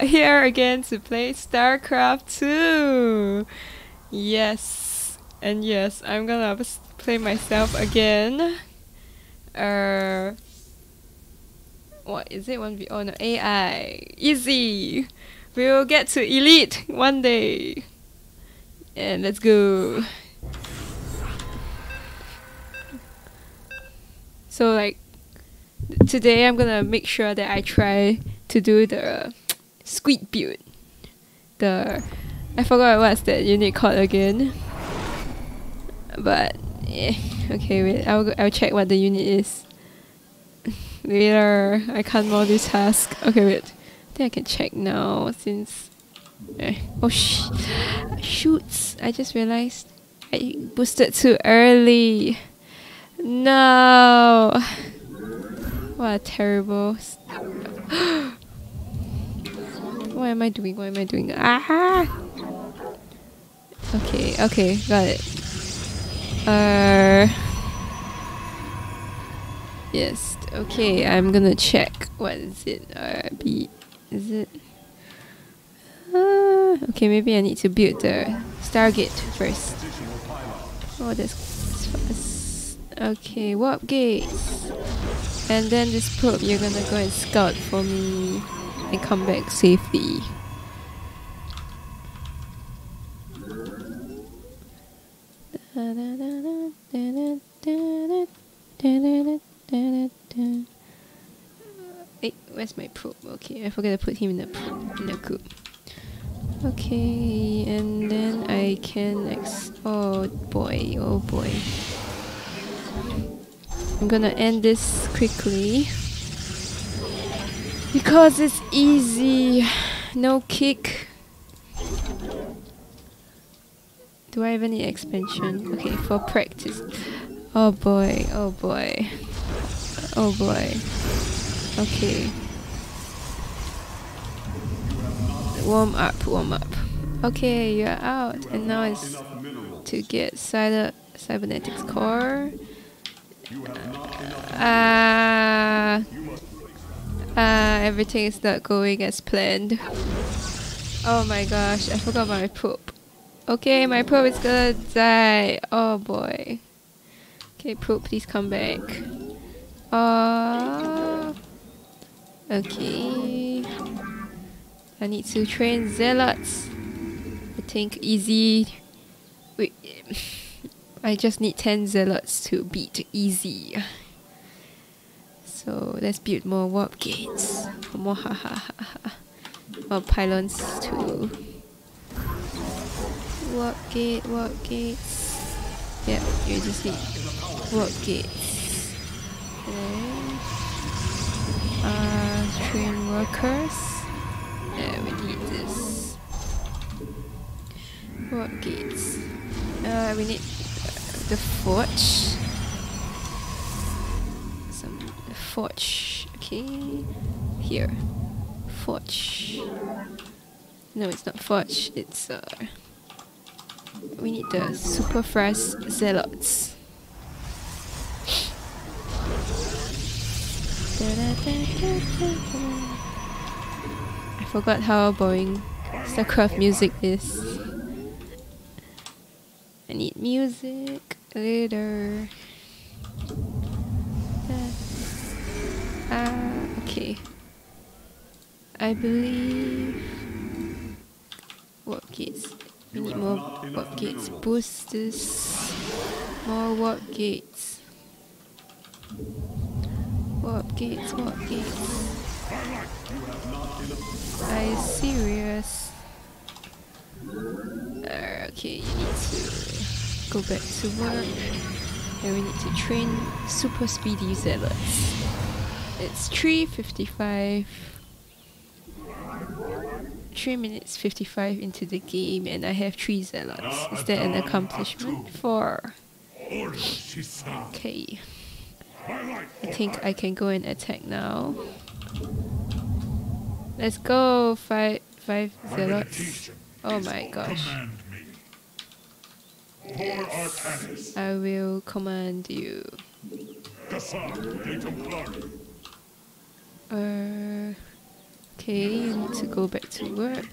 here again to play StarCraft 2. Yes, and yes, I'm gonna play myself again. Uh, what is it? One v? Oh no, AI. Easy. We'll get to elite one day. And let's go. So like today, I'm gonna make sure that I try to do the squid build. The I forgot what's that unit called again. But eh, okay, wait. I'll I'll check what the unit is later. I can't multitask. Okay, wait. I think I can check now since. Eh. Oh sh! Shoots! I just realized I boosted too early. No. What a terrible. What am I doing? What am I doing? Ah! Okay, okay, got it. Uh. Yes, okay, I'm gonna check. What is it? Uh, B. Is it? Uh, okay, maybe I need to build the Stargate first. Oh, that's fast. Okay, warp gates. And then this probe, you're gonna go and scout for me and come back safely. Hey, where's my probe? Okay, I forgot to put him in the in the coop. Okay, and then I can ex- oh boy, oh boy. I'm gonna end this quickly. Because it's easy. No kick. Do I have any expansion? Okay, for practice. Oh boy, oh boy. Oh boy. Okay. Warm up, warm up. Okay, you're out. And now it's to get cyber cybernetics core. Uh, uh, everything is not going as planned. Oh my gosh, I forgot my poop. Okay, my poop is gonna die. Oh boy. Okay, poop, please come back. Uh, okay. I need to train zealots. I think easy. Wait, I just need 10 zealots to beat easy. So let's build more warp gates. More ha ha ha ha. More pylons too. Warp gate, warp gates. Yep, you just need warp gates. Okay. Uh, train workers. Yeah, we need this. Warp gates. Uh, we need the forge. Forge. Okay, here. Forge. No, it's not forge. It's uh. We need the super fast zealots. I forgot how boring StarCraft music is. I need music later. Uh, okay. I believe warp gates. We need more warp gates. Boosters. More warp gates. Warp gates, warp gates. Are you serious? Uh, okay, you need to go back to work. And we need to train super speedy zealots. It's 3.55. 3 minutes 55 into the game and I have 3 zealots. Is that an accomplishment? 4. Okay. I think I can go and attack now. Let's go! 5 five zealots. Oh my gosh. Yes. I will command you. Uh, Okay, you need to go back to work.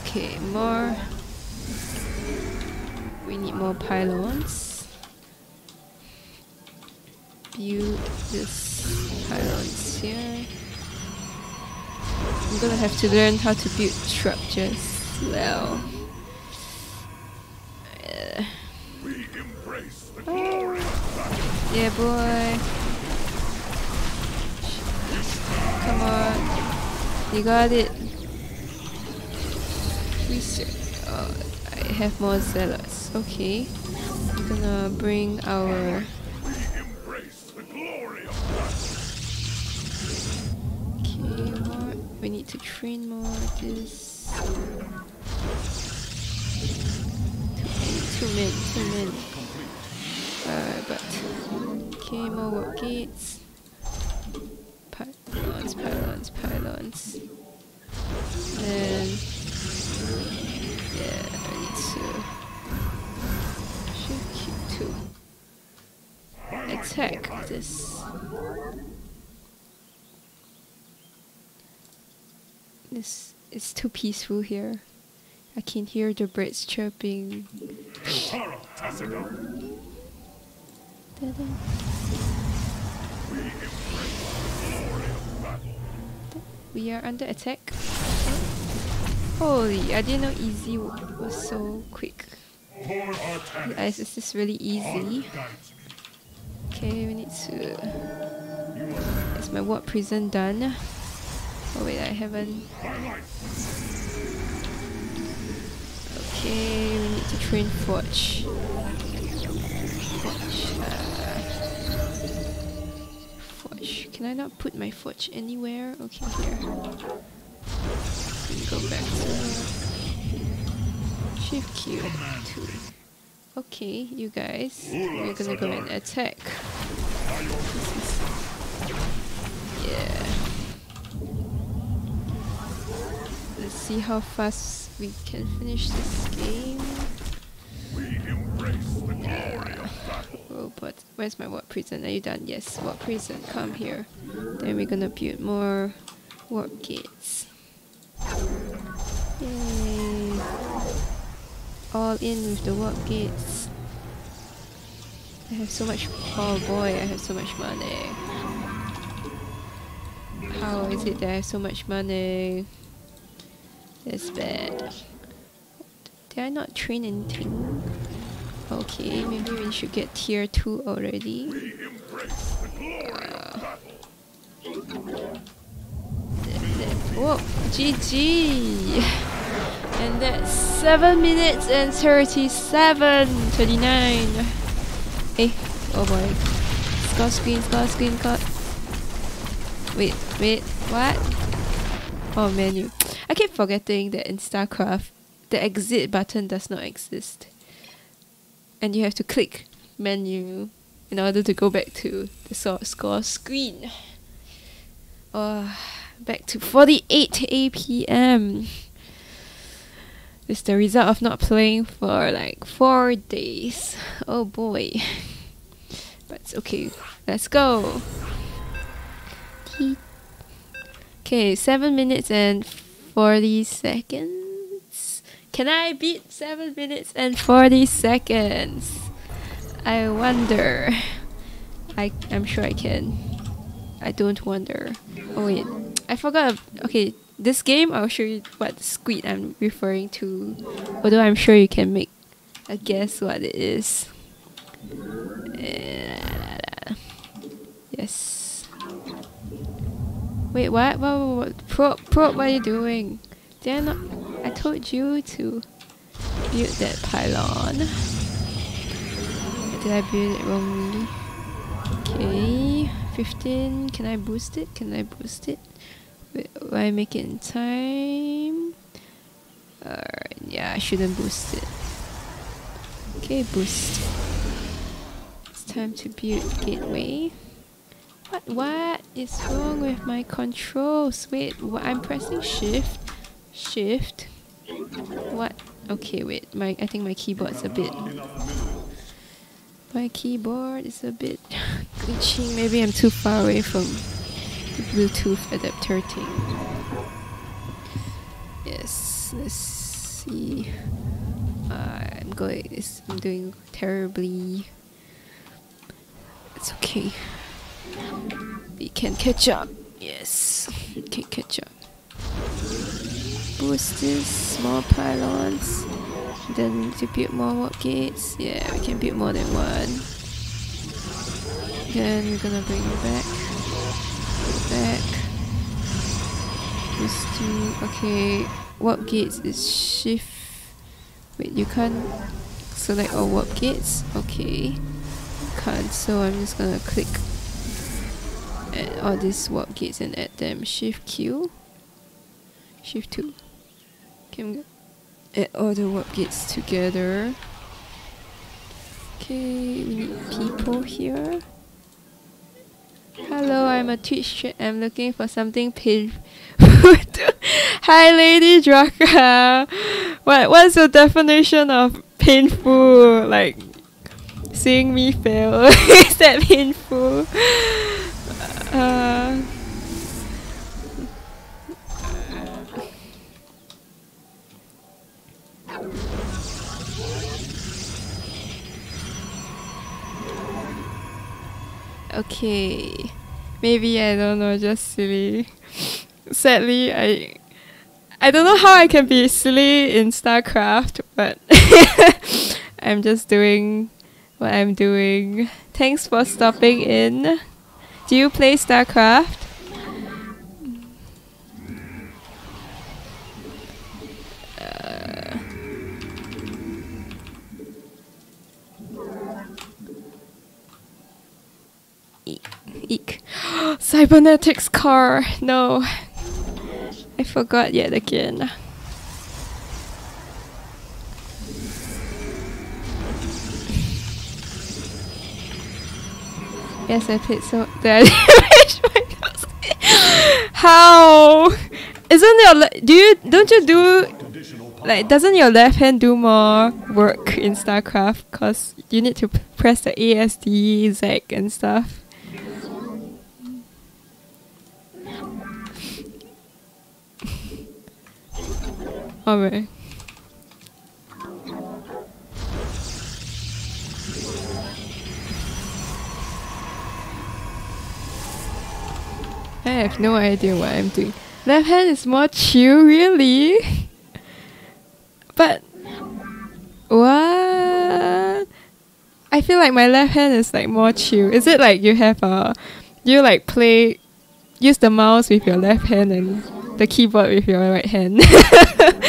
Okay, more. We need more pylons. Build this pylons here. I'm gonna have to learn how to build structures well. Uh. Yeah, boy. Come on. You got it. Research. Oh, I have more zealots. Okay. I'm gonna bring our Okay, more. We need to train more this. Two men, two men. Uh, but okay, more warp gates. Pylons, pylons, pylons. And yeah, I need to shoot you to attack this. This is too peaceful here. I can hear the birds chirping. We are under attack. Holy, I didn't know easy was so quick. Guys, is this really easy? Okay, we need to. Is my warp prism done? Oh wait, I haven't. Okay, we need to train Forge. Forge. Uh, Can I not put my Forge anywhere? Okay, here. Go back to Shift Q. Two. Okay, you guys. We're gonna go and attack. Yeah. Let's see how fast we can finish this game. Uh, oh, but where's my warp prism? Are you done? Yes, warp prism? Come here. Then we're gonna build more warp gates. Yay! All in with the warp gates. I have so much. Oh boy, I have so much money. How is it that I have so much money? That's bad. Did I not train anything? Okay, maybe we should get tier 2 already. Whoa, GG! And that's 7 minutes and 37, 39. Hey, eh, oh boy. Score screen, score screen, cut. Wait, wait, what? Oh, menu. I keep forgetting that in StarCraft, the exit button does not exist. And you have to click menu in order to go back to the source score screen. Oh, back to 48 APM. It's the result of not playing for like four days. Oh boy. But it's okay. Let's go. Okay, 7 minutes and 40 seconds. Can I beat 7 minutes and 40 seconds? I wonder. I, I'm sure I can. I don't wonder. Oh wait, I forgot. Okay, this game I'll show you what squid I'm referring to. Although I'm sure you can make a guess what it is. Eh, yes. Wait, what? What? What? what? Probe, probe, what are you doing? Did I not? I told you to build that pylon. Did I build it wrongly? Okay, 15. Can I boost it? Can I boost it? Wait, will I make it in time? Alright, yeah, I shouldn't boost it. Okay, boost. It's time to build gateway. What? What is wrong with my controls? Wait? I'm pressing shift. Shift. What? Okay, wait. My I think my keyboard's a bit. My keyboard is a bit glitching. Maybe I'm too far away from the Bluetooth adapter thing. Yes, let's see. Uh, I'm going. I'm doing terribly. It's okay. We can catch up. Yes, we can catch up. Boosters, small pylons. Then to build more warp gates. Yeah, we can build more than one. Then we're gonna bring it back. Back. Booster. Okay, warp gates is shift. Wait, you can't select all warp gates? Okay. Can't, so I'm just gonna click add all these warp gates and add them. Shift Q. Shift 2. Add all the warp gates together. Okay, we need people here. Hello, I'm a Twitch. I'm looking for something painful. Hi, Lady Drakka. What What's your definition of painful? Like seeing me fail? Is that painful? Uh, okay. Maybe I don't know, just silly. Sadly, I I don't know how I can be silly in StarCraft, but I'm just doing what I'm doing. Thanks for stopping in. Do you play StarCraft? Eek. Cybernetics core. No. I forgot yet again. Yes, I played so. How? Isn't your do you don't you do like doesn't your left hand do more work in StarCraft? Cause you need to press the ASD, Z and stuff. Alright. I have no idea what I'm doing. Left hand is more chill, really? But what? I feel like my left hand is like more chill. Is it like you have a you like play use the mouse with your left hand and the keyboard with your right hand?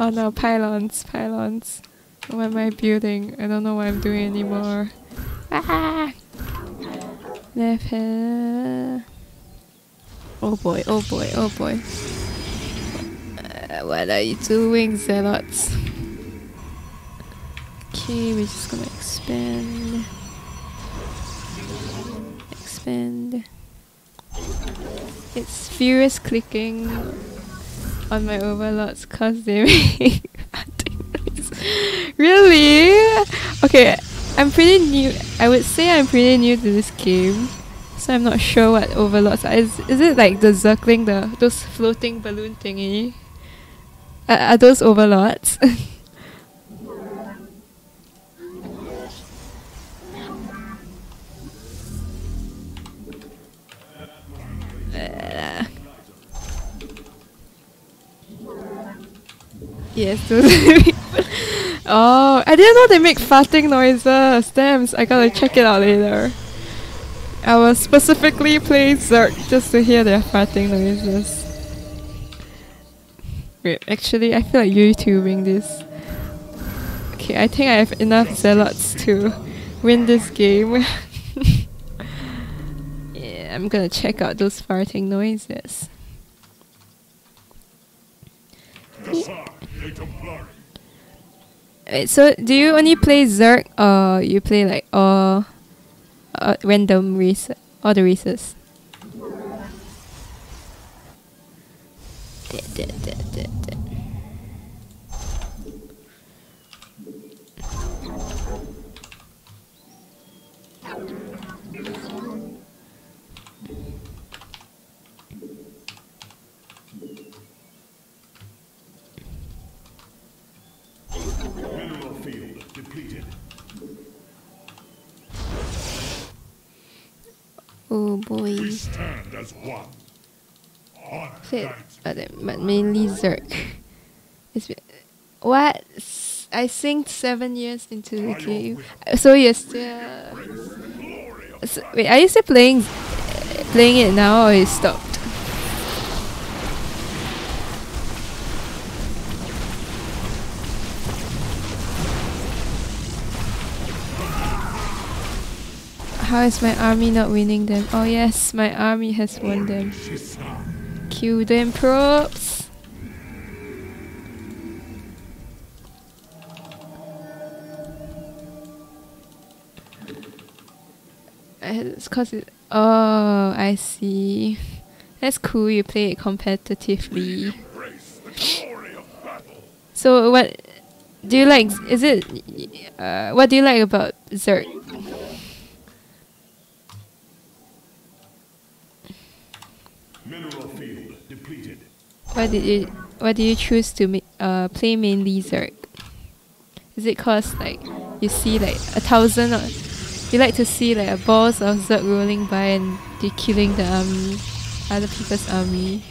oh no, pylons, pylons. What am I building? I don't know what I'm doing anymore. Ah! Oh boy, oh boy, oh boy. Uh, what are you doing, zealots? Okay, we're just gonna expand. Expand. It's furious clicking on my overlords cause they make Really? Okay, I'm pretty new. I would say I'm pretty new to this game, so I'm not sure what overlords are. Is is it like the circling the those floating balloon thingy? Uh, are those overlords? yes, Oh, I didn't know they make farting noises. Damn, I gotta check it out later. I will specifically play Zerg just to hear their farting noises. Wait, actually, I feel like YouTubing this. Okay, I think I have enough zealots to win this game. yeah, I'm gonna check out those farting noises. So do you only play Zerg or you play like all uh, random race, all the races? One. Honor Fit, but, but mainly Zerg. It's what? I synced seven years into the game. Uh, So you're still. So, wait, are you still playing playing it now or you stopped? How is my army not winning them? Oh yes, my army has won them. Kill them props. Uh, It's cause it. Oh, I see. That's cool. You play it competitively. embrace the glory of battle. So what do you like? Is it? Uh, what do you like about Zerg? Mineral field depleted. Why did you? Why do you choose to uh play mainly Zerg? Is it cause like you see like a thousand? Or, you like to see like a balls of Zerg rolling by and they killing the army, other people's army.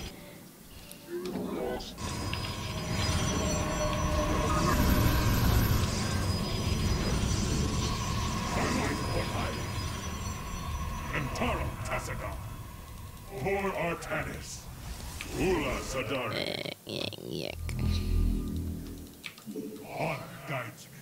Por Artanis. Ula Sadari. Honor guides me.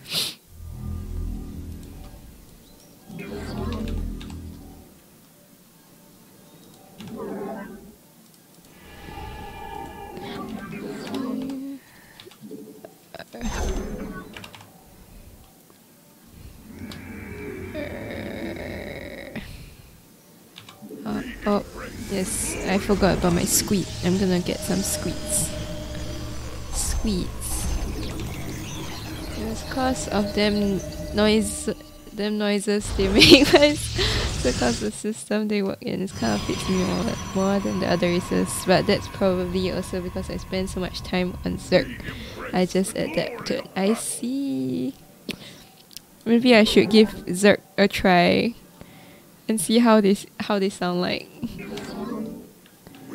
Oh, oh, yes, I forgot about my squid. I'm gonna get some squids. Squids. Cause of them noise, them noises they make. but because the system they work in is kind of fits me more, more than the other races. But that's probably also because I spend so much time on Zerg. I just adapt to it. I see. Maybe I should give Zerg a try and see how they s- how they sound like.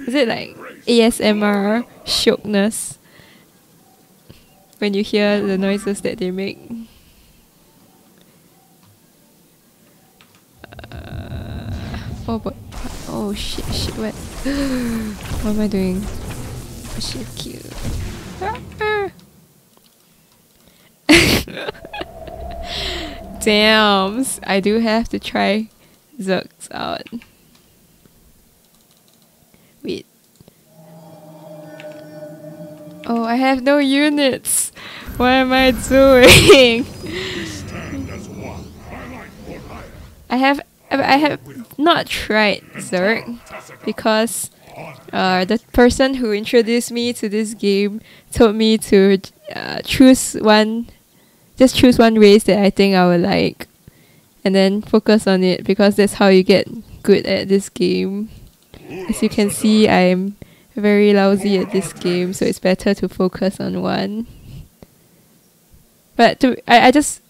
Is it like ASMR shookness when you hear the noises that they make? Uh, oh but oh shit shit what what am I doing? Oh, shit cute. Damn, I do have to try Zergs out. Oh, I have no units. What am I doing? I have I have not tried Zerg because uh, the person who introduced me to this game told me to uh, choose one, just choose one race that I think I would like, and then focus on it because that's how you get good at this game. As you can see, I'm very lousy at this game, so it's better to focus on one. But to I, I just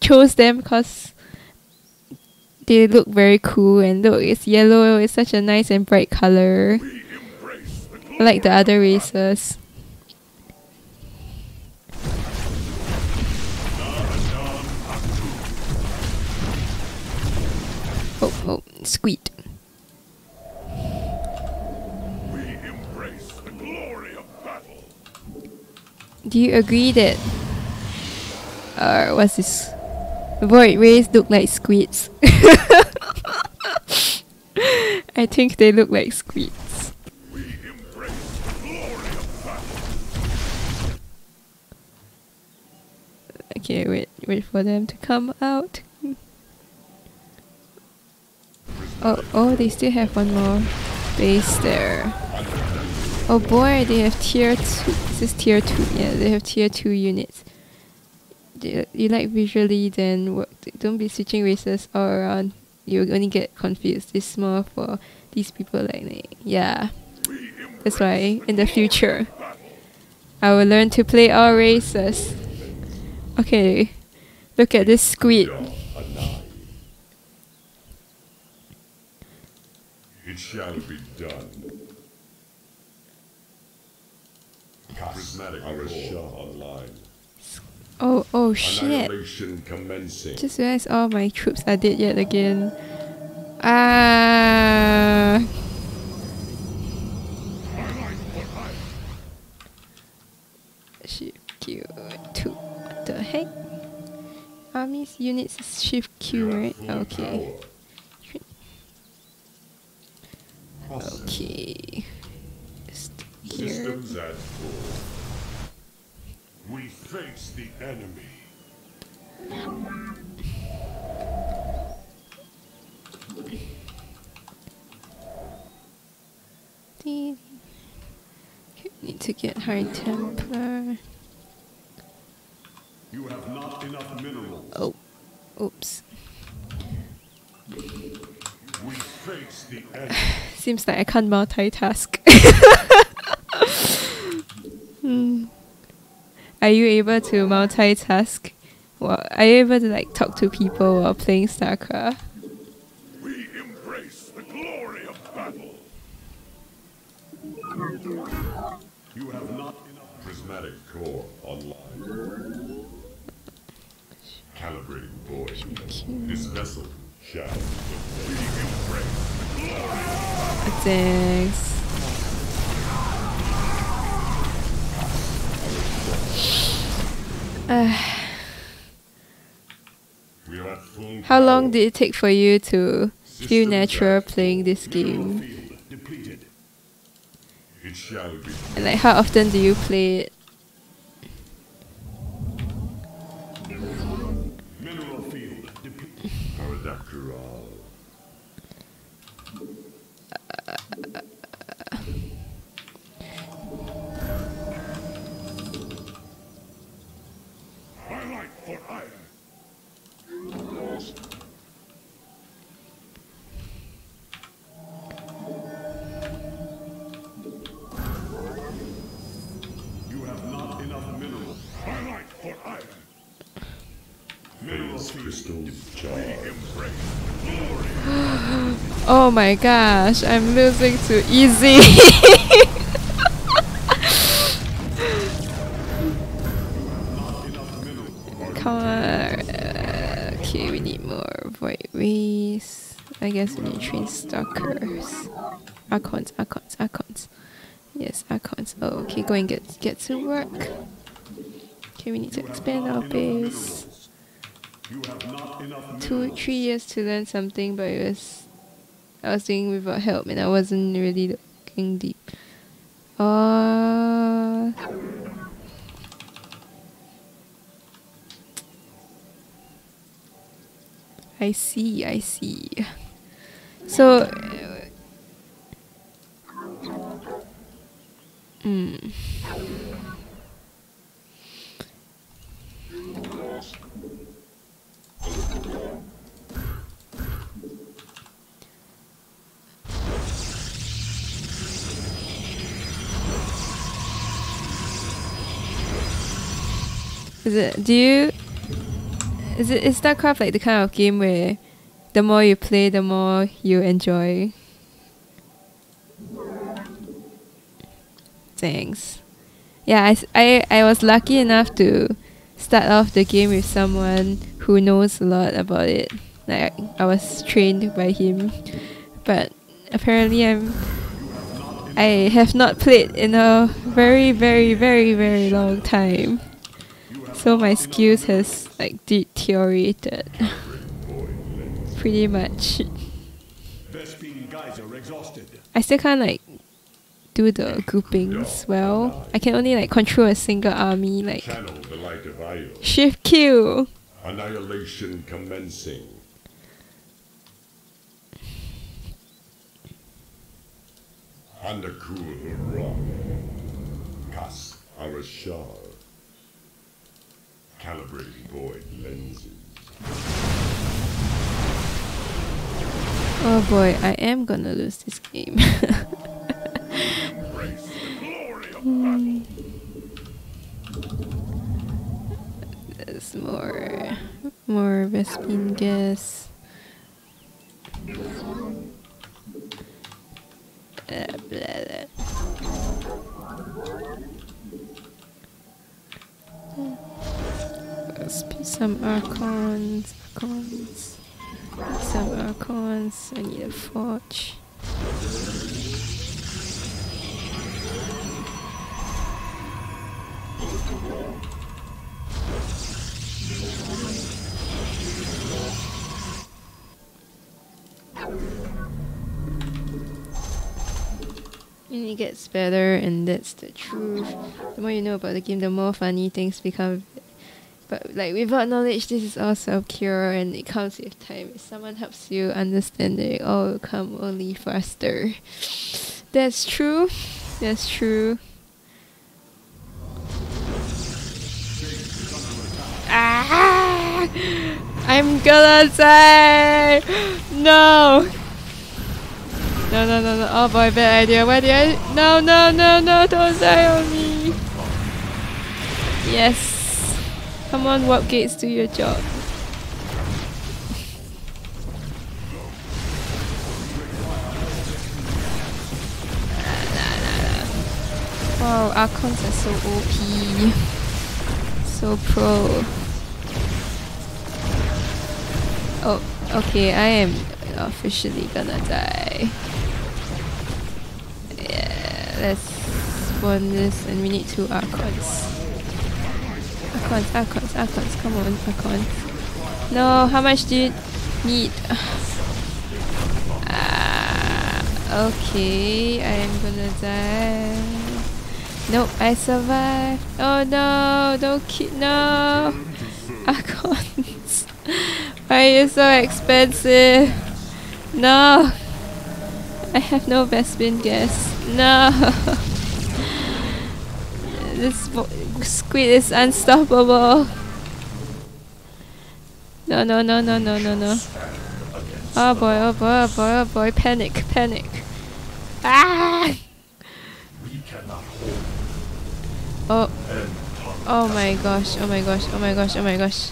chose them because they look very cool and look it's yellow it's such a nice and bright color We embrace the glory. like the other races oh oh squeak do you agree that uh what's this void rays look like squids I think they look like squids. Okay, wait, wait for them to come out. Oh, oh, they still have one more base there. Oh boy, they have tier two. This is tier two. Yeah, they have tier two units. Do you like visually? Then. Don't be switching races all around. You're gonna get confused. It's more for these people like me. Yeah, that's why in the future, I will learn to play all races. Okay, look at this squid. It shall be done. Prismatic core online. Oh, oh shit. Commencing. Just realized all my troops are dead yet again. Ah. Shift Q two. What the heck? Army's units is shift Q, right? Okay. Okay. Here. Systems at full. We face the enemy. Okay, Need to get High Templar. You have not enough minerals. Oh, oops. We face the enemy. Seems like I can't multitask. Are you able to multitask? Well, are you able to like talk to people while playing StarCraft? We embrace the glory of battle. You have not enough prismatic core online. Calibrating void. This vessel shall. We embrace the glory. Thanks. How long did it take for you to feel natural playing this game? field depleted. It shall be. And like how often do you play it? Oh my gosh, I'm losing to easy. Come on. Okay, we need more void rays. I guess we need train stalkers. Archons, archons, archons. Yes, archons. Oh, okay, go and get get to work. Okay, we need to expand our base. You have not enough Two, three years to learn something, but it was I was doing without help, and I wasn't really looking deep. Uh, I see, I see. So, mm. Is it? Do you? Is it? Is StarCraft like the kind of game where the more you play, the more you enjoy? Thanks. Yeah, I, I, I was lucky enough to start off the game with someone who knows a lot about it. Like I was trained by him, but apparently I'm I have not played in a very very very very long time. So my skills has like deteriorated pretty much. Vespene geyser exhausted. I still can't like do the groupings well. I can only like control a single army like Channel the light of Io. shift Q. Annihilation commencing. Handakur Hurrah. Kas Arashar. Calibrating void lenses. Oh boy, I am gonna lose this game. Embrace the glory of battle. More more Vespene gas. blah, blah, blah. Let's be some archons, archons, some archons. I need a forge. It gets better, and that's the truth. The more you know about the game, the more funny things become. But like without knowledge, this is all self-cure, and it comes with time. If someone helps you understand it, all will come only faster. That's true. That's true. Ah! I'm gonna die! No! No, no, no, no. Oh boy, bad idea. Why did I? No, no, no, no, don't die on me. Yes. Come on, warp gates, do your job. Wow, Archons are so OP. So pro. Oh, okay, I am officially gonna die. Yeah, let's spawn this and we need two Archons. Archons, Archons, Archons, come on, Archons. No, how much do you need? Ah, okay, I am gonna die. Nope, I survived. Oh no, don't keep no. Archons. Why are you so expensive? No. I have no Vespene gas. No. this squid is unstoppable. No, no, no, no, no, no, no. Oh boy, oh boy, oh boy, oh boy, panic, panic. Ah! Oh. Oh my gosh, oh my gosh, oh my gosh, oh my gosh.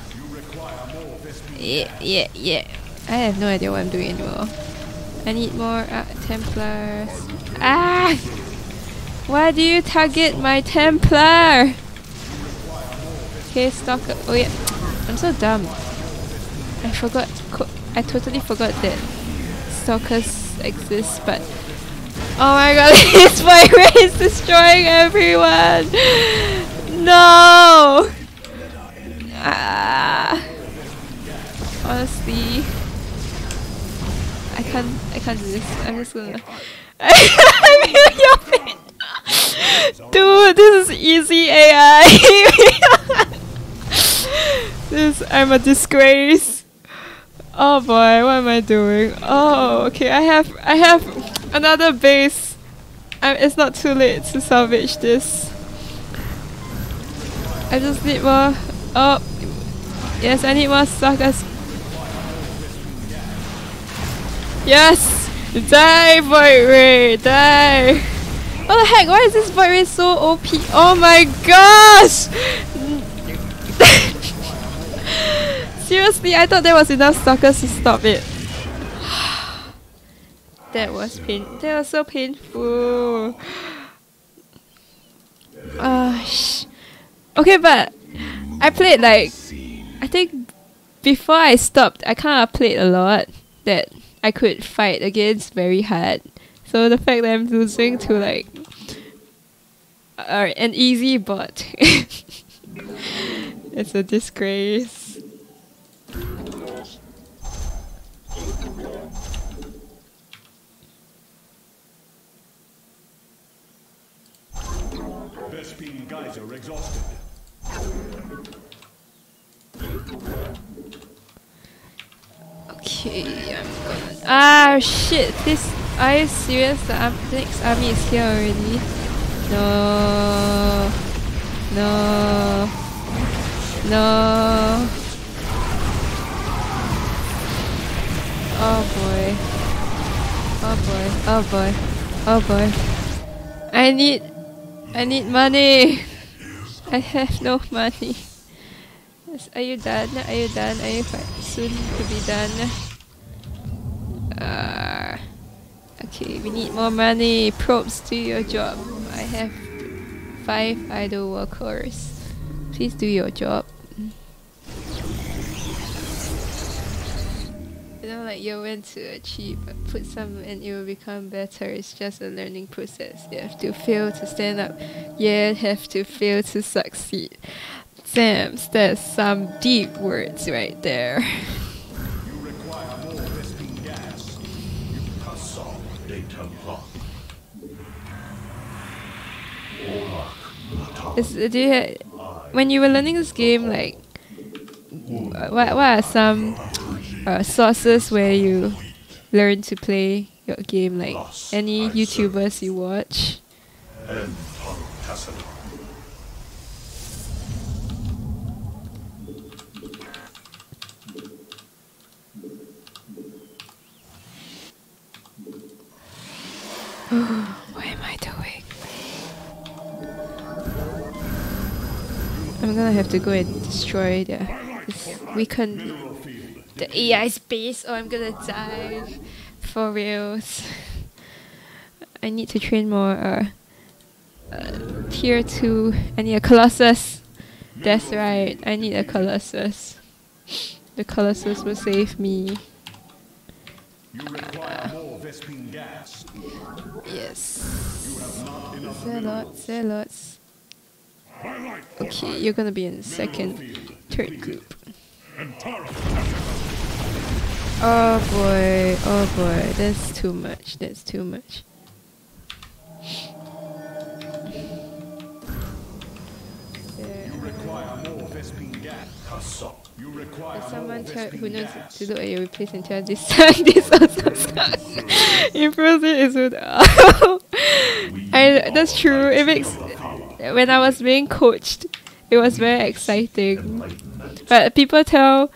Yeah, yeah, yeah. I have no idea what I'm doing anymore. I need more uh, Templars. Ah! Why do you target my Templar? Okay, Stalker. Oh yeah. I'm so dumb. I forgot. I totally forgot that Stalkers exist, but Oh my god, this virus is destroying everyone! No! Ah. Honestly, can't. I can't do this. I'm just gonna. I'm your Dude, this is easy AI. this I'm a disgrace. Oh boy, what am I doing? Oh, okay. I have. I have Another base. Um, it's not too late to salvage this. I just need more. Oh, yes, I need more suckers. Yes! Die, Void Ray! Die! What the heck? Why is this Void Ray so OP? Oh my gosh! Seriously, I thought there was enough suckers to stop it. That was pain. That was so painful. Uh, okay, but I played like I think before I stopped, I kind of played a lot that I could fight against very hard. So the fact that I'm losing to like uh, an easy bot, it's a disgrace. Vespene geyser exhausted. Okay, I'm gonna. Ah, shit! This. Are you serious? The um, next army is here already? No. No. No. Oh boy. Oh boy. Oh boy. Oh boy. I need I need money. I have no money. Are you done? Are you done? Are you soon to be done? Uh, Okay, we need more money. Probes, do your job. I have five idle workers. Please do your job. You know, like you're meant to achieve, put some and it will become better. It's just a learning process. You have to fail to stand up. You have to fail to succeed. Damn, there's some deep words right there. Is, do you when you were learning this game, like, what, what are some uh, sources where you learn to play your game? Like, any YouTubers you watch? Have to go and destroy the this weaken the AI's base or I'm gonna die for reals. I need to train more uh, uh tier two I need a Colossus. That's right, I need a Colossus. The Colossus will save me. You require more Vespene gas. Yes. You have not enough Zealots, zealots. Highlight Okay, you're gonna be in second, third group. Oh boy, oh boy, that's too much, that's too much. There. You require more Vespene gas. Kassav. You require There's someone tell, who knows to look at your replace and tell this this also sucks. Improves it is with I that's true. It makes when I was being coached, it was very exciting. But people tell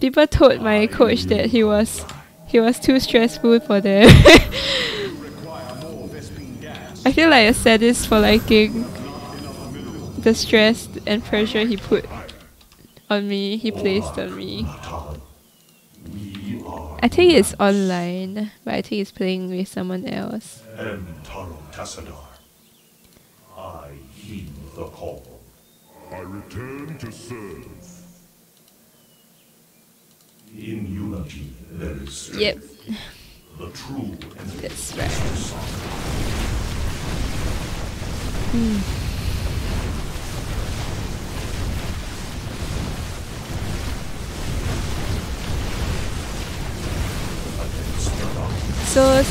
people told my coach that he was he was too stressful for them. I feel like a sadist for liking the stress and pressure he put on me, he placed on me. I think it's online, but I think it's playing with someone else. The call. I return to serve. In unity, there is strength. Yep, The true and that's right. Hmm. So,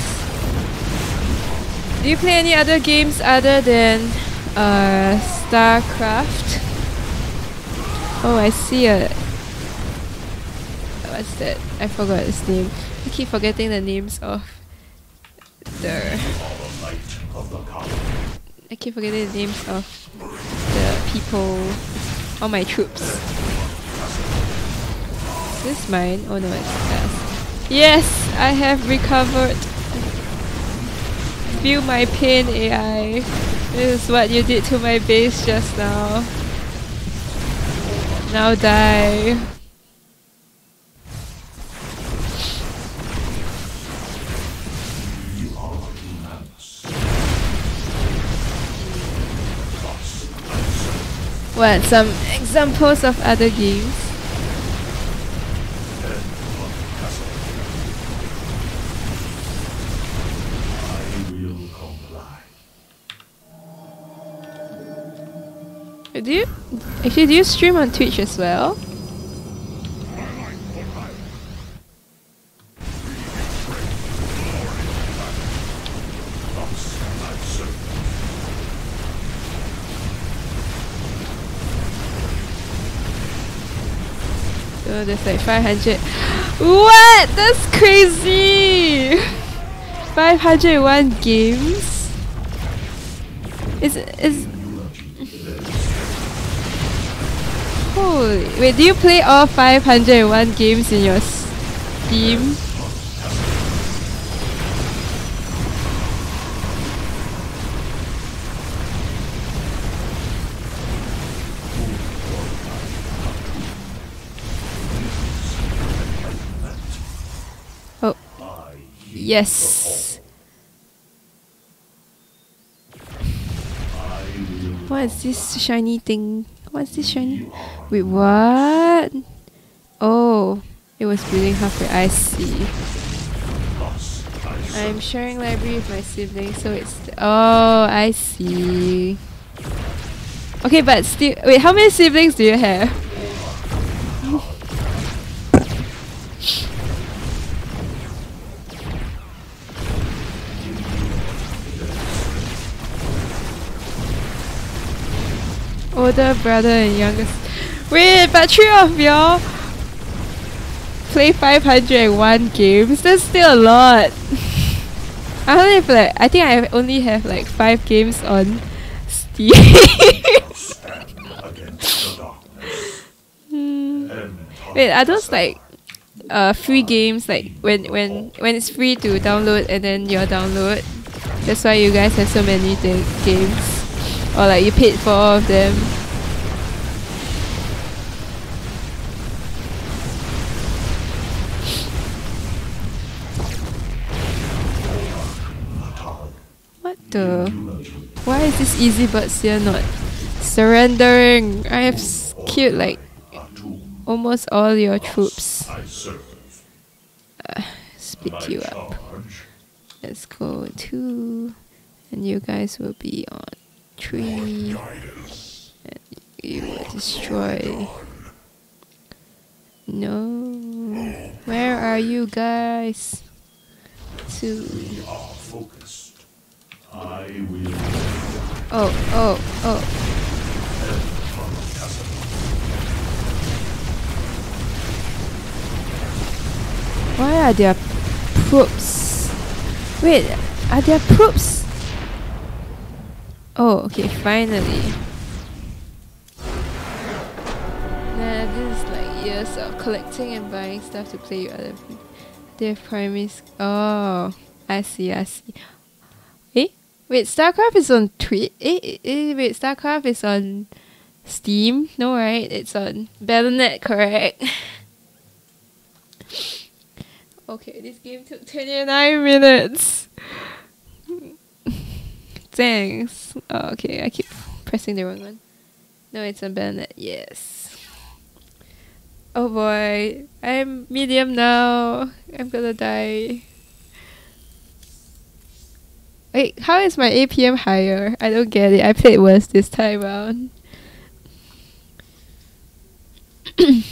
do you play any other games other than uh, StarCraft? Oh, I see a. What's that? I forgot its name. I keep forgetting the names of the. I keep forgetting the names of the people, all my troops. Is this mine? Oh no, it's theirs. Yes, I have recovered. Feel my pain, AI. This is what you did to my base just now. Now die. What? Some examples of other games? Do you actually do you stream on Twitch as well? So there's like 500. What? That's crazy! 501 games? Is is Cool. Wait, do you play all 501 games in your Steam? Oh. Yes. What is this shiny thing? What's this shiny? Wait, what? Oh, it was building halfway. I see. I'm sharing library with my siblings, so it's. Oh, I see. Okay, but still. Wait, how many siblings do you have? Older brother and youngest. Wait, but three of y'all play 501 games. That's still a lot. I only have like I think I only have like five games on Steam. Stand against the darkness. End Wait, are those like uh free games like when when when it's free to download and then you download? That's why you guys have so many games, or like you paid for all of them. What the? Why is this easy but still not surrendering? I have killed like almost all your troops. Uh, Serve. Split you up. Let's go two, and you guys will be on guidance. You will destroy. No. Oh, Where are you guys? Two. We are focused. Oh, oh, oh. Why are there props? Wait, are there props? Oh, okay, finally. Nah, this is like years of collecting and buying stuff to play with other people. Their primary. Oh, I see, I see. Eh? Wait, StarCraft is on Twitch? Eh, eh, eh, wait, StarCraft is on Steam? No, right? It's on Battle.net, correct? Okay, this game took 29 minutes. Thanks. Oh, okay, I keep pressing the wrong one. No, it's on Bennett. Yes. Oh boy, I'm medium now. I'm gonna die. Wait, how is my APM higher? I don't get it. I played worse this time round.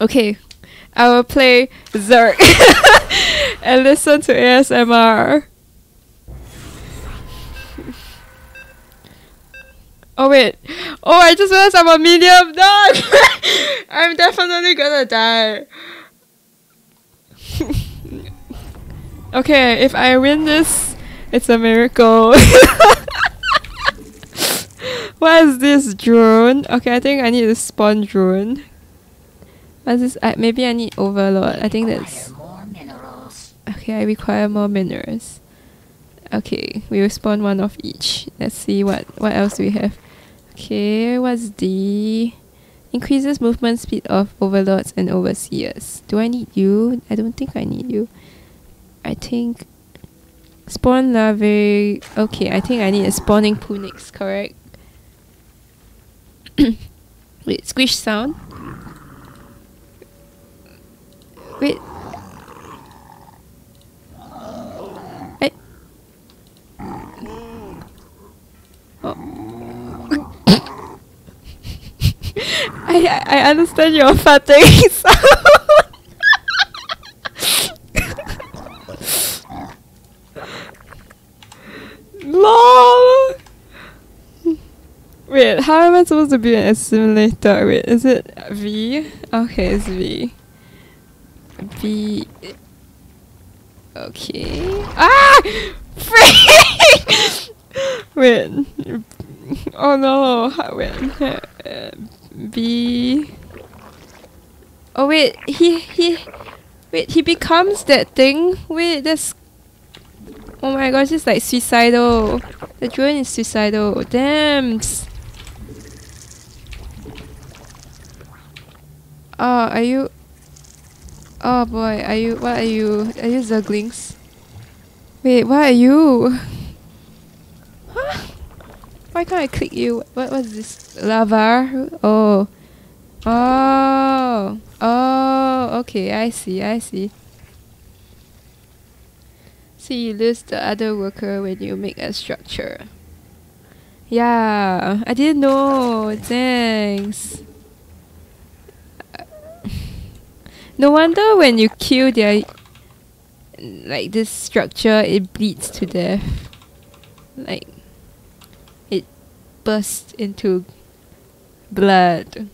okay, I will play Zerg and listen to ASMR. Oh wait. Oh I just realized I'm a medium dog. I'm definitely gonna die. okay, if I win this, it's a miracle. what is this drone? Okay, I think I need to spawn drone. What's this? I, maybe I need overlord. I think that's more minerals. okay. I require more minerals. Okay, we will spawn one of each. Let's see what what else do we have. Okay, what's the increases movement speed of overlords and overseers? Do I need you? I don't think I need you. I think spawn larvae. Okay, I think I need a spawning punix. Correct. Wait, squish sound. Wait. I. Oh. I I understand your farting sound. LOL. Wait, how am I supposed to be an assimilator? Wait, is it V? Okay, it's V. V. Okay. Ah! Wait. Oh no. Wait. Uh, B. Oh wait, he he. Wait, he becomes that thing. Wait, that's. Oh my gosh, it's like suicidal. The drone is suicidal. Damn. Oh, are you? Oh boy, are you? What are you? Are you Zerglings? Wait, what are you? Huh? Why can't I click you? What was this? Larva? Oh. Oh. Oh, okay, I see, I see. See, you lose the other worker when you make a structure. Yeah, I didn't know. Thanks. Uh, no wonder when you kill their like this structure, it bleeds to death. Like bursts into blood.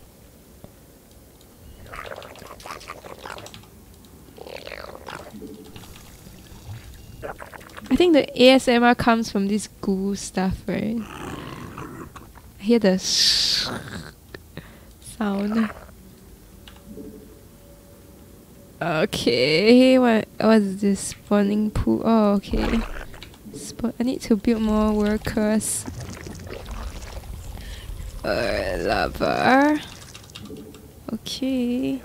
I think the ASMR comes from this goo stuff, right? I hear the sound. Okay, what was this spawning pool? Oh, okay. Sp I need to build more workers. Uh, larva. Okay.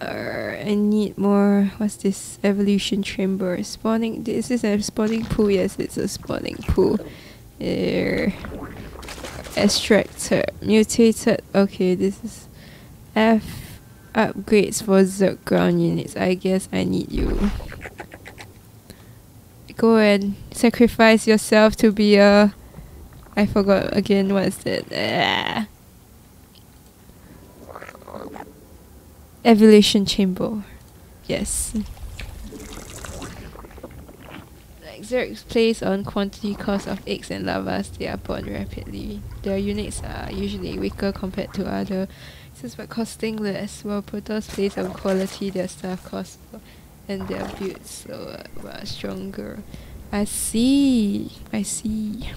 Uh, I need more. What's this? Evolution chamber. Spawning. This is a spawning pool. Yes, it's a spawning pool. Extractor. Mutated. Okay, this is F upgrades for Zerg ground units. I guess I need you. Go and sacrifice yourself to be a... I forgot again, what's it? Ah. Evolution chamber. Yes. Zergs plays on quantity cost of eggs and larvas, they are born rapidly. Their units are usually weaker compared to other is by costing less, while Protoss plays on quality, their staff costs and their builds slower but stronger. I see. I see.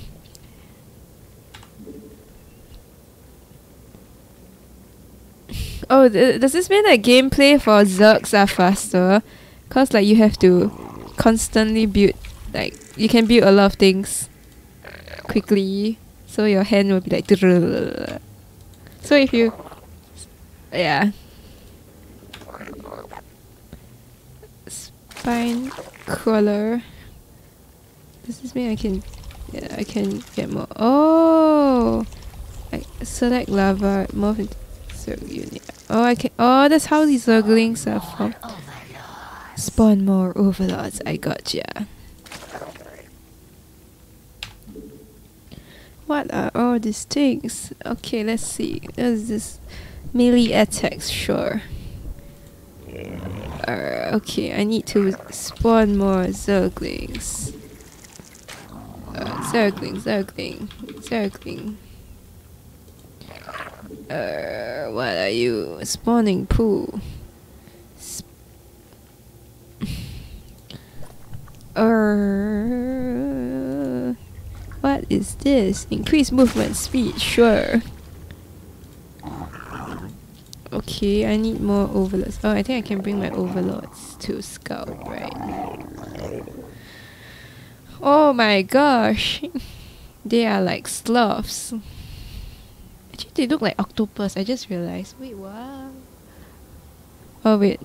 Oh, th does this mean that gameplay for Zergs are faster? Cause like you have to constantly build, like you can build a lot of things quickly, so your hand will be like. So if you yeah. Spine crawler. Does this mean I can yeah, I can get more oh I select larva, move into Zerg unit. Oh I can oh that's how these zerglings are formed. Spawn more overlords, I got gotcha. What are all these things? Okay, let's see. There's this Melee attacks, sure. Uh, okay, I need to spawn more Zerglings. Uh, Zergling, Zergling, Zergling. Uh, what are you? Spawning pool. Sp uh, what is this? Increase movement speed, sure. Okay, I need more overlords. Oh, I think I can bring my overlords to scout, right? Oh my gosh! they are like sloths. Actually, they look like octopus. I just realized. Wait, what? Oh, wait.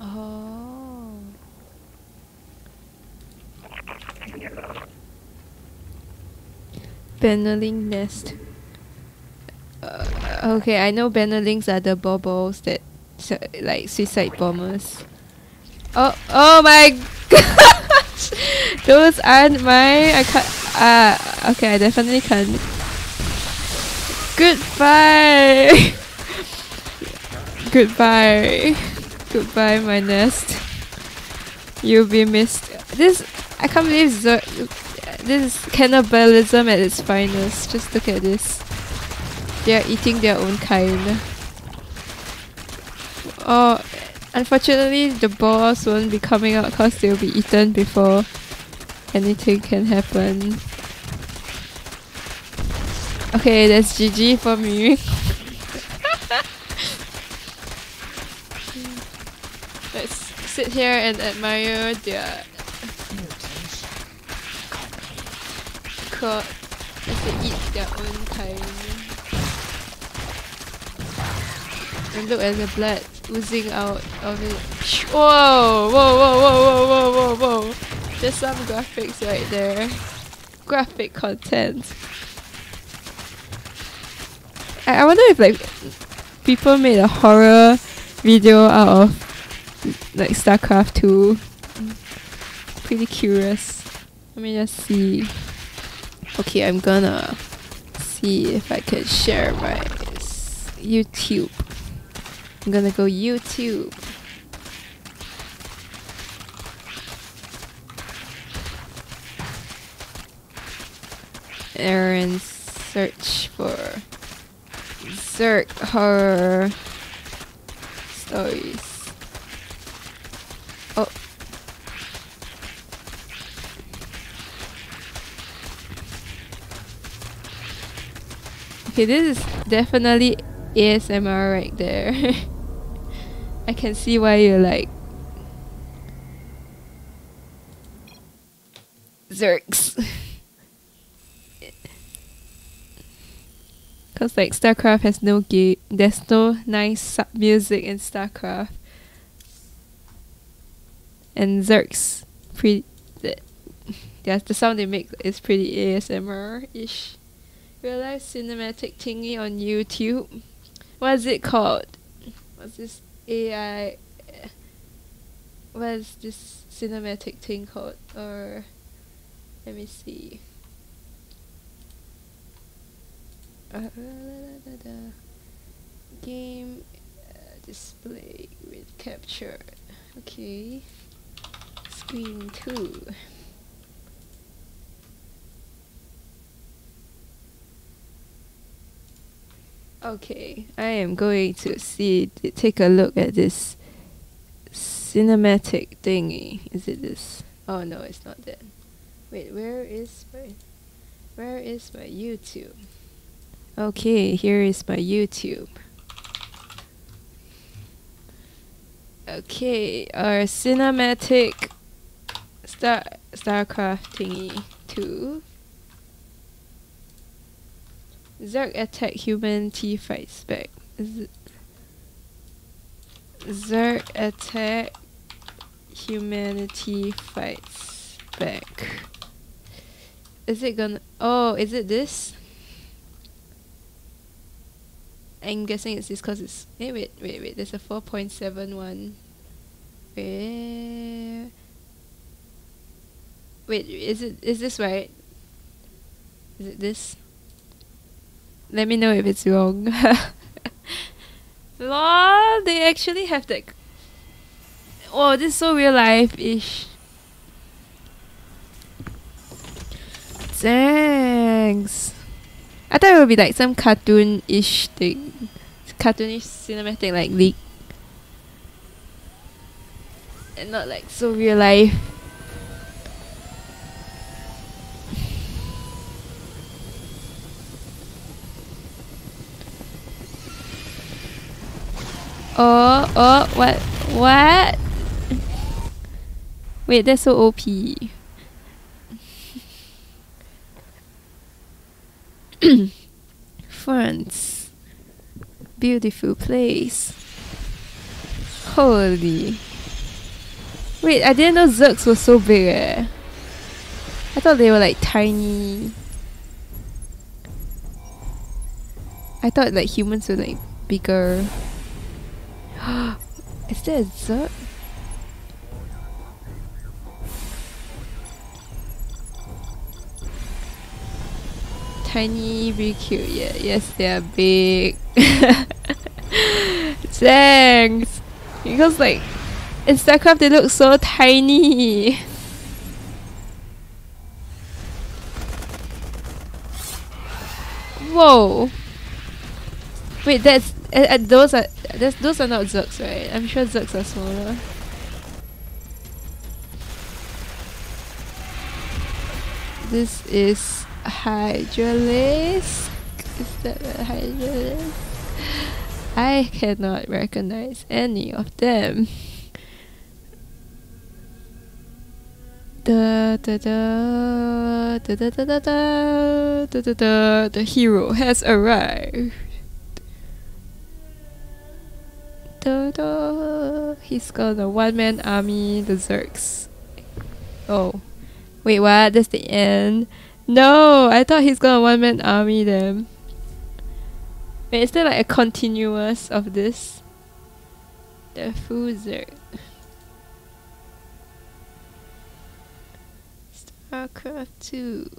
Oh. Baneling nest. Uh, okay, I know banelings are the baubles that like suicide bombers. Oh, oh my gosh! Those aren't mine. I can't. Ah, uh, okay, I definitely can't. Goodbye. Goodbye. Goodbye, my nest. You'll be missed. This I can't believe this is cannibalism at its finest. Just look at this. They are eating their own kind. Oh, unfortunately the boss won't be coming out because they'll be eaten before anything can happen. Okay, that's GG for me. Let's sit here and admire their as they eat their own kind. And look at the blood oozing out of it. Whoa! Whoa, whoa, whoa, whoa, whoa, whoa, whoa! There's some graphics right there. graphic content. I, I wonder if like people made a horror video out of like StarCraft 2. Pretty curious. Let me just see. Okay, I'm gonna see if I can share my YouTube. I'm gonna go YouTube. and search for Zerg horror stories. Oh. Okay, this is definitely ASMR right there. I can see why you like Zergs. Cause like StarCraft has no game, there's no nice sub music in StarCraft, and Zergs, pretty, the, yeah, the sound they make is pretty ASMR ish. Real life cinematic thingy on YouTube. What is it called? What's this AI? What is this cinematic thing called? Or let me see. Game uh, display with capture. Okay. Screen 2. Okay, I am going to see, take a look at this cinematic thingy. Is it this? Oh no, it's not that. Wait, where is my, where is my YouTube? Okay, here is my YouTube. Okay, our cinematic Star Starcraft thingy two. Zerg attack human T fights back. Z Zerg attack humanity fights back. Is it gonna oh is it this? I'm guessing it's this because it's. Eh, wait, wait, wait. There's a 4.71. Where. Wait, is it is this right? Is it this? Let me know if it's wrong. Lol, they actually have that. Oh, this is so real life ish. Thanks. I thought it would be like some cartoon-ish thing, cartoonish cinematic like leak, and not like so real life. Oh, oh, what, what? Wait, that's so OP. France. Beautiful place. Holy. Wait, I didn't know Zergs were so big eh. I thought they were like tiny. I thought like humans were like bigger. Is that a Zerg? tiny, very cute. Yeah, yes, they are big. Thanks. Because like in StarCraft they look so tiny. Whoa. Wait, that's uh, uh, those are that's, those are not Zergs, right? I'm sure Zergs are smaller. This is Hydralisk? Is that a Hydralisk? I cannot recognize any of them. Da da da da da da da da da da the hero has arrived. Da da he's got a one man army, the Zergs. Oh. Wait what? That's the end. No, I thought he's gonna one man army them. Wait, is there like a continuous of this? The Fuzzer. StarCraft 2.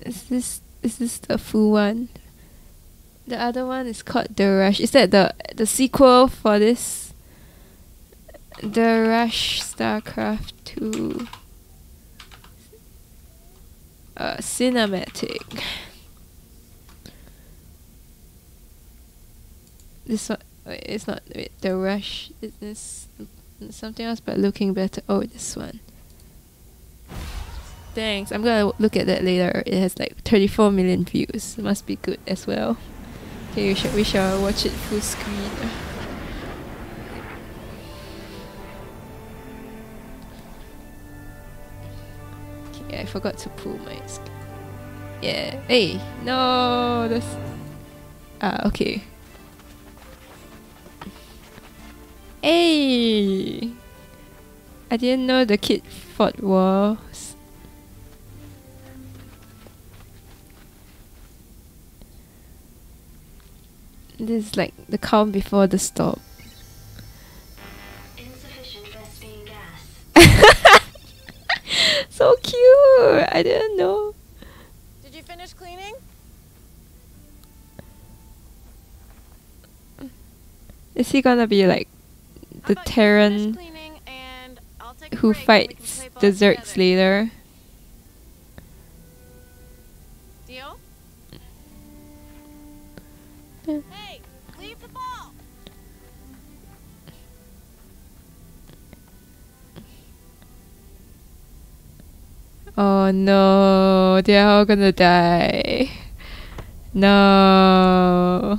Is this is this the full one? The other one is called The Rush. Is that the the sequel for this? The Rush StarCraft 2 uh, cinematic. This one wait, it's not wait, The Rush is this something else but looking better. Oh this one. Thanks. I'm gonna look at that later. It has like 34 million views. It must be good as well. Okay, we shall, we shall watch it full screen. Okay, I forgot to pull my skin. Yeah. Hey, no, that's. Ah, okay. Hey! I didn't know the kid fought wars. This is like the calm before the storm. Insufficient gas. so cute. I didn't know. Did you finish cleaning? Is he gonna be like the Terran who fights desserts later? Oh no, they're all gonna die. No.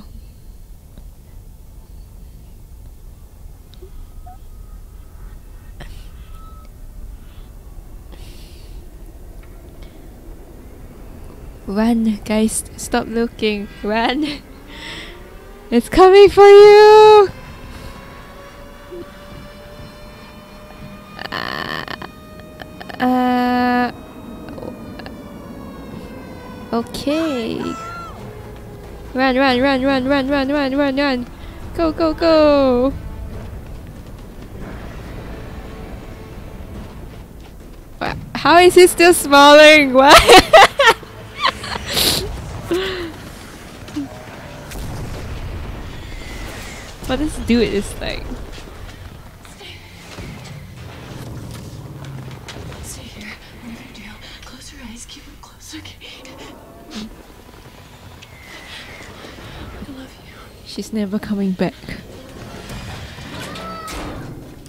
Run, guys, stop looking. Run. It's coming for you. Uh, okay. Run, run, run, run, run, run, run, run, run. Go, go, go. How is he still smiling? What? what this is like? Stay She's never coming back.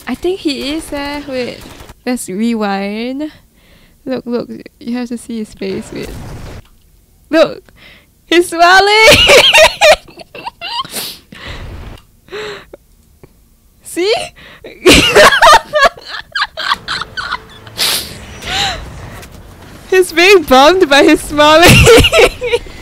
I think he is eh. Wait, let's rewind. Look, look, you have to see his face. Wait. Look! He's smiling! see? He's being bummed by his smiling.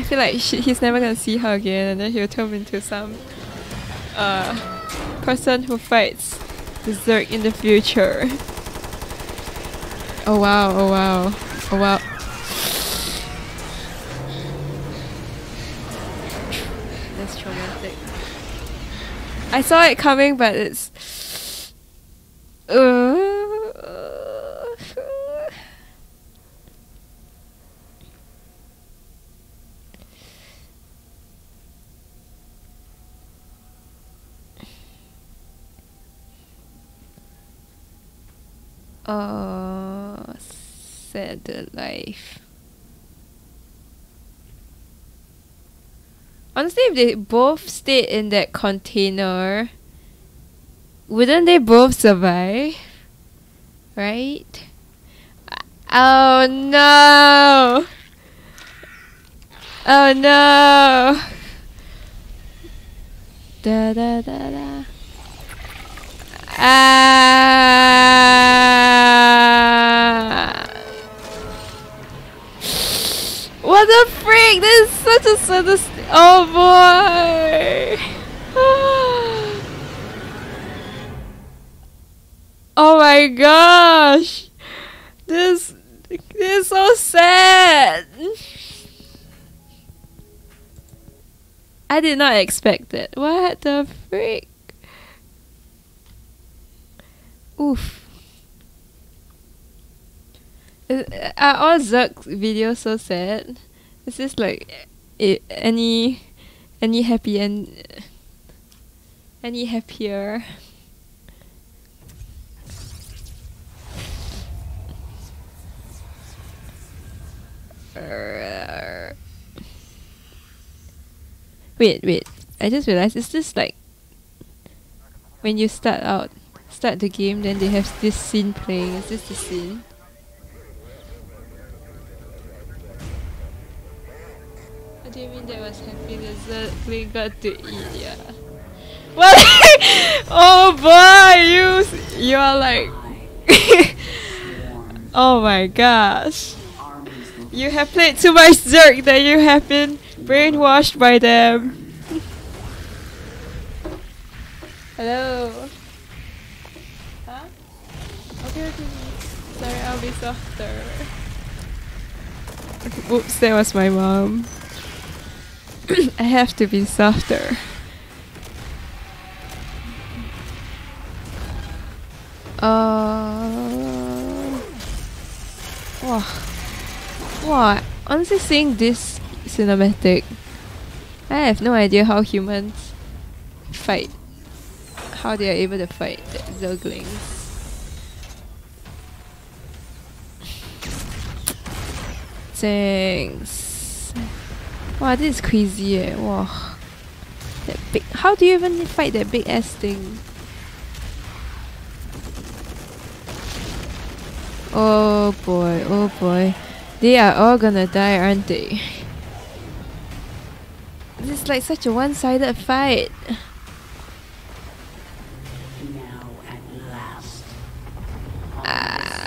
I feel like she, he's never gonna see her again, and then he'll turn into some uh person who fights the Zerg in the future. Oh wow! Oh wow! Oh wow! That's traumatic. I saw it coming, but it's. Uh, Oh, sad life. Honestly, if they both stayed in that container, wouldn't they both survive? Right? Oh no! Oh no! Da da da da. Uh, what the freak? This is such a sad. Oh boy! oh my gosh! This, this is so sad. I did not expect it. What the freak? Oof. Are all Zerg's videos so sad? Is this like i any any happy and any happier? Wait, wait. I just realized is this like when you start out start the game then they have this scene playing. Is this the scene? What do you mean that was happy lizard? We got to eat, yeah. What? oh boy, you you are like Oh my gosh. You have played too much Zerg that you have been brainwashed by them. Hello. Sorry, I'll be softer. Oops, that was my mom. I have to be softer. Uh, wow. Wow, honestly seeing this cinematic, I have no idea how humans fight. How they are able to fight the Zerglings. Thanks. Wow, this is crazy eh. Wow. That big how do you even fight that big ass thing? Oh boy, oh boy. They are all gonna die, aren't they? This is like such a one-sided fight. Now at last, Ah.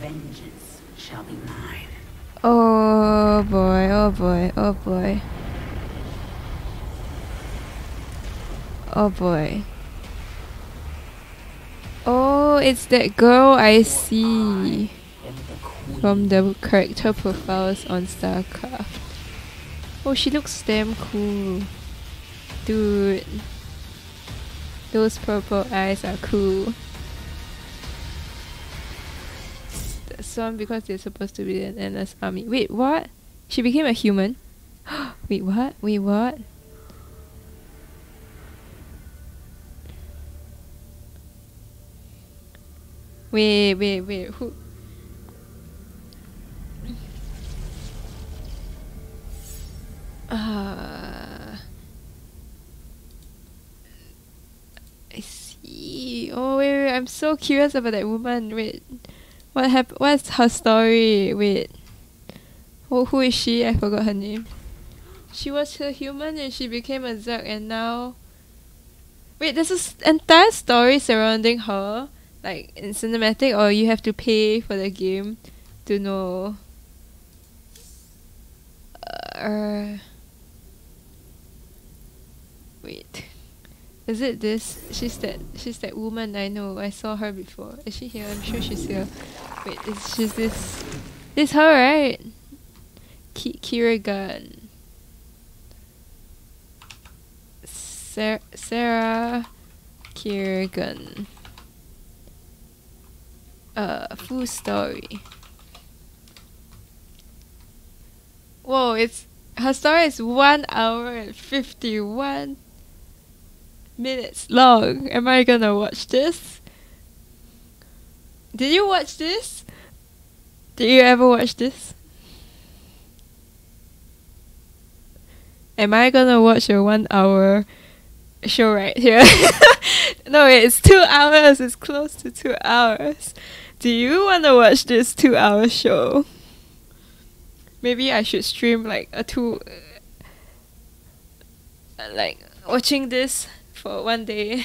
vengeance shall be mine. Oh boy, oh boy, oh boy. Oh boy. Oh, it's that girl I see from the character profiles on StarCraft. Oh, she looks damn cool. Dude. Those purple eyes are cool. That's because they're supposed to be an endless army. Wait, what? She became a human? Wait, what? Wait, what? Wait, wait, wait. Who? Ah. I see. Oh wait, wait, I'm so curious about that woman. Wait, what happened? What's her story? Wait, who who is she? I forgot her name. She was a human and she became a Zerg and now. Wait, there's this entire story surrounding her, like in cinematic, or you have to pay for the game to know. Uh, wait. Is it this? She's that she's that woman I know. I saw her before. Is she here? I'm sure she's here. Wait, is she's this this her right? Ki- Kira Gunn. Sarah, Sarah Kerrigan. Uh, full story. Whoa, it's her story is one hour and fifty one minutes long. Am I gonna watch this? Did you watch this? Did you ever watch this? Am I gonna watch a one hour show right here? no, it's two hours. It's close to two hours. Do you wanna watch this two hour show? Maybe I should stream like a two. uh, like watching this for one day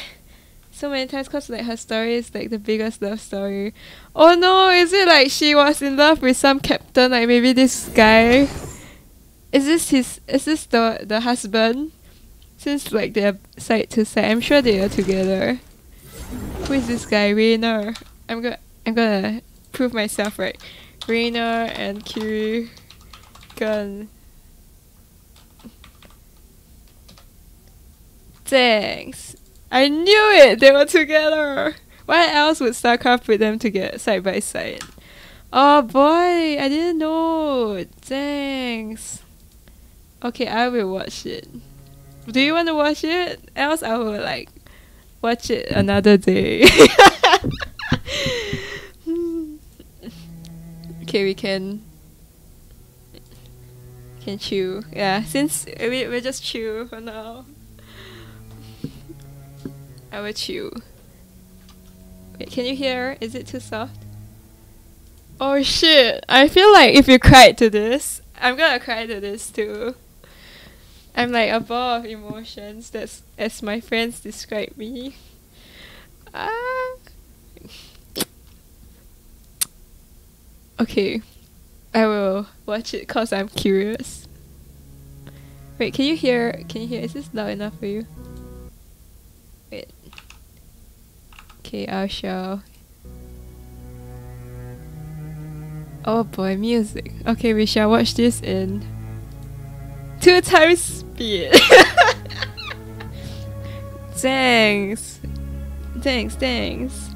so many times because like her story is like the biggest love story. Oh no, is it like she was in love with some captain, like maybe this guy? Is this his is this the the husband? Since like they're side to side, I'm sure they are together. Who is this guy? Raynor. I'm gonna I'm gonna prove myself right. Raynor and Kiri Gun. Thanks. I knew it! They were together! Why else would StarCraft put them together side by side? Oh boy, I didn't know. Thanks. Okay, I will watch it. Do you want to watch it? Else I will like watch it another day. okay, we can can chill. Yeah, since we we just chill for now. I will chew. Wait, can you hear? Is it too soft? Oh shit! I feel like if you cried to this, I'm gonna cry to this too. I'm like a ball of emotions. That's as my friends describe me. Ah. Okay, I will watch it cause I'm curious. Wait, can you hear? Can you hear? Is this loud enough for you? Okay, I'll show. Oh boy, music. Okay, we shall watch this in two times speed. thanks. Thanks, thanks.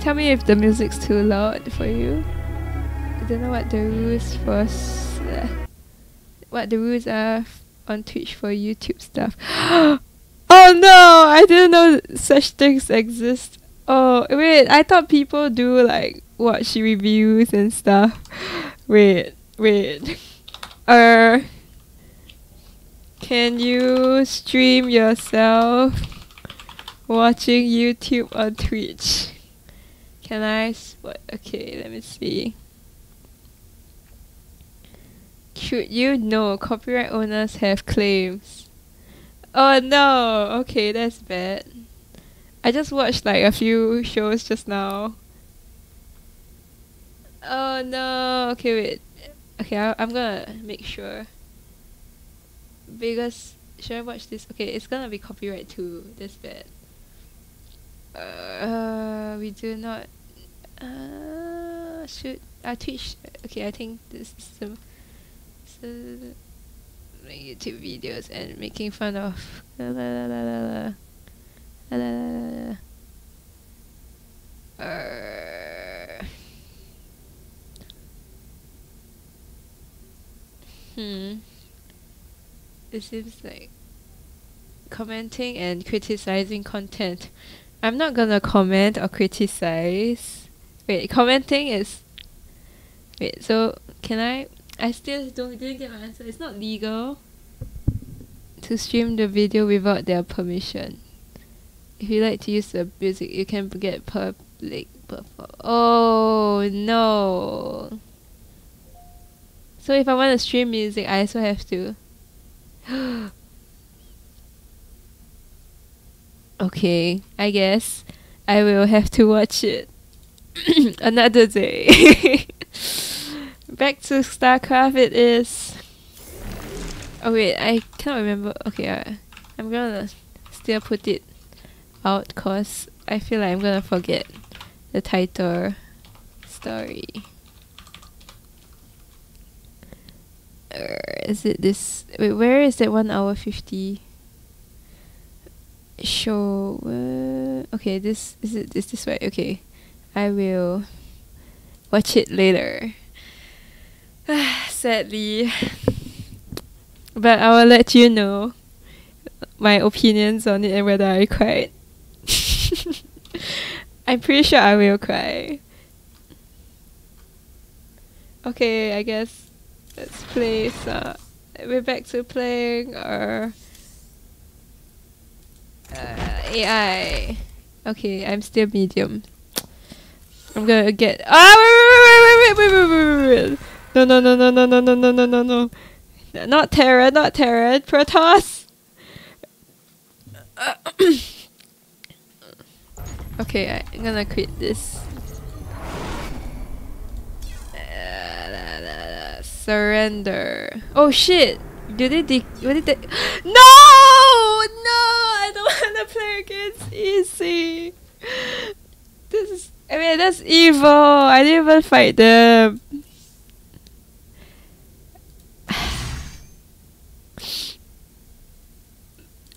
Tell me if the music's too loud for you. I don't know what the rules for uh, what the rules are on Twitch for YouTube stuff. oh no, I didn't know such things exist. Oh wait, I thought people do like watch reviews and stuff. Wait, wait. Uh, can you stream yourself watching YouTube on Twitch? Can I? What? Okay, let me see. Should you know copyright owners have claims? Oh no! Okay, that's bad. I just watched like a few shows just now. Oh no! Okay, wait. Okay, I, I'm gonna make sure. Because should I watch this? Okay, it's gonna be copyright too. That's bad. Uh, we do not. Uh, should uh, Twitch? Okay, I think this is the uh, YouTube videos and making fun of. La, la, la, la, la, la. Uh, hmm. It seems like commenting and criticizing content. I'm not gonna comment or criticize. Wait, commenting is. Wait, so can I I still don't didn't get my answer. It's not legal to stream the video without their permission. If you like to use the music, you can get public. Oh no! So if I want to stream music, I also have to. okay, I guess I will have to watch it another day. Back to StarCraft it is. Oh wait, I cannot remember. Okay, uh, I'm gonna still put it out cause I feel like I'm gonna forget the title story. Uh, is it this? Wait, where is that one hour fifty? Show. Uh, okay, this is it. Is this right? Okay, I will watch it later. Sadly, but I will let you know my opinions on it and whether I cried. I'm pretty sure I will cry. Okay, I guess let's play some. We're back to playing our uh, AI. Okay, I'm still medium. I'm gonna get. Ah, wait, wait, wait, wait, wait, wait, wait, wait, wait. No, no, no, no, no, no, no, no, no, no, no. Not Terra, not Terra, Protoss! okay, I'm gonna quit this. Surrender. Oh shit! Did they de- what did they- No! No! I don't wanna play against easy! This is- I mean, that's evil! I didn't even fight them!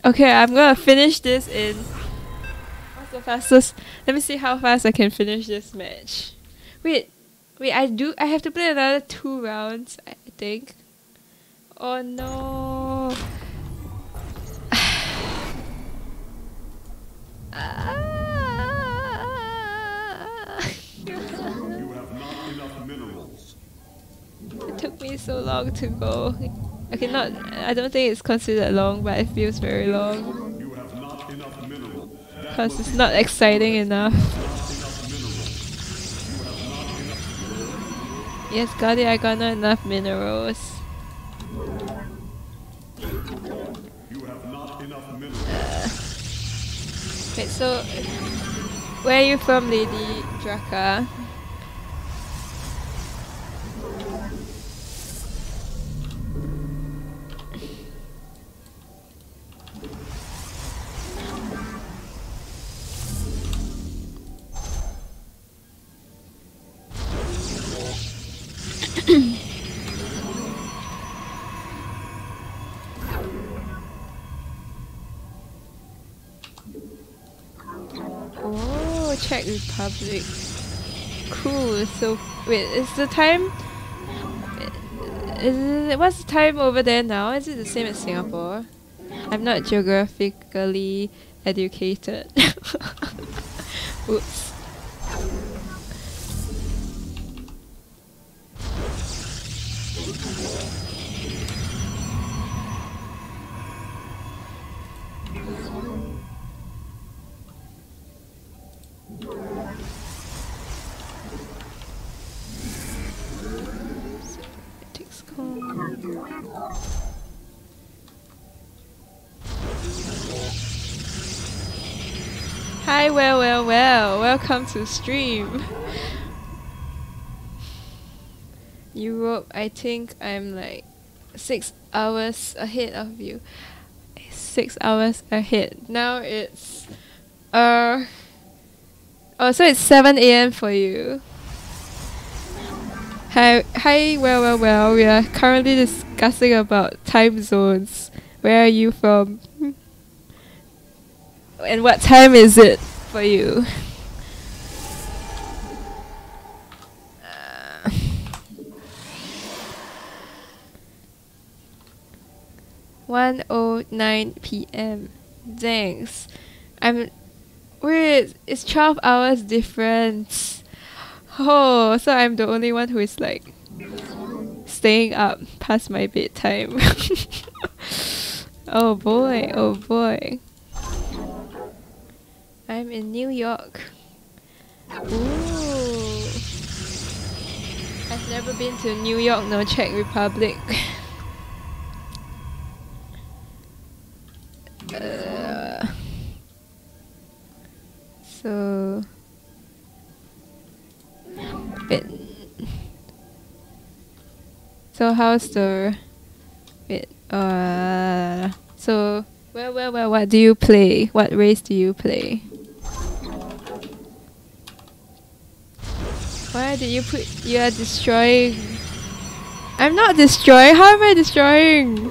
Okay, I'm gonna finish this in. What's the fastest? Let me see how fast I can finish this match. Wait, wait, I do. I have to play another two rounds, I think. Oh no. You have not enough minerals. It took me so long to go. Okay, not. I don't think it's considered long, but it feels very long. Because it's not exciting enough. Yes, got it. I got not enough minerals. Wait, so where are you from, Lady Drakka? Czech Republic. Cool. So wait, is the time? Is it, what's the time over there now? Is it the same as Singapore? I'm not geographically educated. Oops. Hi, well, well, well. Welcome to stream. Europe, I think I'm like six hours ahead of you. Six hours ahead. Now it's uh oh, so it's seven a.m. for you. Hi, hi. Well, well, well. We are currently discussing about time zones. Where are you from? And what time is it for you? Uh, One oh nine p.m. Thanks. I'm. Wait, it's twelve hours difference. Oh, so I'm the only one who is like staying up past my bedtime. oh boy, oh boy. I'm in New York. Ooh. I've never been to New York, nor Czech Republic. uh, so Wait. So how's the wait uh so well well well what do you play? What race do you play? Why did you put you are destroying I'm not destroying, how am I destroying?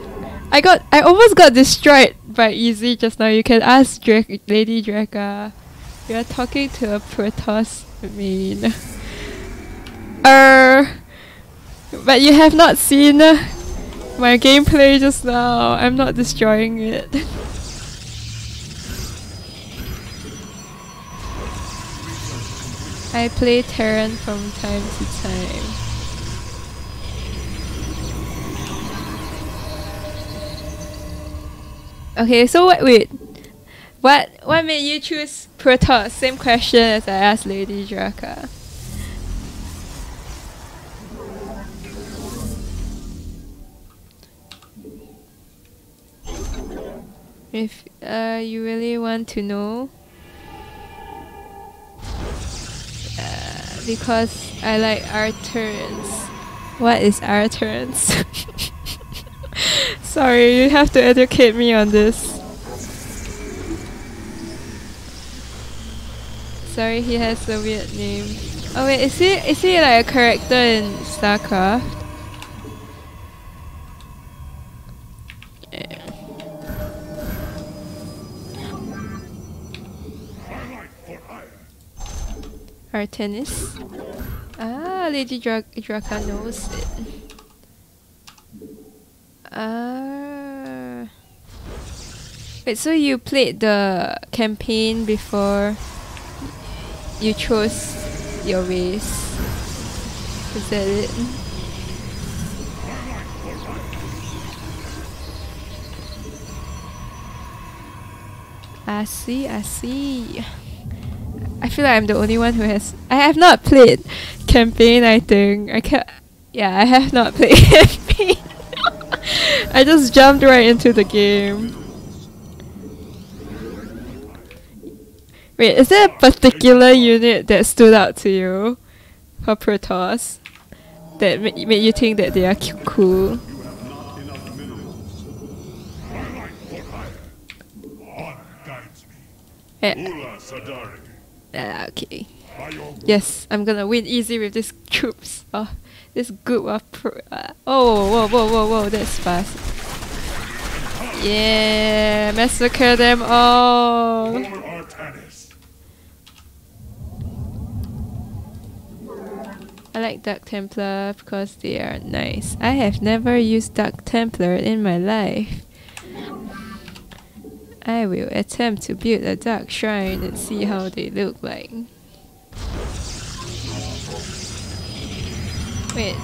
I got I almost got destroyed by easy just now. You can ask Dra- Lady Drakka. You're talking to a Protoss main. Uh, but you have not seen my gameplay just now. I'm not destroying it. I play Terran from time to time. Okay, so what? Wait, what what made you choose Protoss? Same question as I asked Lady Drakka. If uh, you really want to know, uh, because I like our turns. What is our turns? Sorry, you have to educate me on this. Sorry, he has a weird name. Oh wait, is he is he like a character in StarCraft? Eh. Artanis. Ah, Lady Dra- Drakka knows it. Ah. Wait, so you played the campaign before you chose your race? Is that it? I see, I see. I feel like I'm the only one who has. I have not played campaign. I think I can. Yeah, I have not played campaign. I just jumped right into the game. Wait, is there a particular unit that stood out to you for Protoss that ma- made you think that they are cool? Sadari. ah, okay. Yes, I'm gonna win easy with these troops. Oh, this group of pro- uh, oh, whoa, whoa, whoa, whoa, that's fast. Yeah, massacre them all. For Artanis. I like Dark Templar because they are nice. I have never used Dark Templar in my life. I will attempt to build a dark shrine and see how they look like. Wait,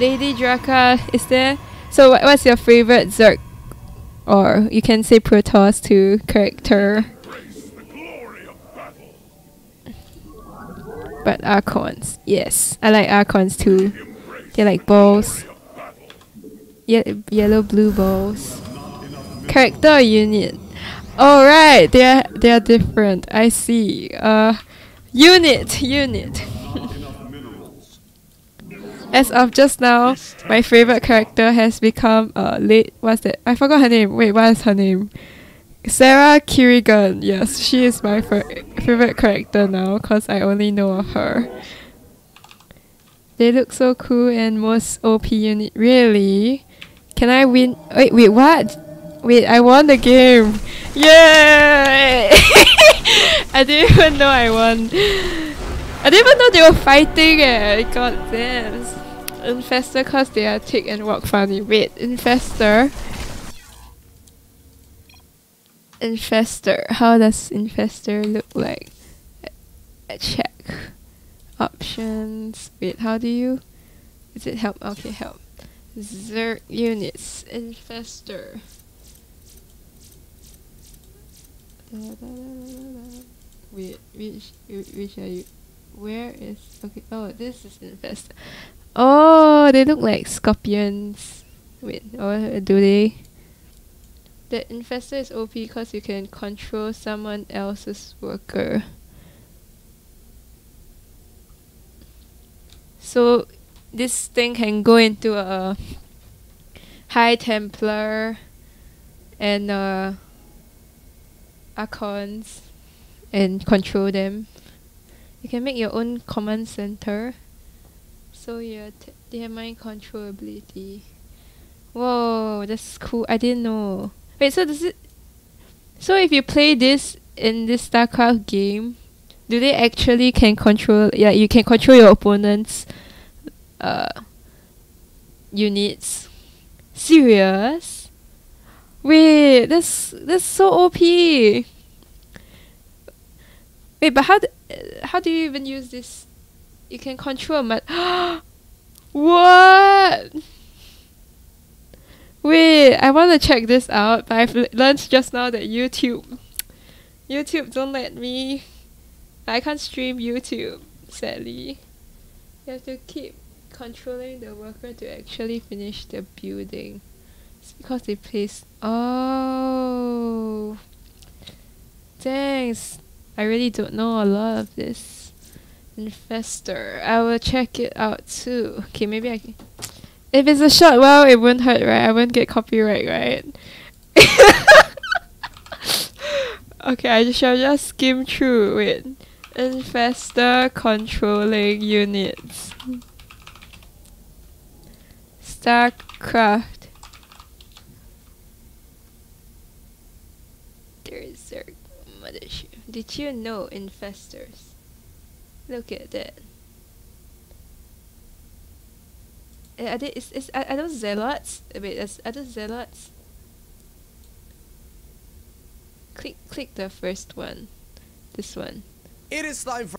Lady Drakka, is there? So, what, what's your favorite Zerg? Or you can say Protoss too, character. Embrace the glory of battle. But Archons, yes. I like Archons too. They're like balls. Ye- yellow blue balls. Character unit? Oh right, they are they are different. I see. Uh, unit, unit. As of just now, my favorite character has become uh late. What's that? I forgot her name. Wait, what is her name? Sarah Kerrigan. Yes, she is my fa- favorite character now because I only know of her. They look so cool and most OP unit. Really? Can I win? Wait, wait, what? Wait, I won the game! Yay! I didn't even know I won. I didn't even know they were fighting eh. God damn. Infestor cause they are thick and walk funny. Wait, Infestor. Infestor. How does infestor look like? A check. Options. Wait, how do you? Is it help? Okay, help. Zerg units. Infestor. Wait, which which are you? Where is okay? Oh, this is infestor. Oh, they look like scorpions. Wait, or do they? The infestor is OP because you can control someone else's worker. So this thing can go into a High Templar and uh, Archons and control them. You can make your own command center. So yeah, they have mind control ability. Whoa, that's cool. I didn't know. Wait, so does it? So if you play this in this StarCraft game, do they actually can control? Yeah, you can control your opponent's uh units. Serious? Wait, that's that's so OP. Wait, but how d- uh, how do you even use this? You can control mat. what? Wait, I want to check this out, but I've learned just now that YouTube, YouTube don't let me. I can't stream YouTube, sadly. You have to keep controlling the worker to actually finish the building. It's because they place. Oh. Thanks. I really don't know a lot of this. Infestor. I will check it out too. Okay, maybe I can. If it's a short well, it won't hurt, right? I won't get copyright, right? okay, I shall just skim through it. Infestor controlling units. StarCraft. There is Berserk Mothership. Did you know infestors? Look at that. Eh, Are, they, is, is, are, are those zealots? Eh, Wait, is, are those zealots? Click, click the first one. This one. It is time for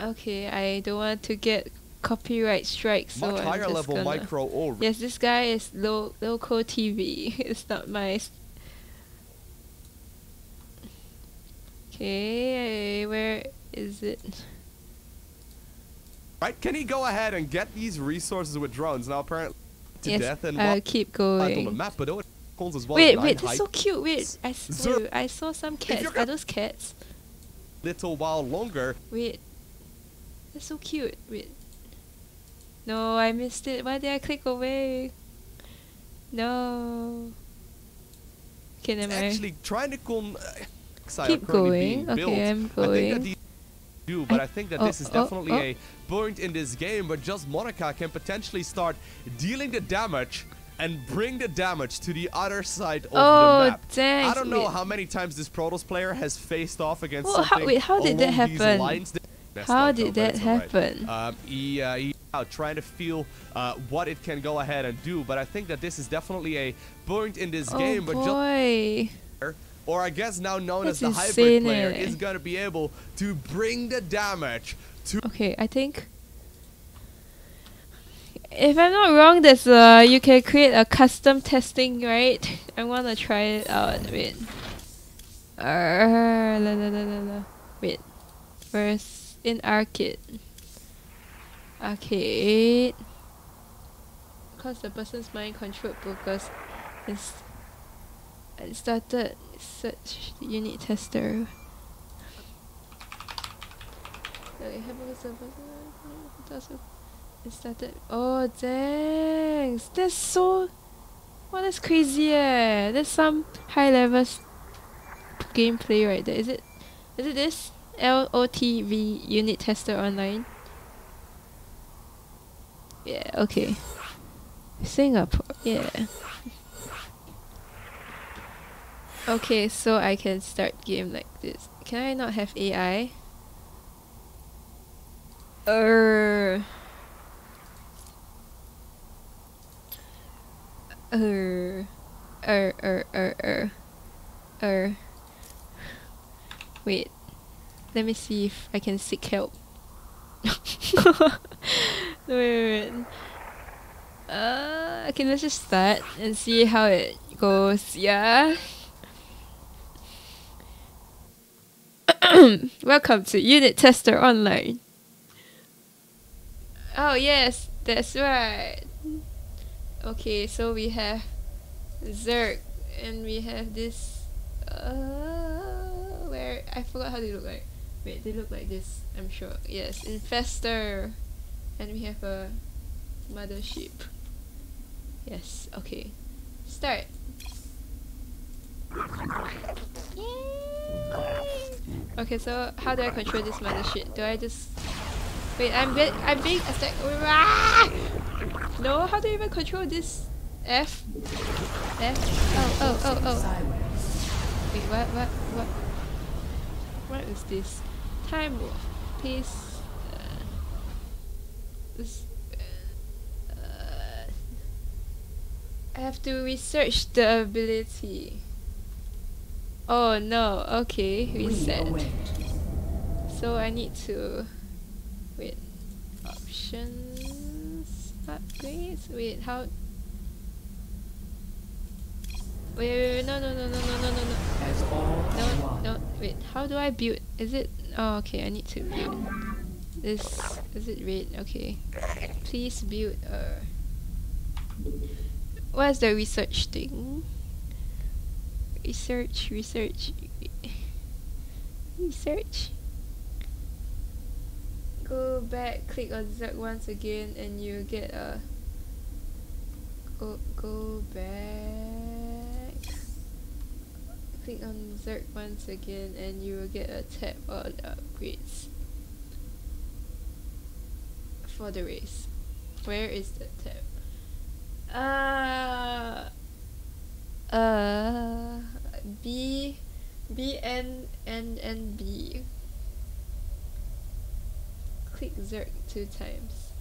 Okay, I don't want to get copyright strike, so much I'm higher just level gonna... micro or Yes, this guy is LowkoTV. it's not my. Okay, where is it? Right. Can he go ahead and get these resources with drones? Now apparently to yes, death and what keep on the going. map, but it as well. Wait, wait, that's so cute. Wait, I, s- Zer- wait, I saw some cats. Are those cats? little while longer. Wait, that's so cute. Wait, no, I missed it. Why did I click away? No. Okay, never mind. Actually, trying to come. Uh, Keep going. Okay. I'm I going. Do, but I- I, think that oh, this is oh, definitely oh. a point in this game where just Monica can potentially start dealing the damage and bring the damage to the other side of Oh, the map. thanks. I don't know Wait. how many times this Protoss player has faced off against Well, how- something wait, how did that happen? How did that it's alright. happen? Um, he, uh, he out trying to feel uh, what it can go ahead and do, but I think that this is definitely a point in this oh game where just boy. Or I guess now known That's as the hybrid player, eh? is gonna be able to bring the damage to Okay, I think. If I'm not wrong, there's uh you can create a custom testing, right? I wanna try it out. Wait. Uh, la, la, la, la, la. Wait. First in arcade. Arcade. Cause the person's mind controlled focus is I started search unit tester. Okay, have a it- started. Oh, thanks. That's so. Wow, that's crazy. Eh. That's some high level gameplay right there. Is it? Is it this? L O T V unit tester online. Yeah. Okay. Singapore. Yeah. Okay, so I can start game like this. Can I not have AI? Er. Er. Er, er, er, er. Er. Wait. Let me see if I can seek help. wait, wait, wait. Uh, okay, let's just start and see how it goes. Yeah. Welcome to Unit Tester Online. Oh yes, that's right. Okay, so we have Zerg and we have this uh where I forgot how they look like. Wait, they look like this, I'm sure. Yes, Infestor. And we have a mothership. Yes, okay. Start. Okay, so how do I control this mother shit? Do I just Wait, I'm I'm being attacked. Ah! No, how do you even control this? F? F? Oh, oh, oh, oh. Wait, what, what, what? What is this? Time warp. Pace. Uh, uh, I have to research the ability. Oh no, okay, reset. So I need to wait. Options upgrades. Wait, how Wait, wait, wait, no, no, no, no, no, no, no, no. As all No, no, wait, how do I build? Is it? Oh, okay, I need to build. This, is it red? Okay. Please build uh, a... What's the research thing? Research, research, research. Go back, click on Zerg once again, and you get a. Go go back. Click on Zerg once again, and you will get a tab on upgrades for the race. Where is the tab? Uh, uh, B, B, N, N, N, B. Click Zerg two times.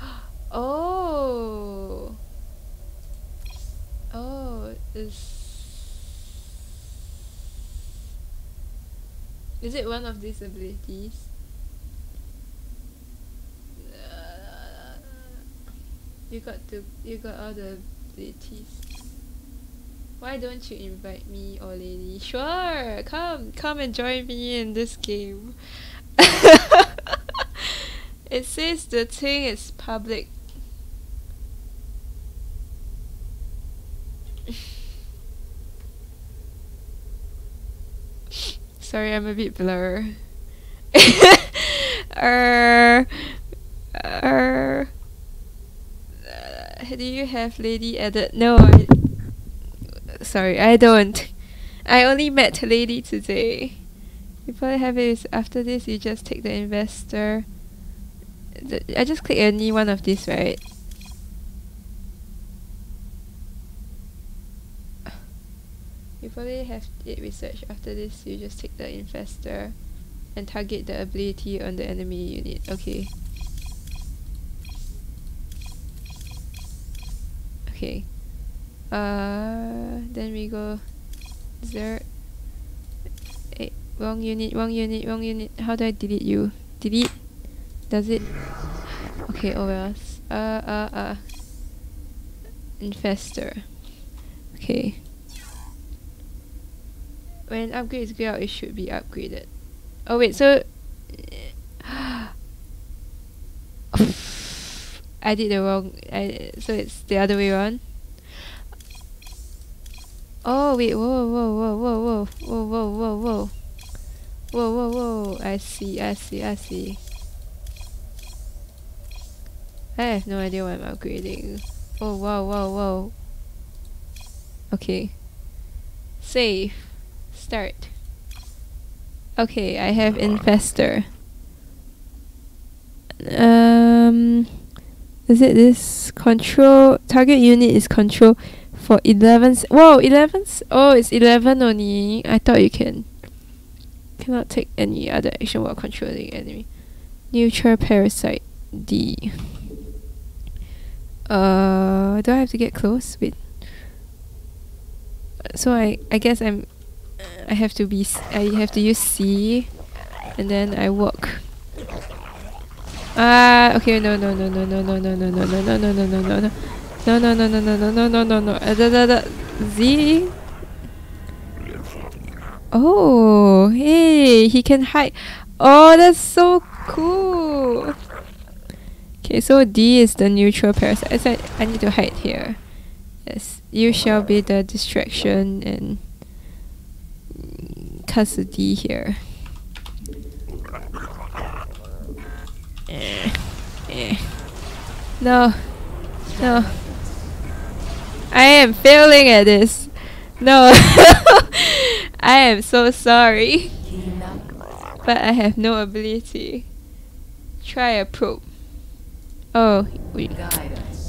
Oh! Oh, is... Is it one of these abilities? You got to you got all the abilities. Why don't you invite me or lady? Sure, come come and join me in this game. it says the thing is public. Sorry, I'm a bit blur. uh, uh, do you have lady added? No, I, sorry, I don't. I only met lady today. You probably have it after this you just take the infestor. The, I just click any one of these, right? You probably have it research after this you just take the infestor and target the ability on the enemy unit. Okay. Okay. Uh then we go Zerg eh, wrong unit, wrong unit, wrong unit. How do I delete you? Delete? Does it? Okay, oh well. Uh, uh, uh. Infestor. Okay. When upgrades go out, it should be upgraded. Oh wait, so... I did the wrong... I, so it's the other way around? Oh wait, whoa, whoa, whoa, whoa, whoa, whoa, whoa, whoa, whoa. Whoa, whoa, I see, I see, I see. I have no idea what I'm upgrading. Oh, wow, wow, wow. Okay. Save. Start. Okay, I have Infestor. Um, is it this control? Target unit is control for 11. Whoa, 11? Oh, it's 11 only. I thought you can. Cannot take any other action while controlling enemy. Neural parasite D. Uh, do I have to get close? Wait. So I I guess I'm. I have to be. I have to use C, and then I walk. Ah, okay, no, no, no, no, no, no, no, no, no, no, no, no, no, no, no, no. No no no no no no no no no uh, da, da, da. Z Oh hey he can hide Oh that's so cool Okay so D is the neural parasite I said I need to hide here Yes you shall be the distraction and D here eh. Eh. No no I am failing at this. No. I am so sorry. But I have no ability. Try a probe. Oh, wait.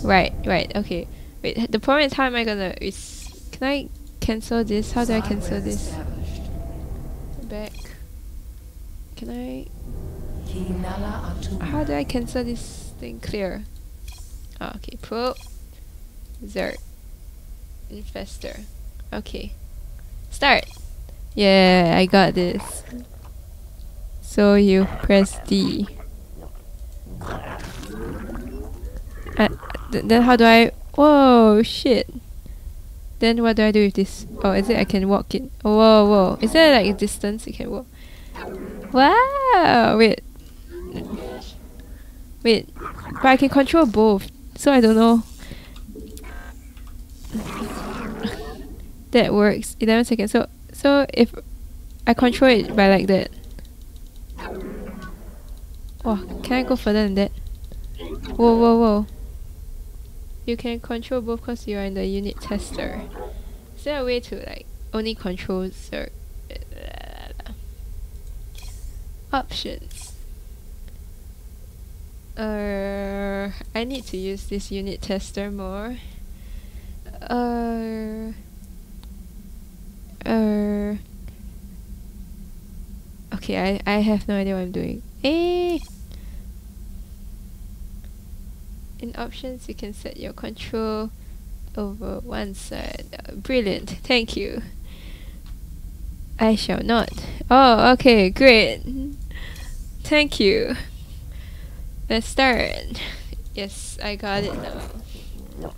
Right, right, okay. Wait, the problem is how am I gonna... Is, can I cancel this? How do I cancel this? Back. Can I... How do I cancel this thing? Clear. Oh, okay, probe. Zerg. Infestor. Okay. Start! Yeah, I got this. So you press D. Uh, th then how do I... Whoa, shit. Then what do I do with this? Oh, is it I can walk it? Oh, whoa, whoa. Is there like a distance you can walk? Wow! Wait. Wait. But I can control both. So I don't know. That works. 11 seconds. So so if I control it by like that. Wow, can I go further than that? Whoa, whoa, whoa. You can control both because you are in the unit tester. Is there a way to like only control cir- options? Uh, I need to use this unit tester more. Uh, uh, okay, I, I have no idea what I'm doing. Eh! In options, you can set your control over one side. Uh, brilliant, thank you. I shall not. Oh, okay, great. Thank you. Let's start. Yes, I got it now.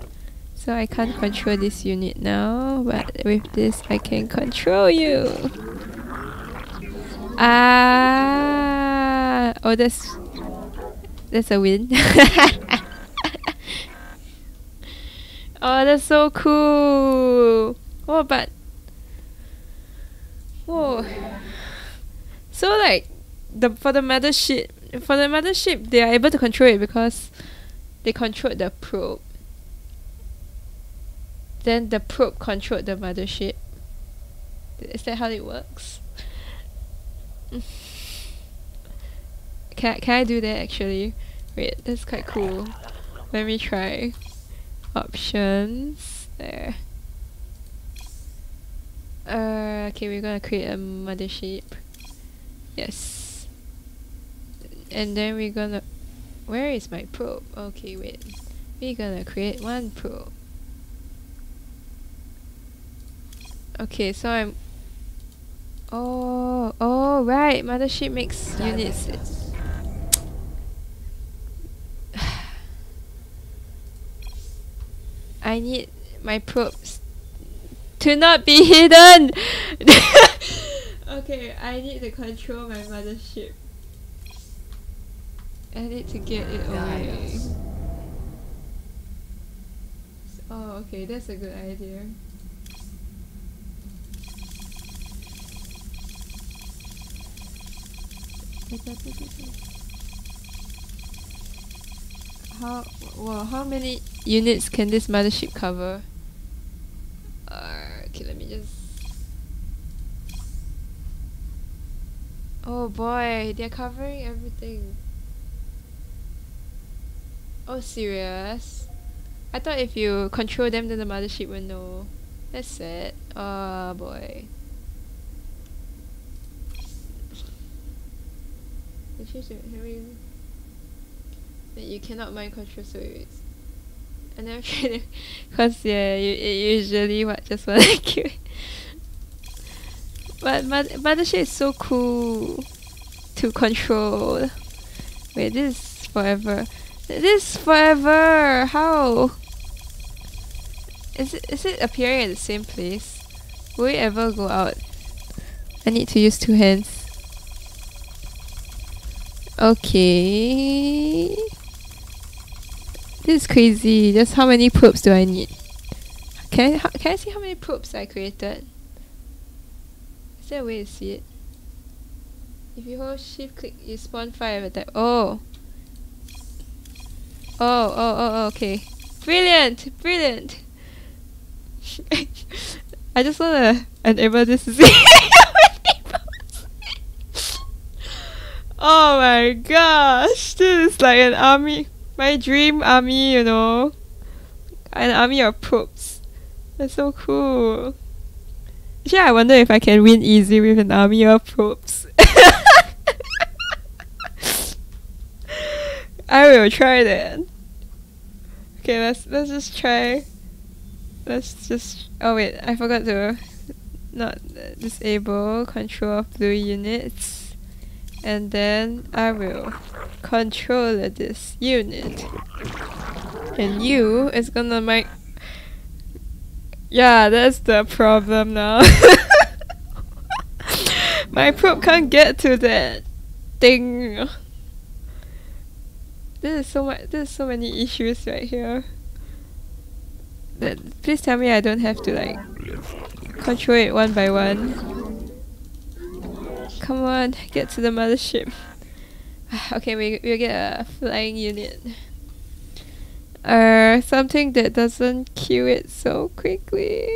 So I can't control this unit now, but with this I can control you. Ah, oh that's that's a win. oh, that's so cool. Oh, but whoa. So like the for the mothership for the mothership they are able to control it because they controlled the probe. Then the probe controlled the mothership. Is that how it works? can I, can I do that actually? Wait, that's quite cool. Let me try. Options. There. Uh, okay, we're gonna create a mothership. Yes. And then we're gonna... Where is my probe? Okay, wait. We're gonna create one probe. Okay, so I'm... Oh, oh, right. Mothership makes units. I need my probes to not be hidden. okay, I need to control my mothership. I need to get it away. Oh, okay, that's a good idea. How well? How many units can this mothership cover? Uh, okay, let me just. Oh boy, they're covering everything. Oh, serious? I thought if you control them, then the mothership will know. That's sad. Oh boy. That you cannot mind control so it's I never tried it cause yeah you, it usually what just want to kill but mother mothership is so cool to control. Wait this is forever. This is forever! How? Is it is it appearing at the same place? Will it ever go out? I need to use two hands Okay. This is crazy. Just how many probes do I need? Can I, can I see how many probes I created? Is there a way to see it? If you hold shift click, you spawn five at time. Oh. Oh, oh, oh, oh, okay. Brilliant! Brilliant! I just wanna enable this to see Oh my gosh, this is like an army, my dream army, you know, an army of probes. That's so cool. Actually, I wonder if I can win easy with an army of probes. I will try that. Okay, let's let's just try. Let's just. Oh wait, I forgot to not disable control of blue units and then I will control this unit. And you is gonna make yeah that's the problem now. My probe can't get to that thing. This is so much this is so many issues right here. That please tell me I don't have to like control it one by one. Come on, get to the mothership. okay, we we'll get a flying unit. Uh, something that doesn't kill it so quickly.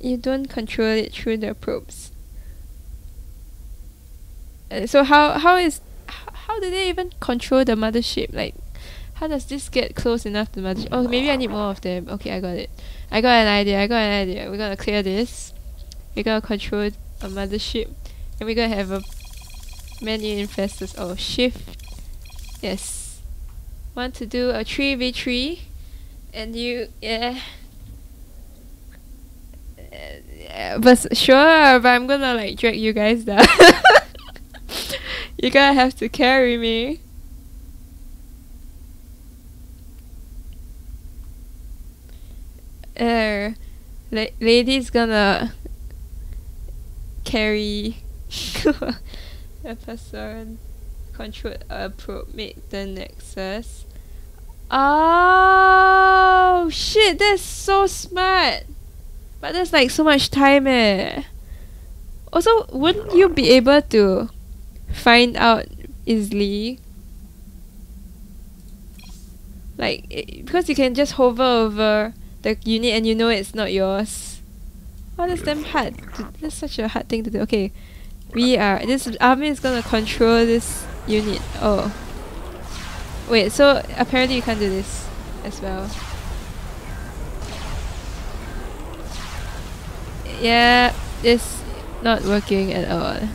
You don't control it through the probes. Uh, so how how is how, how do they even control the mothership? Like, how does this get close enough to the mothership? Oh, maybe I need more of them. Okay, I got it. I got an idea. I got an idea. We're gonna clear this. We're gonna control a mothership, and we're gonna have a many infestors. Oh, shift. Yes. Want to do a three v three, and you yeah. Uh, yeah, but sure, but I'm gonna like drag you guys down. You're gonna have to carry me. Uh, la- lady's gonna carry a person, control a probe, make the nexus. Oh shit! That's so smart. But there's like so much time eh. Also, wouldn't you be able to find out easily? Like, i- because you can just hover over the unit and you know it's not yours. Oh, that's damn hard. That's such a hard thing to do. Okay, we are. This army is gonna control this unit. Oh. Wait, so apparently you can't do this as well. Yeah, it's not working at all.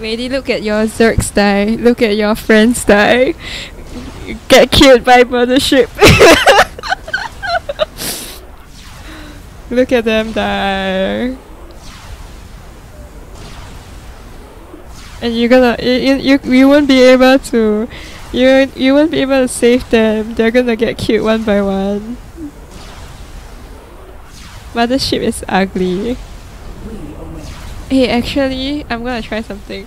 Lady, look at your Zergs die. Look at your friends die. Get killed by mothership. look at them die. And you're gonna you, you, you, won't be able to you you won't be able to save them. They're gonna get killed one by one. Mothership is ugly. Hey, actually, I'm gonna try something.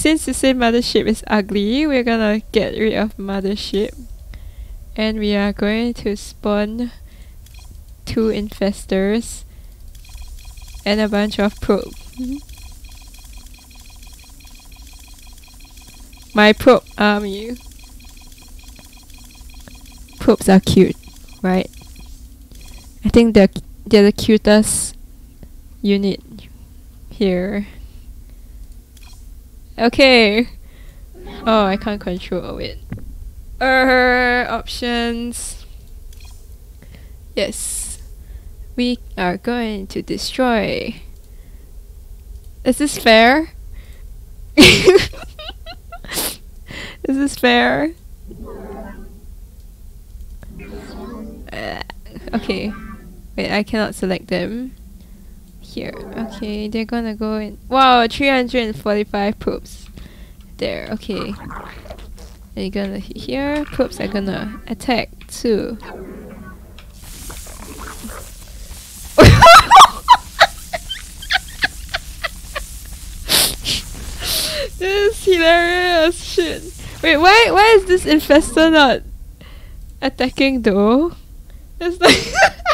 Since you say mothership is ugly, we're gonna get rid of mothership. And we are going to spawn two infestors and a bunch of probe. My probe army. Probes are cute, right? I think they're they're the cutest unit here. Okay. Oh, I can't control it. Uh, options. Yes. We are going to destroy. Is this fair? Is this fair? Uh, okay. Wait, I cannot select them. Here. Okay, they're gonna go in. Wow, 345 poops. There, okay. You're gonna hit here. Probes are gonna attack too. this is hilarious shit. Wait, why why is this infestor not attacking though? It's like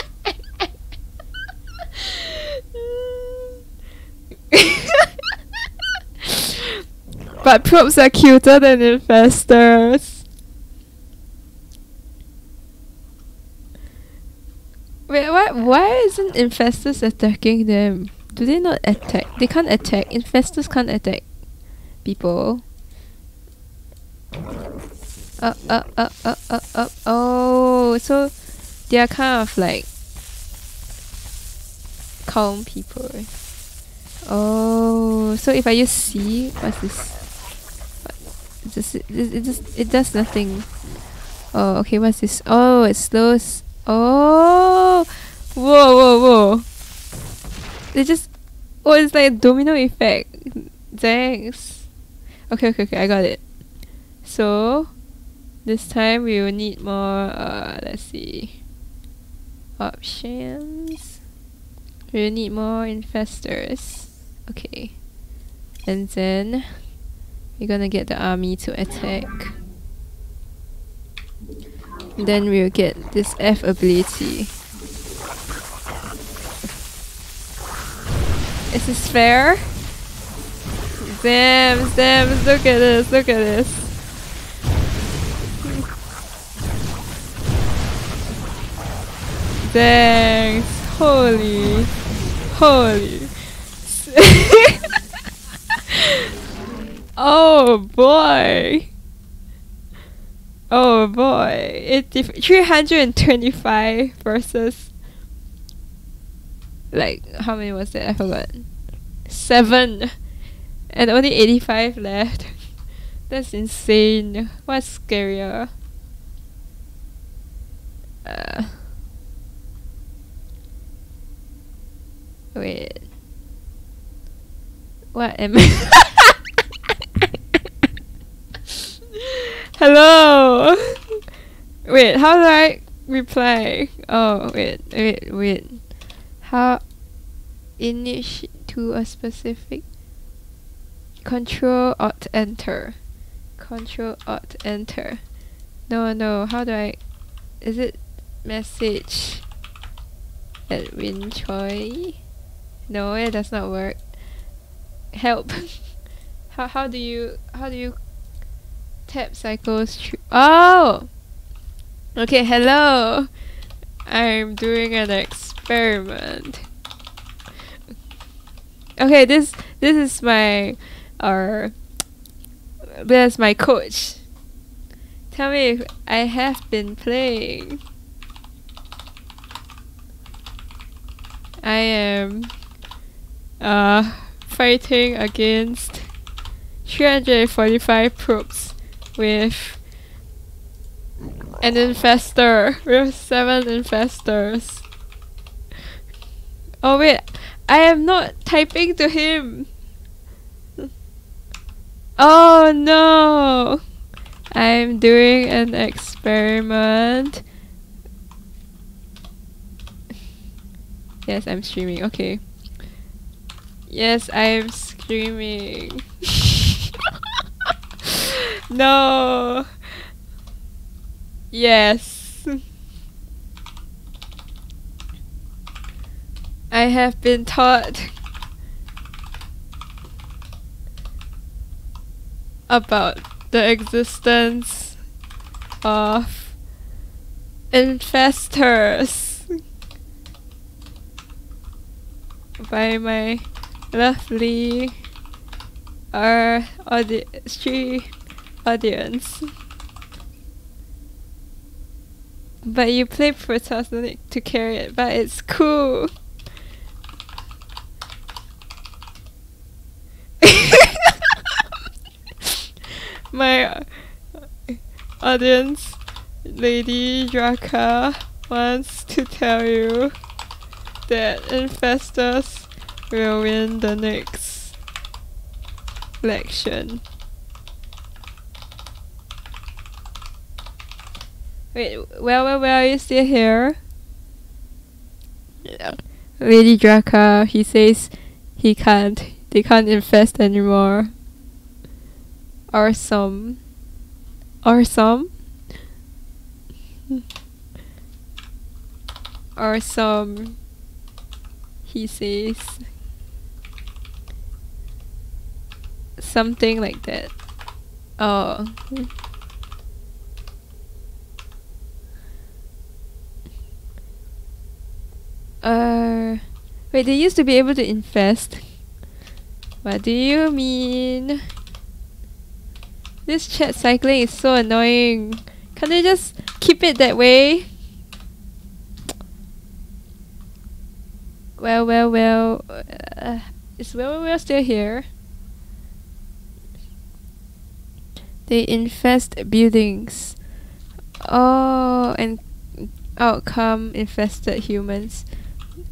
But probes are cuter than infestors. Wait, why why isn't infestors attacking them? Do they not attack? They can't attack. Infestors can't attack people. Up, up, up, up, up, up. Oh, so they are kind of like calm people. Oh, so if I use C, what's this? What, it, it just it does nothing. Oh, okay. What's this? Oh, it slows. Oh, whoa, whoa, whoa! It just oh, it's like a domino effect. Thanks. Okay, okay, okay. I got it. So this time we will need more. Uh, let's see. Options. We will need more infestors. Okay. And then we're gonna get the army to attack. Then we'll get this F ability. Is this fair? Damn, damn, look at this, look at this. Thanks. Holy. Holy. oh boy. Oh boy. It 325 versus like how many was it? I forgot. Seven. And only 85 left. That's insane. What's scarier? Uh Wait. What am I? Hello. Wait, how do I reply? Oh, wait, wait, wait. How init to a specific Control Alt Enter. Control Alt Enter. No, no. How do I? Is it message? Edwin Choi. No, it does not work. Help. how how do you how do you tap cycles? Oh. Okay. Hello. I'm doing an experiment. Okay, this this is my uh this is my coach. Tell me if I have been playing. I am uh fighting against 345 probes with an infestor with seven infestors. Oh wait, I am not typing to him. Oh no! I'm doing an experiment. Yes, I'm streaming. Okay. Yes, I'm screaming. no. Yes. I have been taught about the existence of infestors by my lovely uh, audi- audience. But you play Protoss don't to carry it, but it's cool. My audience, Lady Drakka, wants to tell you that Infestors will win the next election. Wait, well, well, well, are you still here? Yeah. Lady Drakka, he says he can't. They can't infest anymore. Or some. Or some. or some. He says. Something like that. Oh. Uh, wait, they used to be able to infest. What do you mean? This chat cycling is so annoying. Can't they just keep it that way? Well, well, well. Uh, is well, well, well still here? They infest buildings. Oh, and outcome infested humans.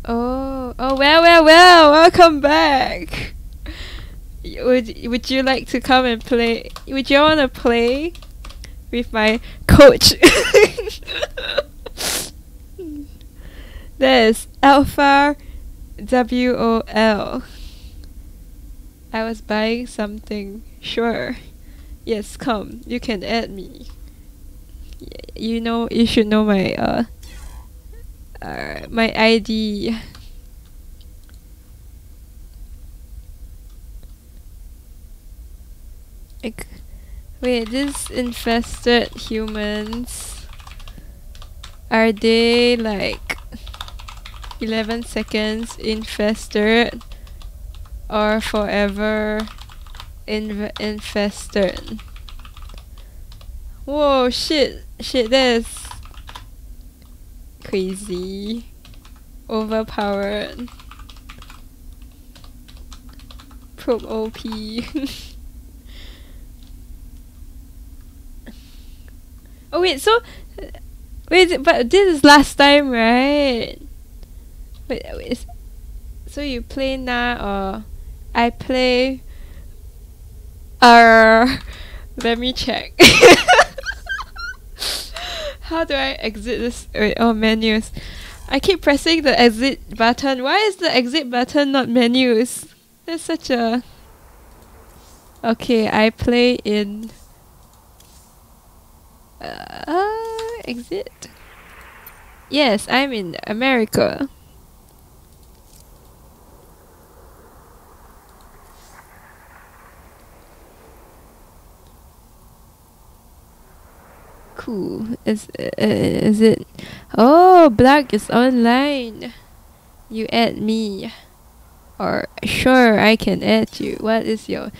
Oh, oh, well, well, well, welcome back. Would would you like to come and play? Would you want to play with my coach? There's Alpha W O L. I was buying something. Sure. Yes, come. You can add me. You know you should know my uh, uh my ID. Like, wait, this infested humans are they like 11 seconds infested or forever infested? Whoa, shit, shit, that's crazy, overpowered. Probe OP. oh wait, so wait, but this is last time, right? Wait, wait. So you play now or I play? Uh, let me check. How do I exit this? Wait, oh, menus. I keep pressing the exit button. Why is the exit button not menus? That's such a. Okay, I play in. Uh, exit. Yes, I'm in America. Cool. Is uh, is it? Oh, Black is online. You add me. Or sure, I can add you. What is your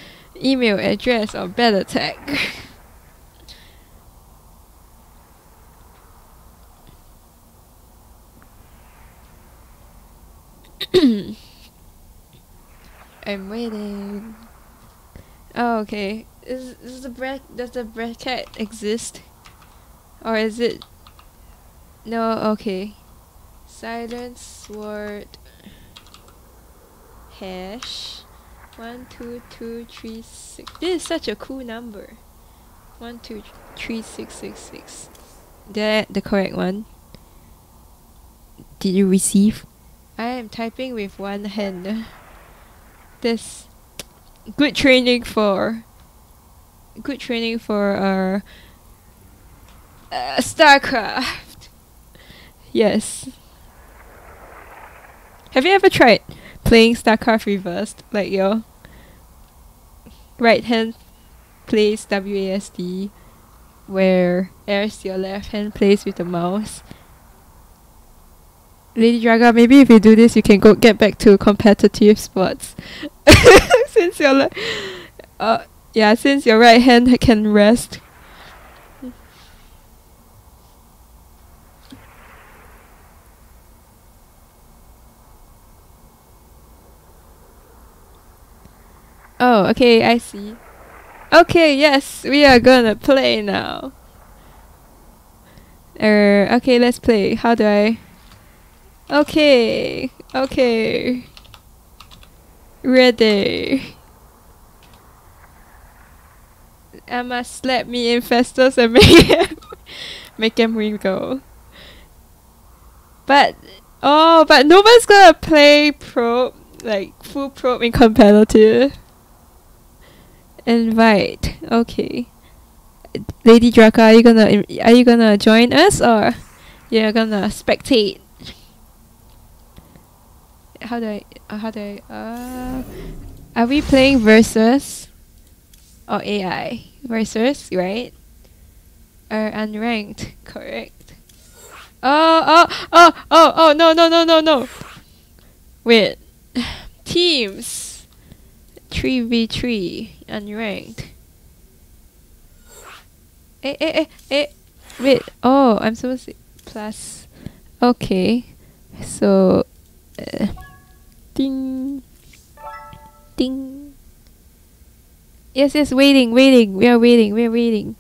email address or BattleTag? I'm waiting. Oh, okay. Is is the bra- does the bracket exist? Or is it No, okay. Silent sword hash one two two three six this is such a cool number. One two three six six six. That the correct one. Did you receive? I am typing with one hand. This good training for good training for our uh, StarCraft. Yes. Have you ever tried playing StarCraft reversed? Like your right hand plays WASD, whereas your left hand plays with the mouse. Lady Drakka, maybe if you do this, you can go get back to competitive sports. since your uh, yeah, since your right hand can rest. Oh, okay, I see. Okay, yes, we are gonna play now. Er, okay, let's play. How do I? Okay, okay. Ready. Emma slap me in Festus and make him make him wiggle. But oh, but nobody's gonna play probe like full probe in competitive. Invite. Okay. Lady Drakka, are you gonna are you gonna join us or you're gonna spectate? How do I? Uh, how do I? Uh, are we playing versus or AI versus right? Or unranked? Correct. Oh oh oh oh oh no no no no no. Wait. Teams. 3v3 unranked. Eh, eh, eh, eh. Wait. Oh, I'm supposed to plus. Okay. So. Uh, ding. Ding. Yes, yes, waiting, waiting. We are waiting, we are waiting.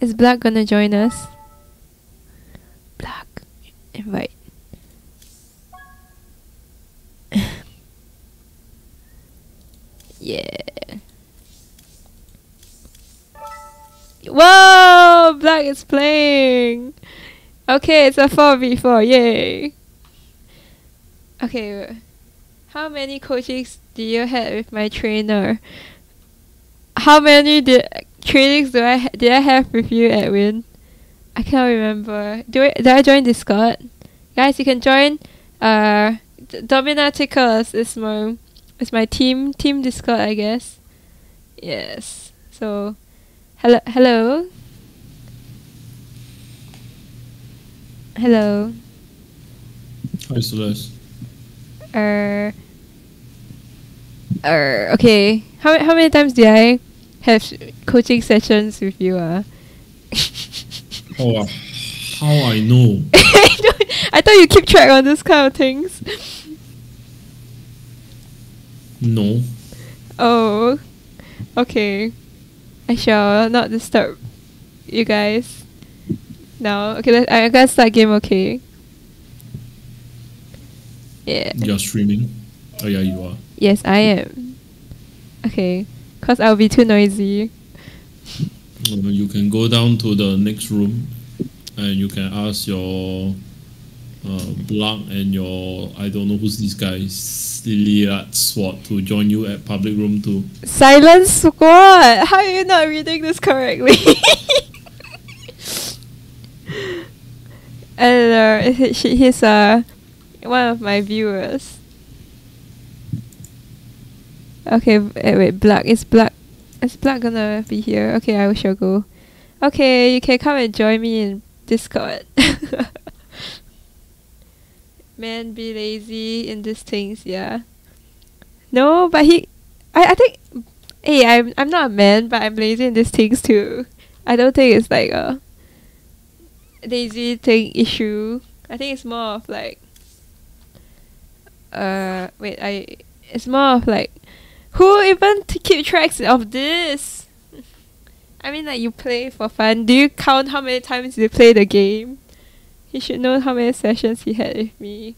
Is Black gonna join us? Black. Invite. yeah. Whoa! Black is playing! Okay, it's a 4v4, yay! Okay, how many coachings do you have with my trainer? How many did trainings do I did I have with you, Edwin? I can't remember. Do I, did I join Discord? Guys, you can join. Uh, Dominaticus is my is my team team Discord, I guess. Yes. So, hello, hello, hello. Hi, Celeste. Uh, uh, okay. How how many times did I have coaching sessions with you? Uh? How, I- how I know? I thought you keep track on this kind of things. No. Oh, okay. I shall not disturb you guys. Now, okay, let, I'm gonna start game. Okay. Yeah. You're streaming. Oh yeah, you are. Yes, I am. Okay, cause I'll be too noisy. You can go down to the next room, and you can ask your uh, block and your I don't know who's this guy, Silliat Sword, to join you at public room two. Silence squad. How are you not reading this correctly? and uh, he- he- he's uh one of my viewers. Okay, eh, wait, Black is Black. Is Black gonna be here? Okay, I shall go. Okay, you can come and join me in Discord. Man, be lazy in these things, yeah. No, but he, I, I think, hey, I'm I'm not a man, but I'm lazy in these things too. I don't think it's like a lazy thing issue. I think it's more of like, uh, wait, I, it's more of like, who even to keep tracks of this? I mean, like you play for fun. Do you count how many times you play the game? He should know how many sessions he had with me.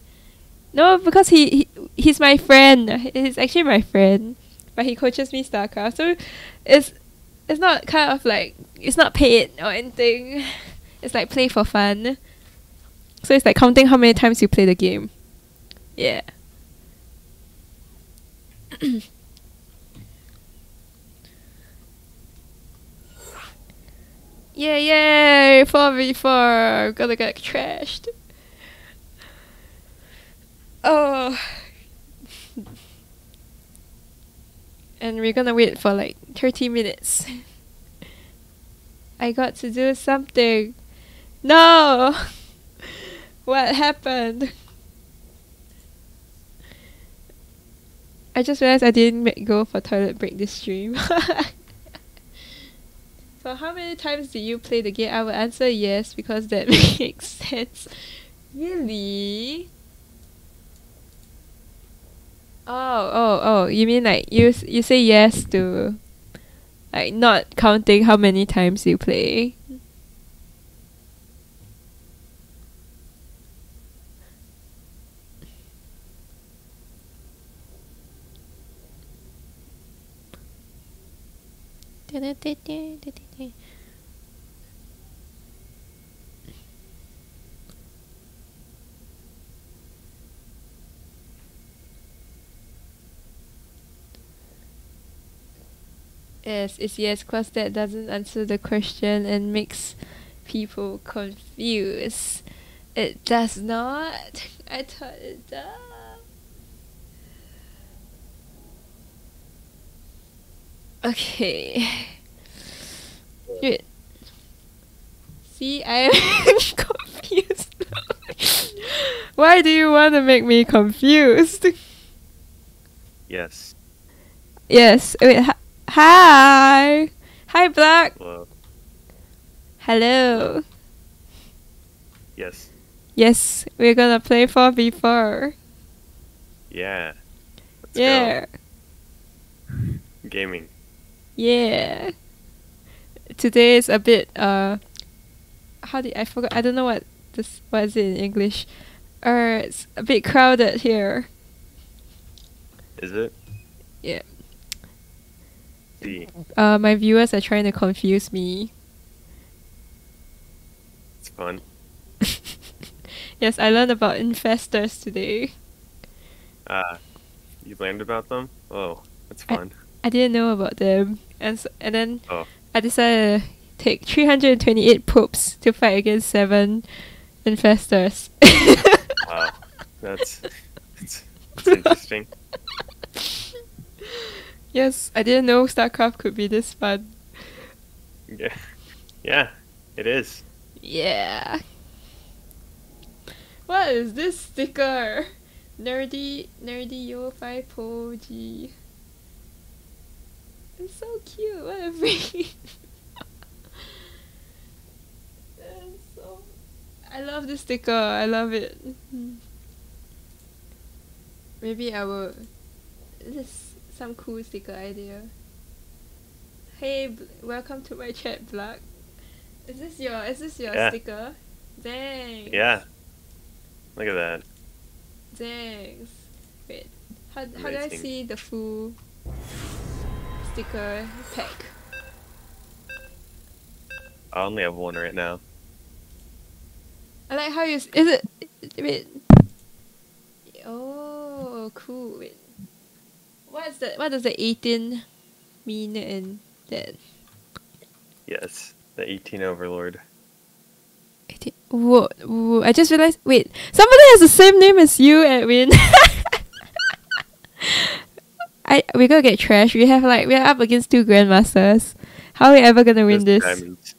No, because he, he he's my friend. He's actually my friend, but he coaches me StarCraft. So it's it's not kind of like it's not paid or anything. It's like play for fun. So it's like counting how many times you play the game. Yeah. Yeah, yay! 4v4! Gonna get trashed. Oh. And we're gonna wait for like 30 minutes. I got to do something. No! What happened? I just realized I didn't go for toilet break this stream. so how many times did you play the game? I will answer yes because that makes sense. Really? Oh, oh, oh! You mean like you you say yes to, like not counting how many times you play. Yes, it's yes, cause that doesn't answer the question and makes people confused. It does not. I thought it does. Okay. Wait. See, I am confused. Why do you want to make me confused? Yes. Yes. Wait. Hi. Hi, Black. Well, Hello. yes. Yes, we're gonna play 4v4. Yeah. Let's Yeah. go. Gaming. Yeah. Today is a bit uh how did I forgot I don't know what this was it in English. Uh it's a bit crowded here. Is it? Yeah. Uh my viewers are trying to confuse me. It's fun. Yes, I learned about infestors today. Uh, you learned about them? Oh, that's I- fun. I didn't know about them. And so, and then Oh. I decided to take 328 popes to fight against seven infestors. Wow. That's, that's, that's interesting. yes, I didn't know StarCraft could be this fun. Yeah. Yeah, it is. Yeah. What is this sticker? Nerdy, nerdy yo five po G. It's so cute. What a freak. So. I love this sticker. I love it. Hmm. Maybe I will. This is some cool sticker idea. Hey, Bl- welcome to my chat, Black. Is this your is this your Yeah. sticker? Thanks. Yeah. Look at that. Thanks. Wait. How, how do I see the full sticker pack? I only have one right now. I like how you s- is it wait. Oh cool. Wait. What's the what does the 18 mean in that? Yes. The 18 Overlord. 18 Whoa, whoa, I just realized wait, somebody has the same name as you, Edwin. I we're gonna get trash. We have like we're up against two grandmasters. How are we ever gonna win this? Diamonds.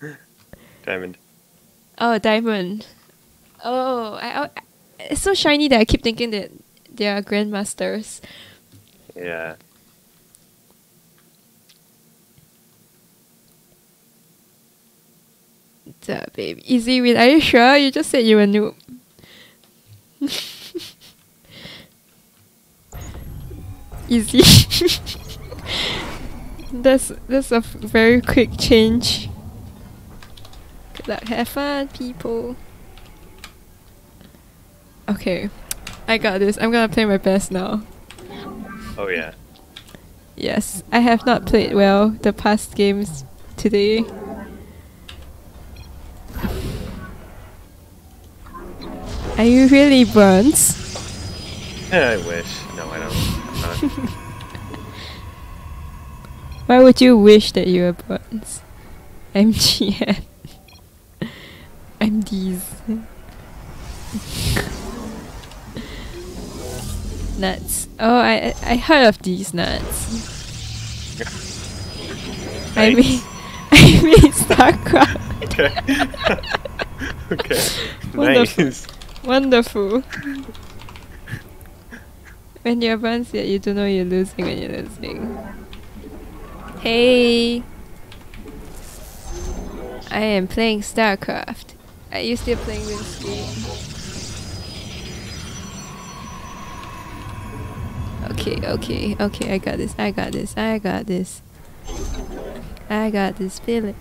Diamond. Oh, diamond. Oh, I, I it's so shiny that I keep thinking that they are grandmasters. Yeah. Duh, babe. Easy win. Are you sure? You just said you were noob. Easy. that's that's a very quick change. Good luck. Have fun, people. Okay. I got this. I'm gonna play my best now. Oh yeah. Yes, I have not played well the past games today. Are you really Burns? I wish. No, I don't. Why would you wish that you were Burns? MGN. I'm these. Nuts. Oh, I I heard of these nuts. I mean, I mean StarCraft. Okay. okay. Wonderful. Nice. Wonderful. when you're Burns, yet you don't know you're losing when you're losing. Hey! I am playing StarCraft. Are you still playing this game? Okay, okay, okay, I got this, I got this, I got this. I got this feeling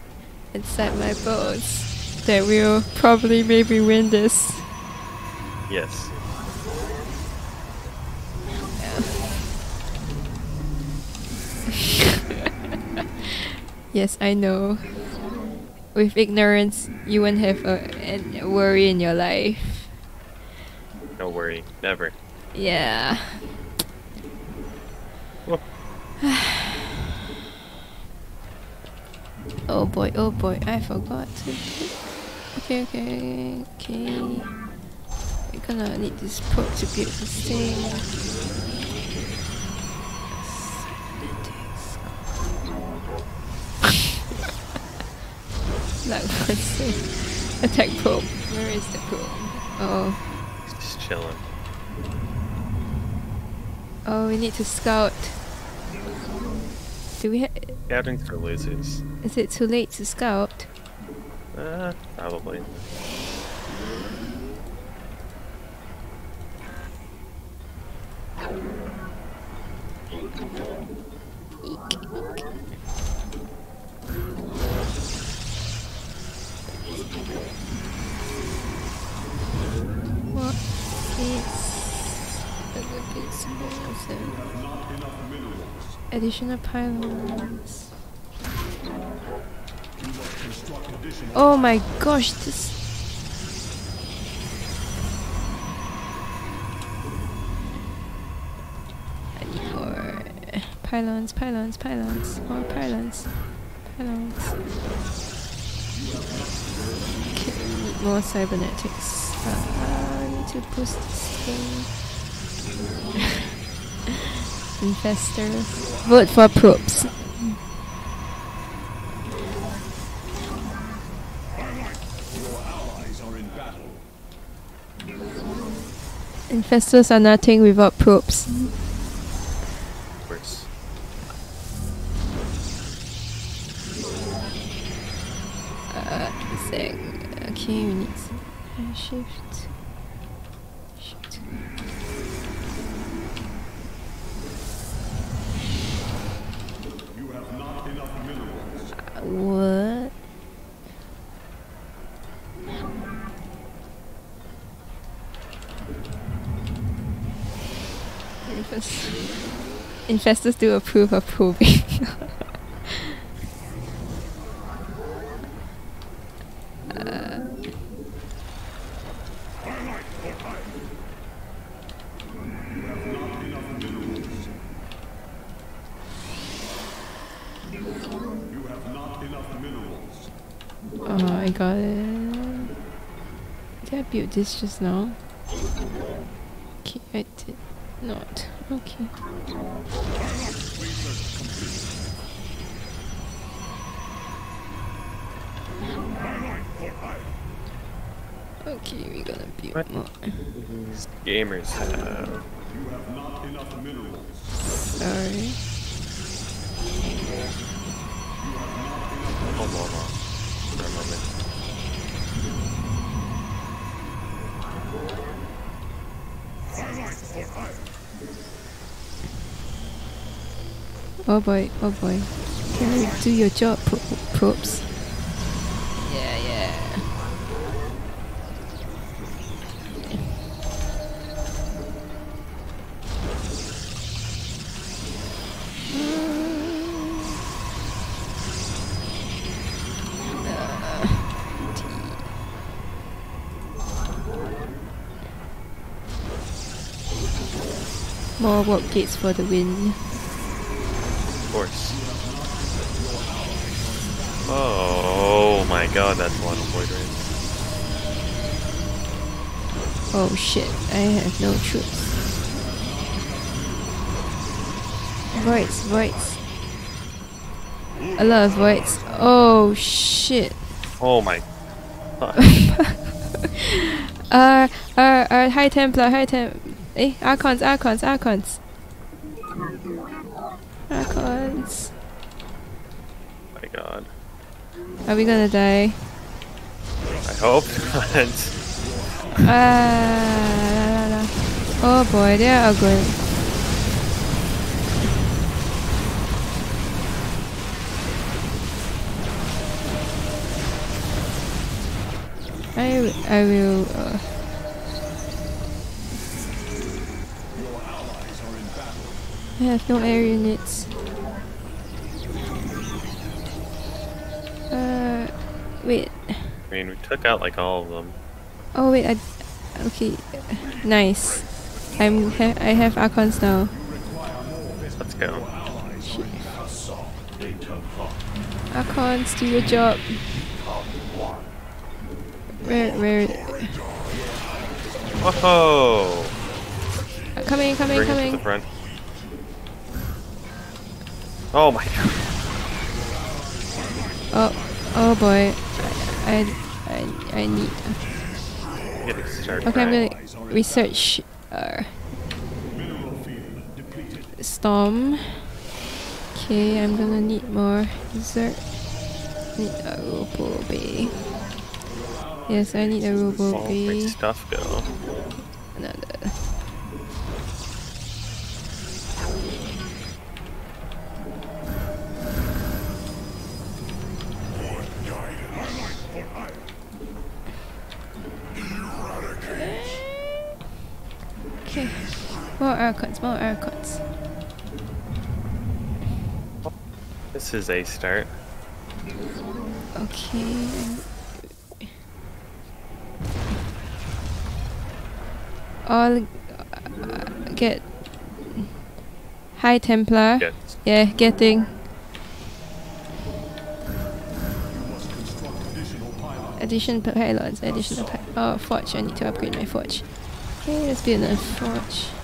inside my bones that we'll probably maybe win this. Yes. Yes, I know. With ignorance, you won't have a, a worry in your life. No worry. Never. Yeah. Oh. boy, oh boy, I forgot to. Okay, okay, okay. We're gonna need this probe to build this thing. like thing. Attack probe. Where is the probe? Oh. Just chilling. Oh, we need to scout. Do we Scouting's for losers. Is it too late to scout? Uh, probably. What is additional pylons? Oh my gosh, this. More pylons, pylons, pylons, more pylons, pylons. Okay, more cybernetics. Uh, I need to boost this thing. Infestors. Vote for probes. Infestors are nothing without probes. Course. Uh. Okay, we need. Shift. What? Infest- Infestors do approve of probing. Oh, I got it. Did I build this just now? Okay, I did not. Okay. Okay, we're gonna build What? more. Gamers have. Sorry. Hold on, hold on. For a moment. Oh boy, oh boy. Can you do your job, pro- probes? Yeah, yeah. More warp gates for the win. Of course. Oh my god, that's a lot of void rays. Oh shit, I have no troops. Voids, voids. A lot of voids. Oh shit. Oh my god. Uh, uh, uh, High Templar, High Temp. Eh, Archons, Archons, Archons. Archons. my god. Are we gonna die? I hope not. Ah, la, la, la. Oh boy, they are going. I will. Uh, I have no air units. Uh, wait. I mean, we took out like all of them. Oh wait, I. Okay, nice. I'm. Ha- I have Archons now. Let's go. Archons, do your job. Where, where? Whoa! Uh, coming, coming, Bring coming. Oh my god. Oh, oh boy. I, I, I need. I'm getting started. Okay, I'm gonna research. Uh, storm. Okay, I'm gonna need more dessert. Need a robo bay. Yes, I need a robo my bay. stuff go. Another. More archons, more archons. This is a start. Okay. I'll uh, get High Templar. Yeah, getting. addition pylons, additional oh forge. I need to upgrade my forge. Okay, let's build a forge.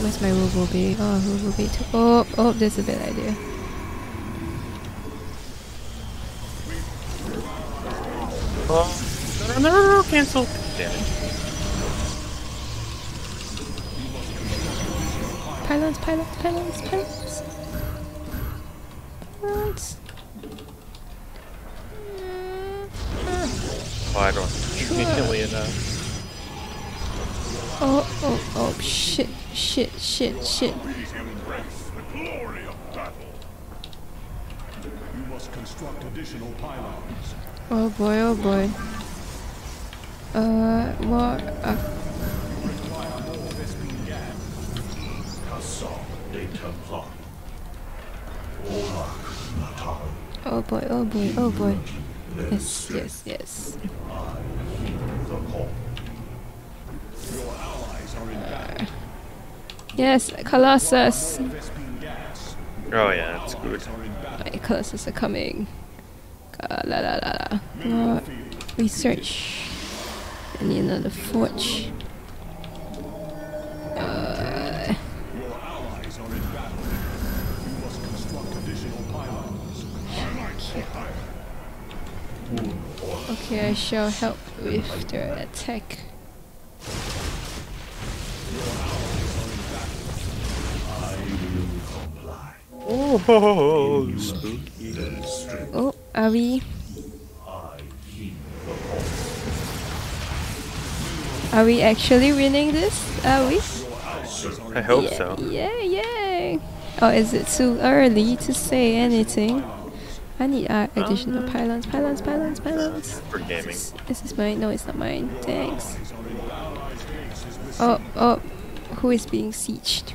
Where's my robo bay? Oh, robo bay too. Oh, oh, that's a bad idea. Oh. No, no, no, no, cancel. Damn it. Pylons, pylons, pylons, pylons. Pylons. Oh, I don't nearly enough. Oh, oh, oh, shit, shit, shit, shit. Oh boy, oh boy. Uh, more. Uh, oh boy, oh boy, oh boy. Yes, yes, yes. Call. Yes, Colossus! Oh yeah, that's good. My Colossus are coming. Uh, la la la la. More research. I need another forge. Uh, okay, I shall help with the attack. Oh, spooky. Oh, are we? Are we actually winning this? Are we? I hope yeah, so. Yeah, yeah. Oh, is it too early to say anything? I need uh, additional pylons, pylons, pylons, pylons. For gaming. Is, is this mine? No, it's not mine. Thanks. Oh, oh. Who is being sieged?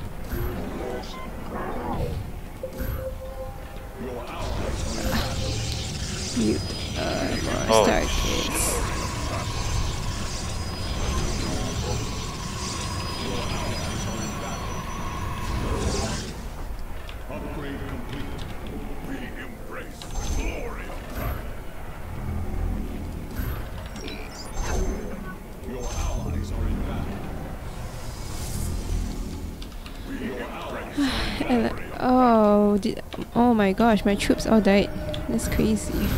Battle. Upgrade completed. We embrace the glory of God. Your allies are in battle. And, uh, oh, did, oh my gosh, my troops all died. That's crazy.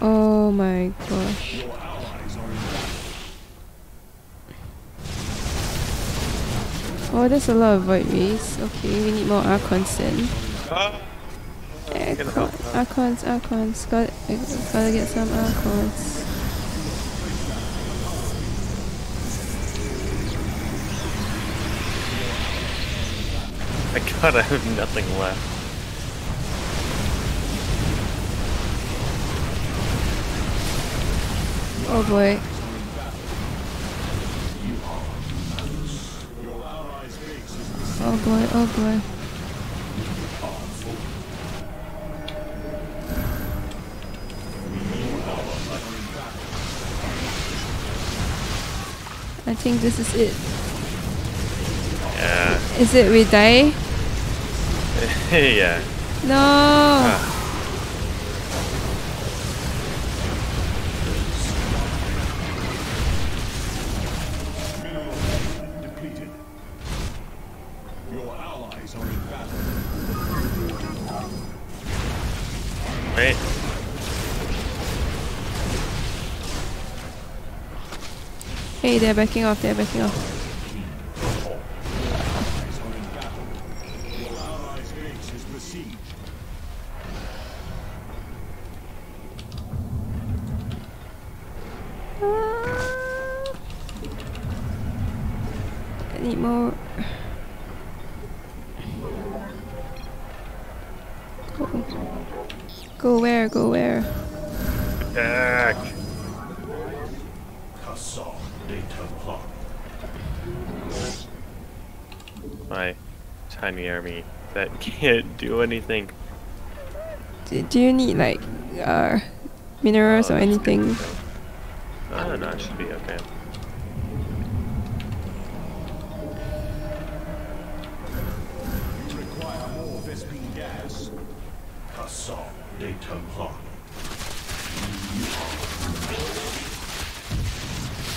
Oh my gosh. Oh, there's a lot of void rays. Okay, we need more archons then. Ah, Archon, help archons, archons. Got, gotta get some archons. my god, I have nothing left. Oh boy. Oh boy, oh boy. I think this is it. Yeah. Is it we die? yeah. No! Ah. They're backing off, they're backing off. tiny army that can't do anything. Do, do you need like uh, minerals oh, or anything? I don't know, it should be okay.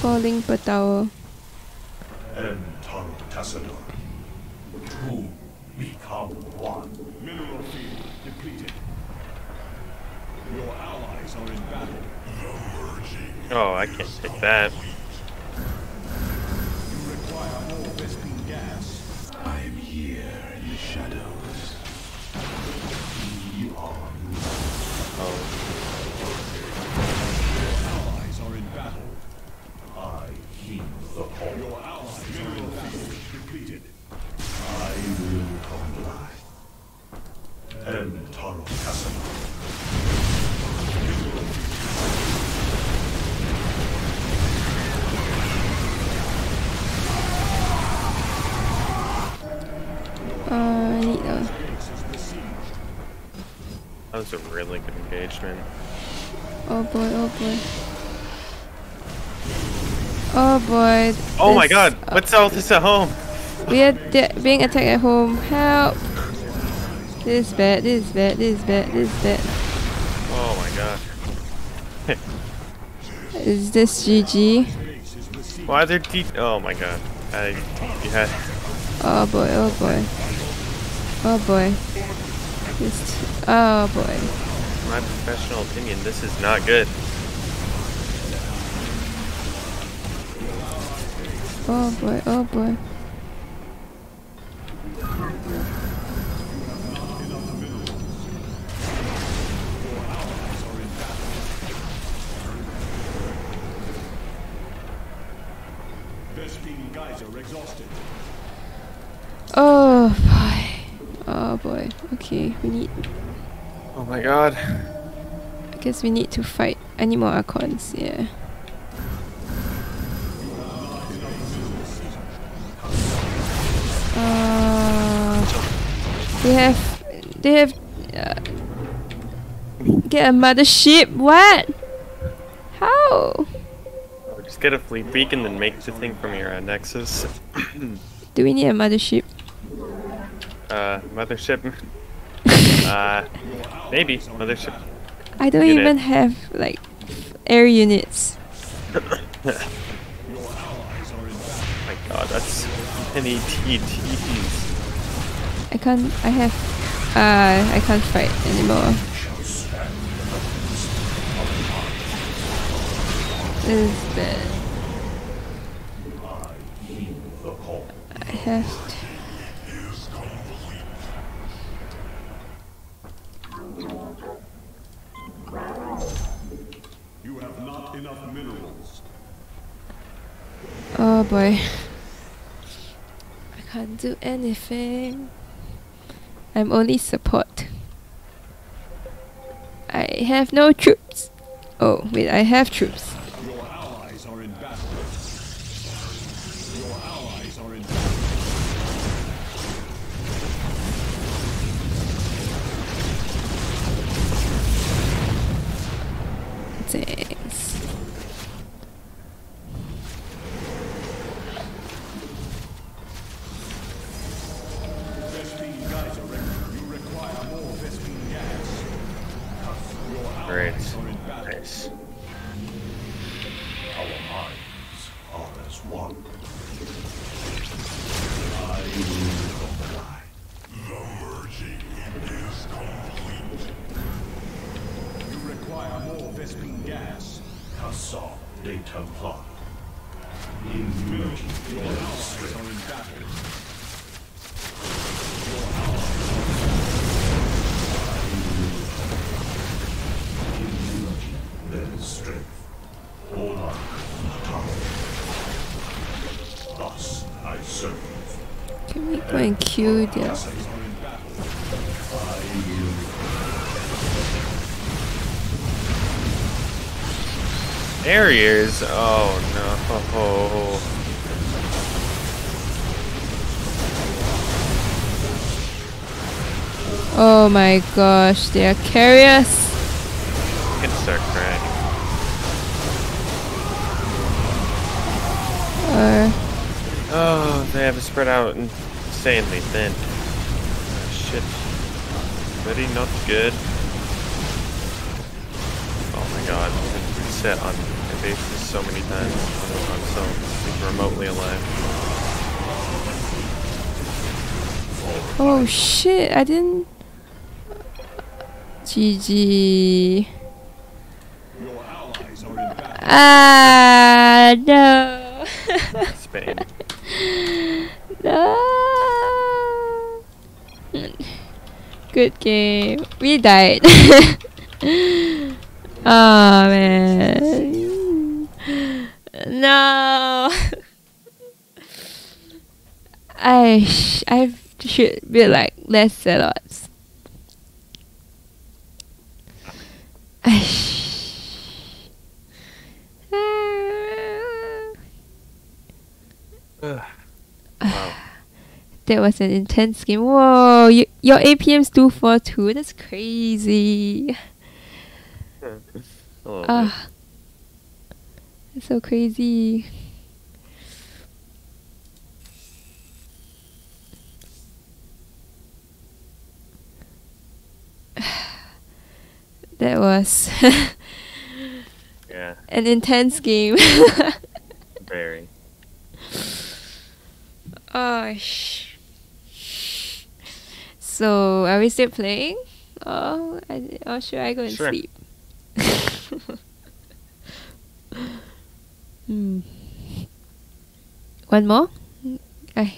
Falling per tower. Boy, oh boy. Oh boy. Oh my this- god, what's all this at home? We are being attacked at home. Help! This is bad, this is bad, this is bad, this is bad. Oh my god. Is this GG? Why are there de- Oh my god. I, had, Oh boy, oh boy. Oh boy. This oh boy. My professional opinion, this is not good. Oh boy, oh boy. Vespene geyser exhausted. Oh boy. Oh boy. Okay, we need Oh my god. Guess we need to fight. Need more Archons, yeah. Uh, they have, they have, uh, get a mothership. What? How? Just get a fleet beacon and make the thing from your uh, Nexus. Do we need a mothership? Uh, mothership. uh, maybe. Mothership. I don't Unit. even have like air units. my god, that's many TTs. I can't. I have. Uh, I can't fight anymore. This is bad. I have. To. You have not enough minerals. Oh boy. I can't do anything. I'm only support. I have no troops. Oh wait, I have troops. Your allies are in battle. Your allies are in battle. Vespene Can we go and kill their There he is. Oh no. Oh my gosh, they are carriers. Can start crying. Or Oh, they have it spread out insanely thin. Oh, shit. Very not good. Oh my god, I've been set on my bases so many times when I'm so like, remotely alive. Oh shit, I didn't. GG. Your allies are in battle. Ah, no. Spain. no. Good game. We died. oh man. No. I sh- I should be like less zealots. I wow. That was an intense game. Whoa, you, your APM's 242. That's crazy. Little. Ah. That's so crazy. that was Yeah, an intense game. very. oh, sh- so are we still playing? Oh, I, or should I go and Sure. sleep? hmm. One more? I.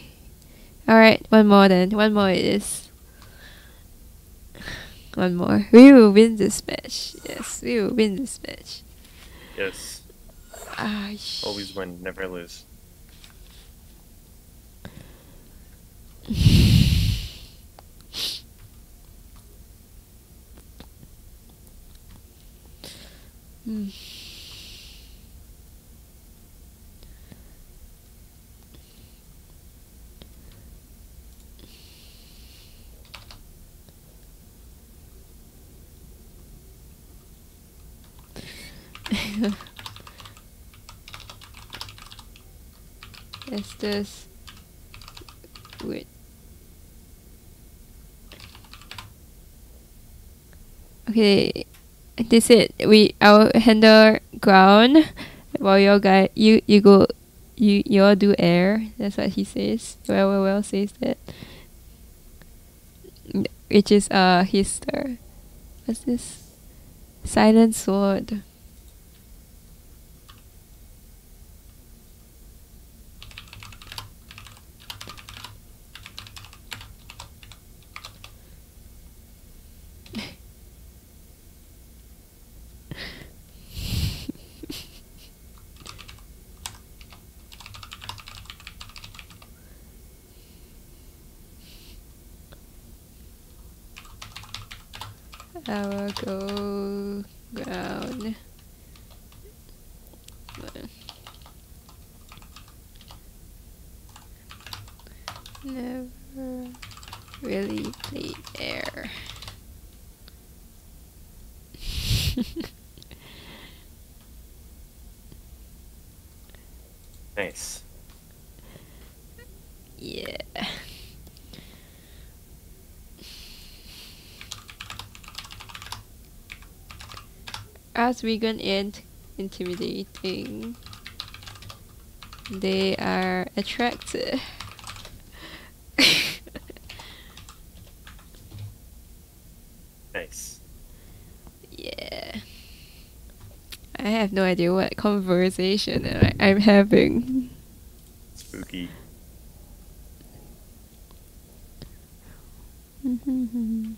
Alright, one more then. One more it is. One more. We will win this match. Yes, we will win this match. Yes, sh- always win, never lose. Hmm. Is this wait Okay they said we I'll handle ground while your guy you you go you you all do air. That's what he says. Well well well says that. Which is uh his uh, what's this? Silent sword. I will go ground. Never really played air. Nice. yeah. As vegan and intimidating, they are attractive. Nice. yeah. I have no idea what conversation I, I'm having. Spooky. Mm-hmm.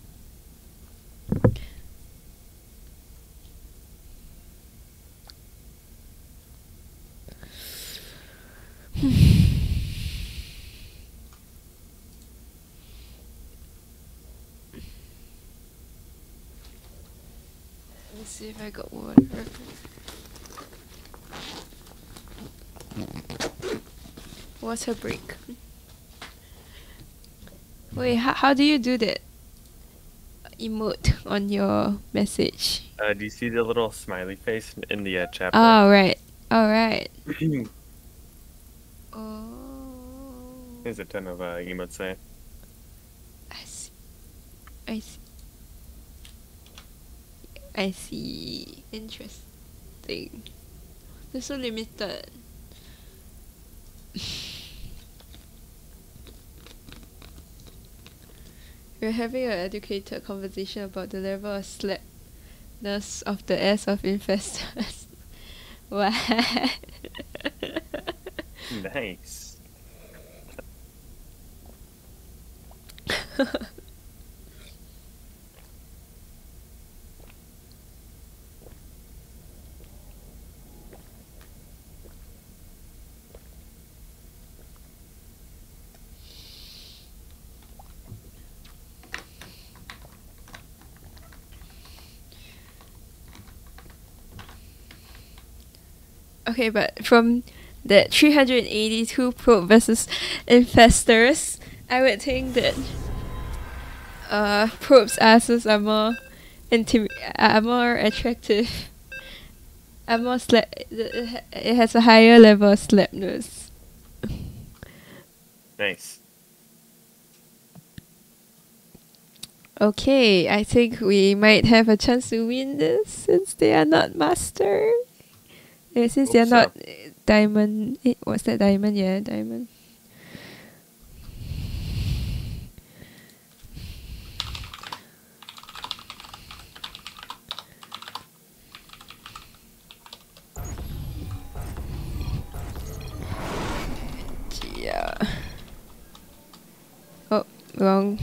Let's see if I got water. Water break. Wait, how, how do you do that? Emote on your message. Uh, do you see the little smiley face in the uh, chapter? Oh, right. Alright. Oh. There's a ton of uh, emotes there. I see. I see. I see. Interesting. They're so limited. We're having an educated conversation about the level of slapness of the ass of infestors. what? Nice. Okay, but from the 382 probe versus infestors, I would think that uh, probe's asses are more intim- are more attractive. Are more sla- it has a higher level of slapness. Nice. Okay, I think we might have a chance to win this since they are not master. Eh, since they are not uh, diamond. Eh, what's that diamond? Yeah, diamond. Yeah. Oh, wrong.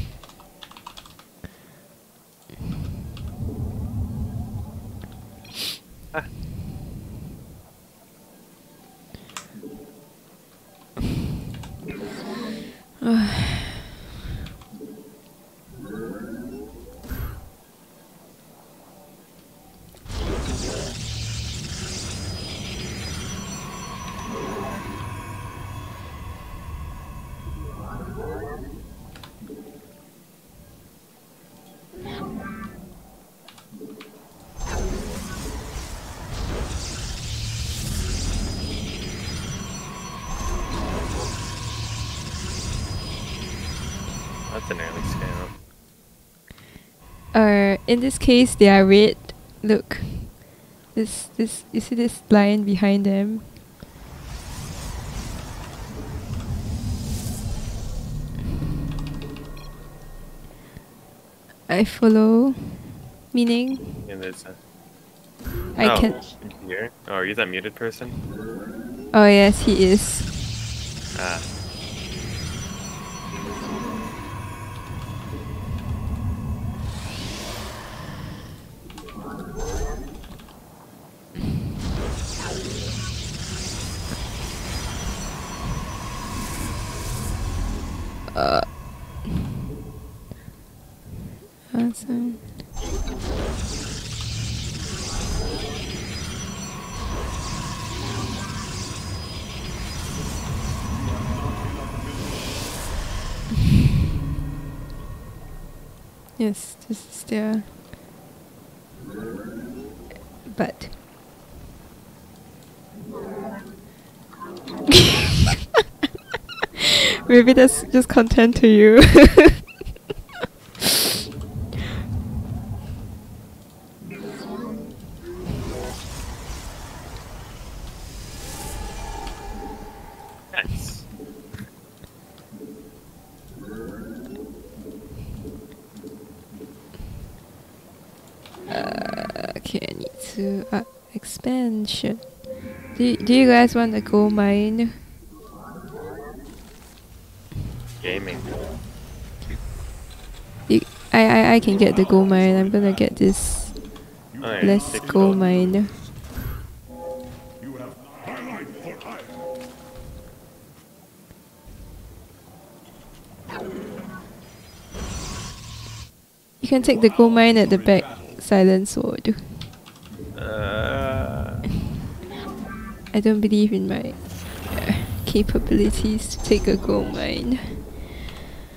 In this case, they are red. Look, this this you see this line behind them. I follow, meaning And there's a. I oh, can. Here. Oh, are you that muted person? Oh yes, he is. Ah. Their but maybe that's just content to you. Nice. Uh, okay, I need to uh, expansion. Do y- do you guys want to go mine? Gaming. You, I, I I can get the gold mine. I'm gonna get this. Oh, yeah, Let's go gold. mine. You have highlight for eye. You can take the gold mine at the back. Silent sword. Uh, I don't believe in my uh, capabilities to take a gold mine.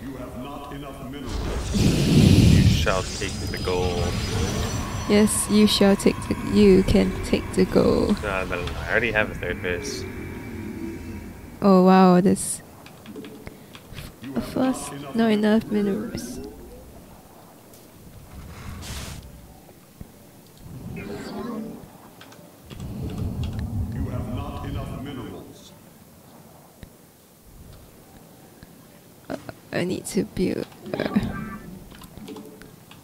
You have not enough minerals. you shall take the gold. Yes, you shall take the. You can take the gold. Uh, I already have a third base. Oh wow, this. First, not enough minerals. I need to build uh,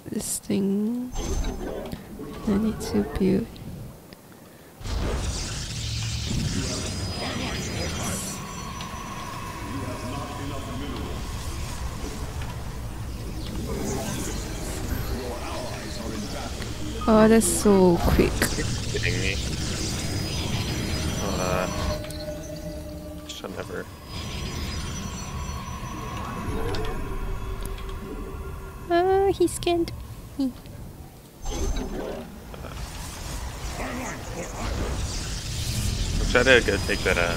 this thing. I need to build. Oh, that's so quick. He scanned me. I'll try to go take that. Uh,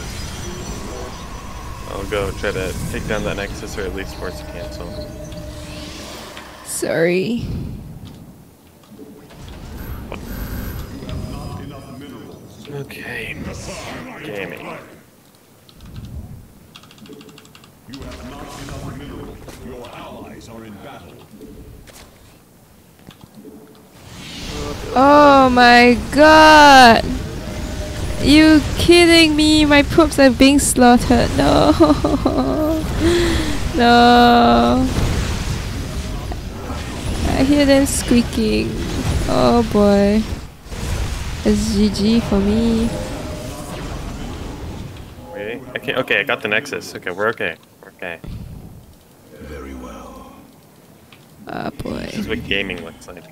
I'll go try to take down that Nexus or at least force a cancel. Sorry. Okay. Gaming. You have not enough minerals. Your allies are in battle. Oh my god! You kidding me? My poops are being slaughtered. No. no. I hear them squeaking. Oh boy. It's GG for me. Wait. Okay. Okay. I got the Nexus. Okay. We're okay. We're okay. Very well. Ah boy. This is what gaming looks like.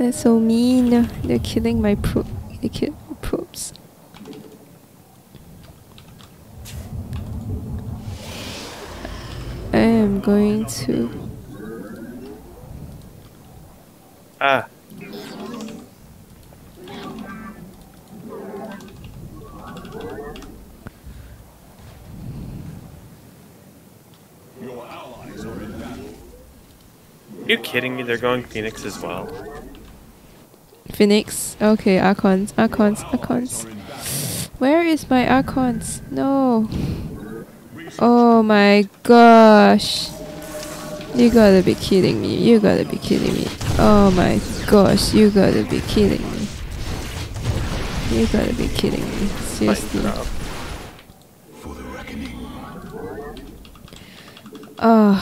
They're so mean. They're killing my poop. They kill poops. I am going to. Ah. Are you kidding me? They're going Phoenix as well. Phoenix. Okay, Archons, Archons, Archons. Where is my Archons? No. Oh my gosh. You gotta be kidding me. You gotta be kidding me. Oh my gosh, you gotta be kidding me. You gotta be kidding me. Seriously. For the reckoning. Oh,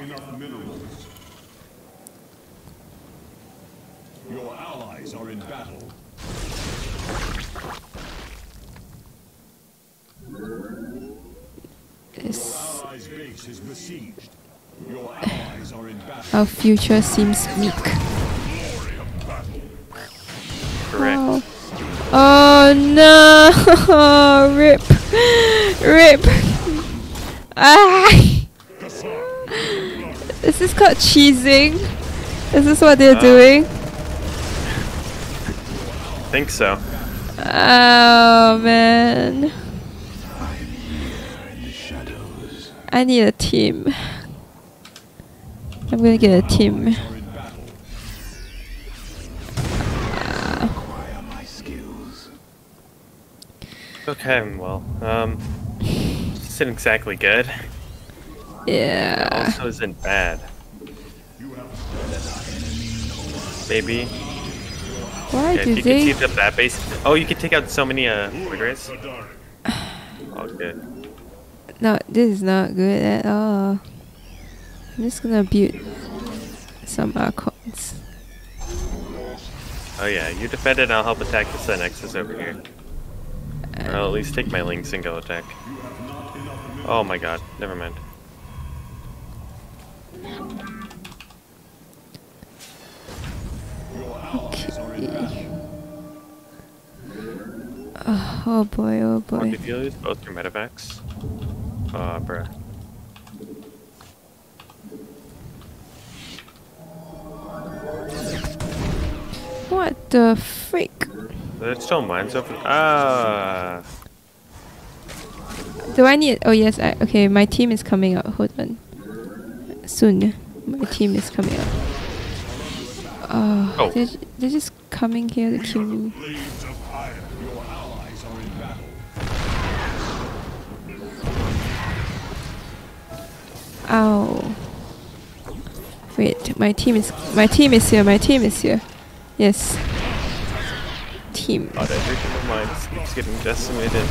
Enough minerals. Your allies are in battle. this, Allies' base is besieged. Your allies are in battle. Our future seems bleak. Correct. Oh. Oh no! Rip! Rip! Ah! Is this called cheesing? Is this what they're Uh. doing? Think so. Oh man. I need a team. I'm gonna get a team. Okay. Well. Um. This isn't exactly good. Yeah. Also isn't bad. Maybe. Why Yeah, do you they? can keep up that base. Oh, you can take out so many uh Warriors. Oh, good. No, this is not good at all. I'm just gonna build some uh, archons. Oh yeah, you defend it. I'll help attack the Sun Nexus over here. Or I'll at least take my links and go attack. Oh my god, never mind. Okay. Oh, oh boy, oh Oh, boy. did you lose both your medevacs? Aw, bruh. What the freak? There's still mines open. Ah, Do I need? Oh yes, I okay. My team is coming out. Hold on. Soon, my team is coming out. Oh, Oh. They're, they're just coming here to kill me. Blades of iron. Your allies are in battle. Ow. Wait, my team is my team is here. My team is here. Yes. Team. Oh, of mine keeps getting decimated.